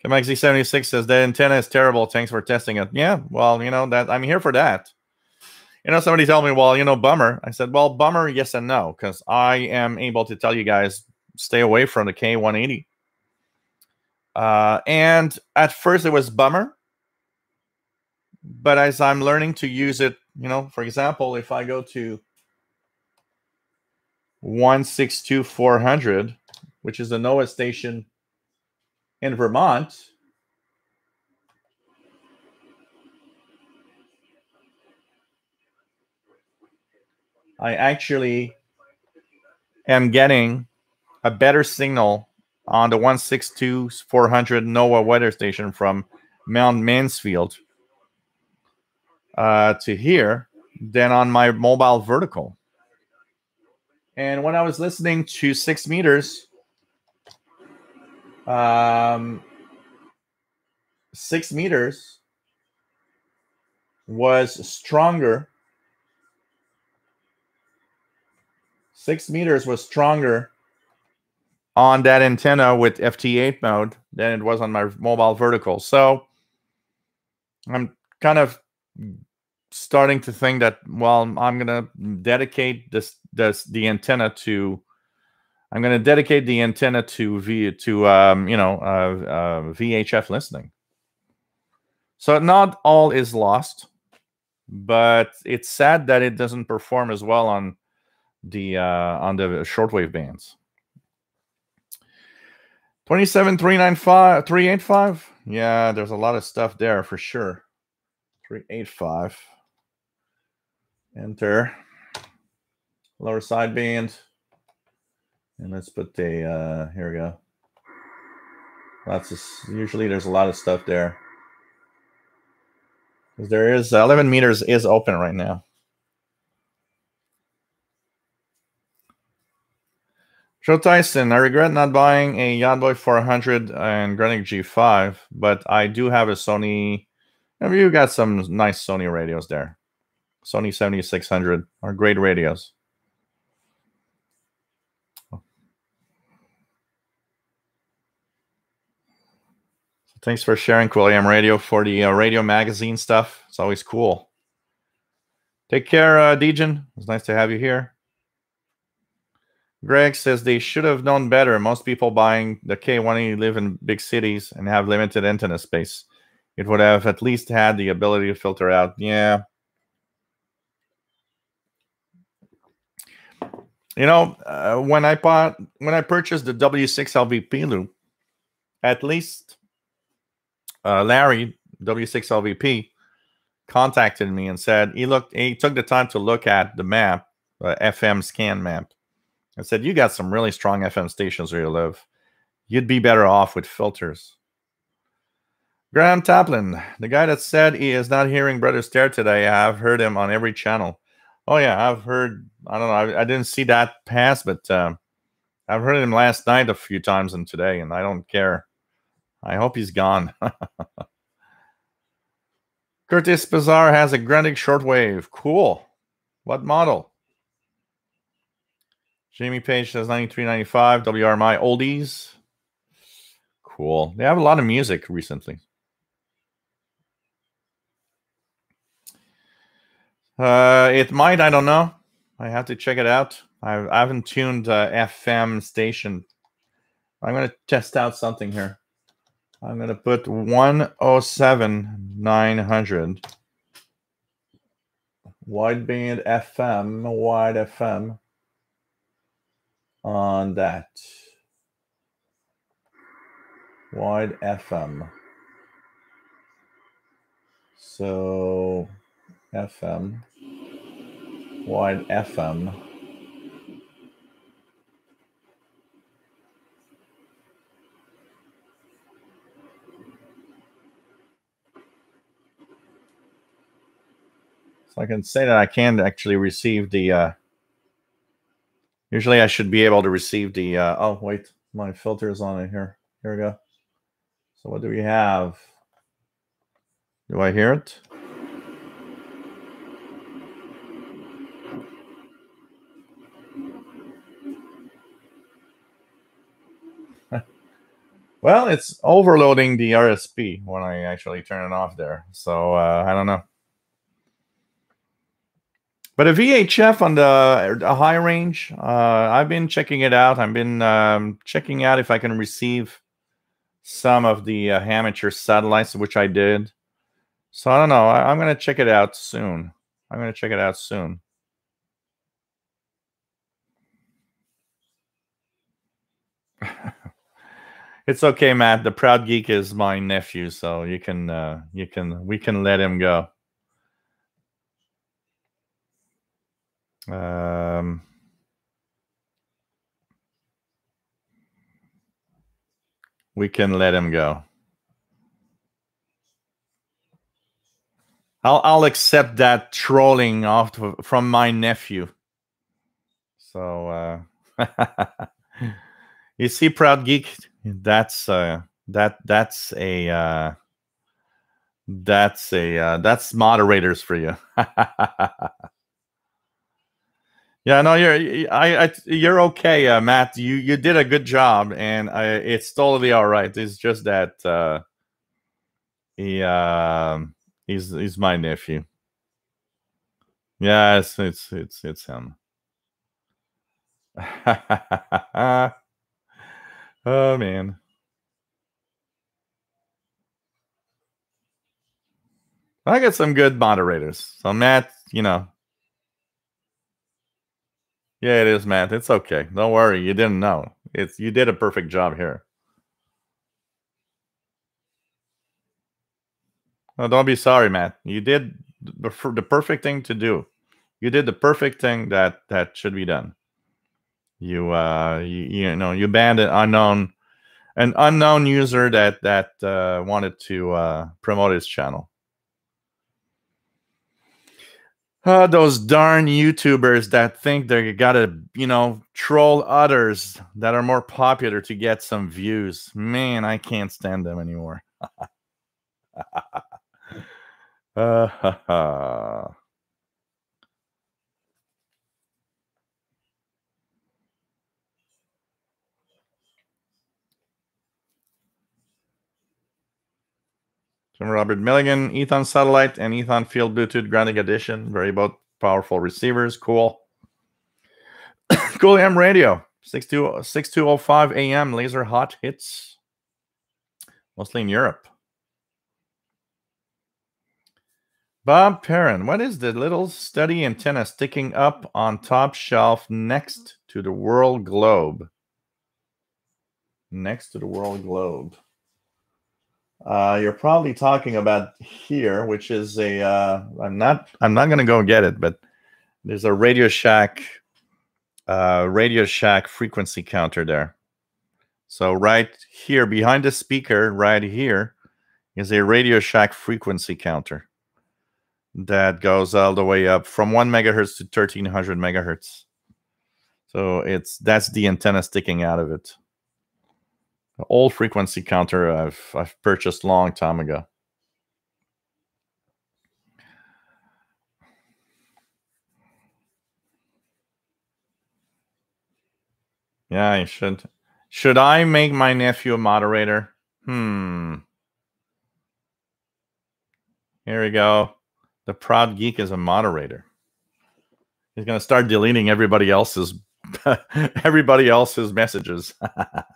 KMXZ76 says that antenna is terrible. Thanks for testing it. Yeah, well, you know, that I'm here for that you know, somebody told me, well, you know, bummer. I said, well, bummer, yes and no, because I am able to tell you guys stay away from the K180. Uh, and at first it was bummer, but as I'm learning to use it, you know, for example, if I go to 162400, which is a NOAA station in Vermont, I actually am getting a better signal on the 162 400 NOAA weather station from Mount Mansfield uh, to here than on my mobile vertical. And when I was listening to six meters, um, six meters was stronger six meters was stronger on that antenna with FT8 mode than it was on my mobile vertical. So I'm kind of starting to think that well, I'm gonna dedicate this this the antenna to I'm gonna dedicate the antenna to V to um, you know uh, uh, VHF listening. So not all is lost, but it's sad that it doesn't perform as well on the uh, on the shortwave bands. 27395 385 yeah there's a lot of stuff there for sure. 385 enter. Lower sideband and let's put the uh here we go. Lots of usually there's a lot of stuff there. There is 11 meters is open right now Joe Tyson, I regret not buying a Yachtboy 400 and Grundig G5, but I do have a Sony. Have you got some nice Sony radios there. Sony 7600 are great radios. Thanks for sharing Quilliam Radio for the uh, radio magazine stuff. It's always cool. Take care, uh, Dejan. It's nice to have you here. Greg says they should have known better. Most people buying the K180 live in big cities and have limited antenna space. It would have at least had the ability to filter out. Yeah. You know, uh, when I bought when I purchased the W6 LVP loop, at least uh, Larry W6 LVP contacted me and said he looked he took the time to look at the map, uh, FM scan map, and said you got some really strong FM stations where you live. You'd be better off with filters. Graham Taplin, the guy that said he is not hearing Brother Stair today, I've heard him on every channel. Oh yeah, I've heard. I don't know. I, I didn't see that pass, but um, I've heard him last night a few times and today, and I don't care. I hope he's gone. Curtis Bazaar has a Grundig shortwave. Cool. What model? Jamie Page says 9395 WRMI oldies. Cool. They have a lot of music recently. Uh, it might. I don't know. I have to check it out. I, I haven't tuned uh, FM station. I'm going to test out something here. I'm going to put 107 900 wideband FM, wide FM on that. Wide FM. So FM, wide FM. So I can say that I can actually receive the, uh, usually I should be able to receive the, uh, oh, wait, my filter is on it here. Here we go. So what do we have? Do I hear it? Well, it's overloading the RSP when I actually turn it off there. So uh, I don't know. But a VHF on the, the high range, uh, I've been checking it out. I've been um, checking out if I can receive some of the uh, amateur satellites, which I did. So I don't know. I, I'm going to check it out soon. I'm going to check it out soon. it's okay, Matt. The proud geek is my nephew, so you can uh, you can we can let him go. Um, we can let him go. I'll I'll accept that trolling off from my nephew. So uh, you see, proud geek that's uh, that that's a uh, that's a uh, that's moderators for you. yeah, no, you're I, I you're okay, uh, Matt. You you did a good job, and I, it's totally all right. It's just that uh, he uh, he's he's my nephew. Yes, it's it's it's him. Oh man. I got some good moderators. So Matt, you know. Yeah, it is, Matt. It's okay. Don't worry. You didn't know. It's you did a perfect job here. Oh, don't be sorry, Matt. You did the, the perfect thing to do. You did the perfect thing that that should be done. You uh you, you know you banned an unknown an unknown user that that uh, wanted to uh, promote his channel. Uh, those darn YouTubers that think they gotta, you know, troll others that are more popular to get some views. Man, I can't stand them anymore. uh, Jim Robert Milligan, Eton Satellite, and Eton Field Bluetooth Grundig Edition. Very both powerful receivers. Cool. cool M radio. 6205 AM laser hot hits, mostly in Europe. Bob Perrin, what is the little study antenna sticking up on top shelf next to the world globe? Next to the world globe. Uh, you're probably talking about here, which is a. uh, not. I'm not going to go get it, but there's a Radio Shack. Uh, Radio Shack frequency counter there. So right here, behind the speaker, right here, is a Radio Shack frequency counter that goes all the way up from one megahertz to 1300 megahertz. So it's that's the antenna sticking out of it. Old frequency counter I've I've purchased long time ago. Yeah, I should. Should I make my nephew a moderator? Hmm. Here we go. The proud geek is a moderator. He's going to start deleting everybody else's everybody else's messages.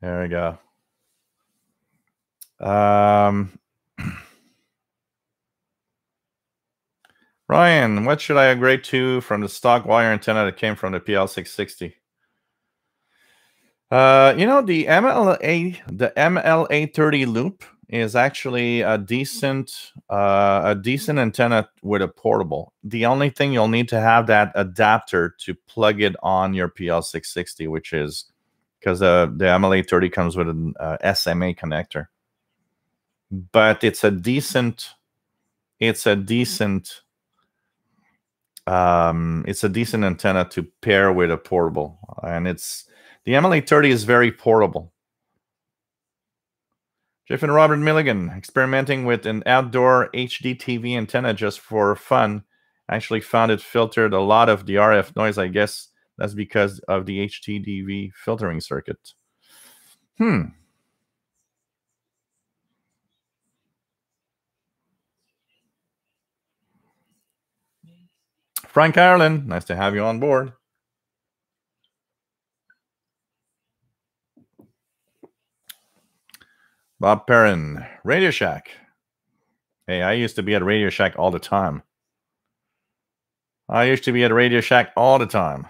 there we go. Um, Ryan, what should I upgrade to from the stock wire antenna that came from the PL660? Uh, you know, the MLA, the MLA 30 loop is actually a decent uh, a decent antenna with a portable. The only thing you'll need to have that adapter to plug it on your PL660, which is because uh, the MLA30 comes with an uh, SMA connector. But it's a decent, it's a decent, um, it's a decent antenna to pair with a portable, and it's the MLA30 is very portable. Jeff and Robert Milligan experimenting with an outdoor HD TV antenna just for fun. Actually found it filtered a lot of the RF noise. I guess that's because of the HDTV filtering circuit. Hmm. Frank Ireland, nice to have you on board. Bob Perrin, Radio Shack. Hey, I used to be at Radio Shack all the time. I used to be at Radio Shack all the time.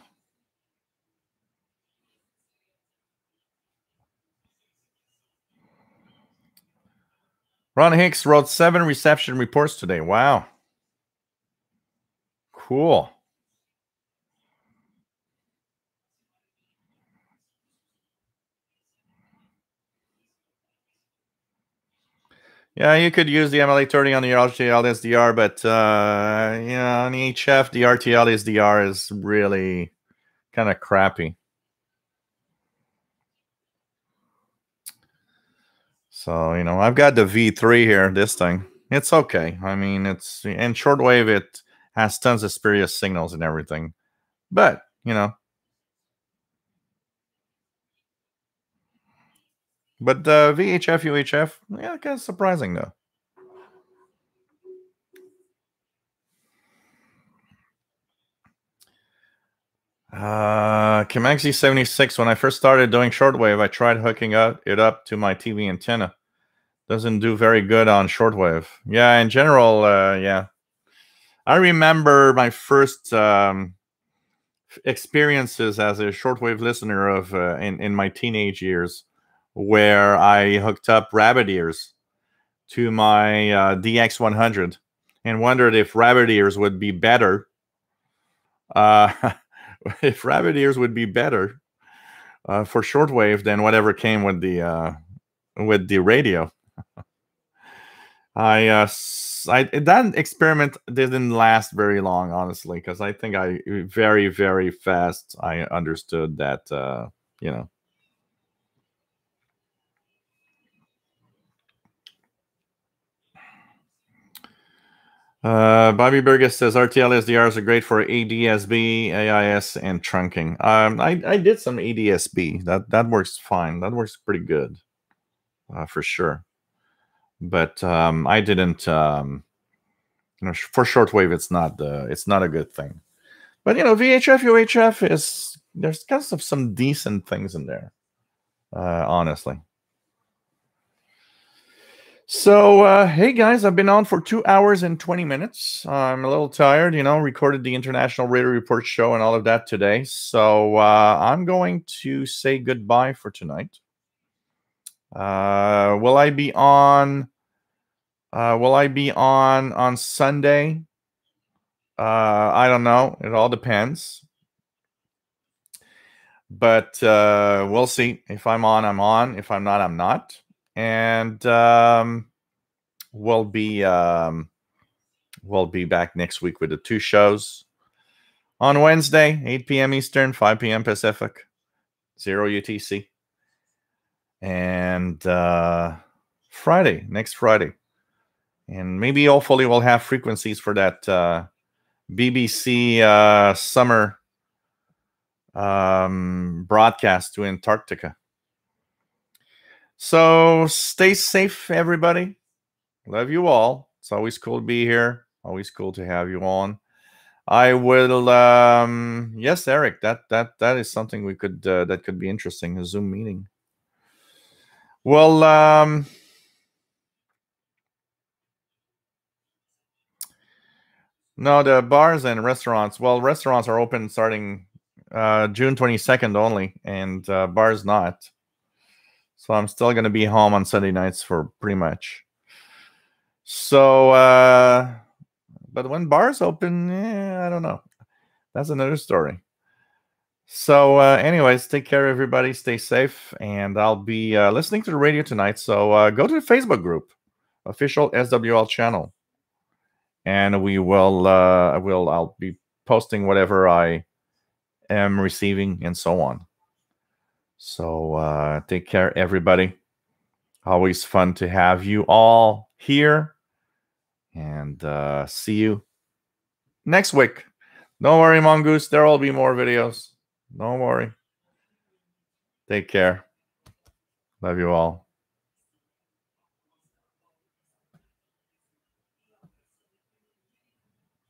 Ron Hicks wrote seven reception reports today. Wow. Cool. Yeah, you could use the MLA30 on the RTL SDR, but uh, know, on the HF, the RTL SDR is really kind of crappy. So, you know, I've got the V3 here, this thing. It's okay. I mean, it's in shortwave, it has tons of spurious signals and everything. But, you know, But uh, VHF, UHF, yeah, kind of surprising though. Uh, Kimaxi 76. When I first started doing shortwave, I tried hooking up it up to my TV antenna. Doesn't do very good on shortwave. Yeah, in general, uh, yeah. I remember my first um, experiences as a shortwave listener of uh, in in my teenage years where I hooked up rabbit ears to my uh, DX100 and wondered if rabbit ears would be better. Uh, if rabbit ears would be better uh, for shortwave than whatever came with the uh, with the radio. I, uh, I that experiment didn't last very long, honestly, because I think I very very fast I understood that uh, you know Uh, Bobby Burgess says RTL SDRs are great for ADSB, AIS, and trunking. Um, I, I did some ADSB. That that works fine. That works pretty good, uh, for sure. But um, I didn't. Um, you know, for shortwave, it's not the it's not a good thing. But you know, VHF UHF is there's kind of some decent things in there, uh, honestly. So, uh, hey guys, I've been on for two hours and 20 minutes. I'm a little tired, you know, recorded the International Radio Report show and all of that today. So, uh, I'm going to say goodbye for tonight. Uh, will I be on? Uh, will I be on on Sunday? Uh, I don't know. It all depends. But uh, we'll see. If I'm on, I'm on. If I'm not, I'm not and um, we'll be um, we'll be back next week with the two shows on Wednesday, 8 p.m. Eastern, 5 p.m. Pacific, zero UTC, and uh, Friday, next Friday, and maybe hopefully we'll have frequencies for that uh, BBC uh, summer um, broadcast to Antarctica. So stay safe, everybody. Love you all. It's always cool to be here. Always cool to have you on. I will. Um, yes, Eric. That that that is something we could uh, that could be interesting. A Zoom meeting. Well, um, no, the bars and restaurants. Well, restaurants are open starting uh, June twenty second only, and uh, bars not. So I'm still going to be home on Sunday nights for pretty much. So, uh, but when bars open, eh, I don't know. That's another story. So, uh, anyways, take care, everybody. Stay safe, and I'll be uh, listening to the radio tonight. So, uh, go to the Facebook group, official SWL channel, and we will. Uh, I will I'll be posting whatever I am receiving and so on. So uh, take care, everybody. Always fun to have you all here. And uh, see you next week. Don't worry, Mongoose. There will be more videos. Don't worry. Take care. Love you all.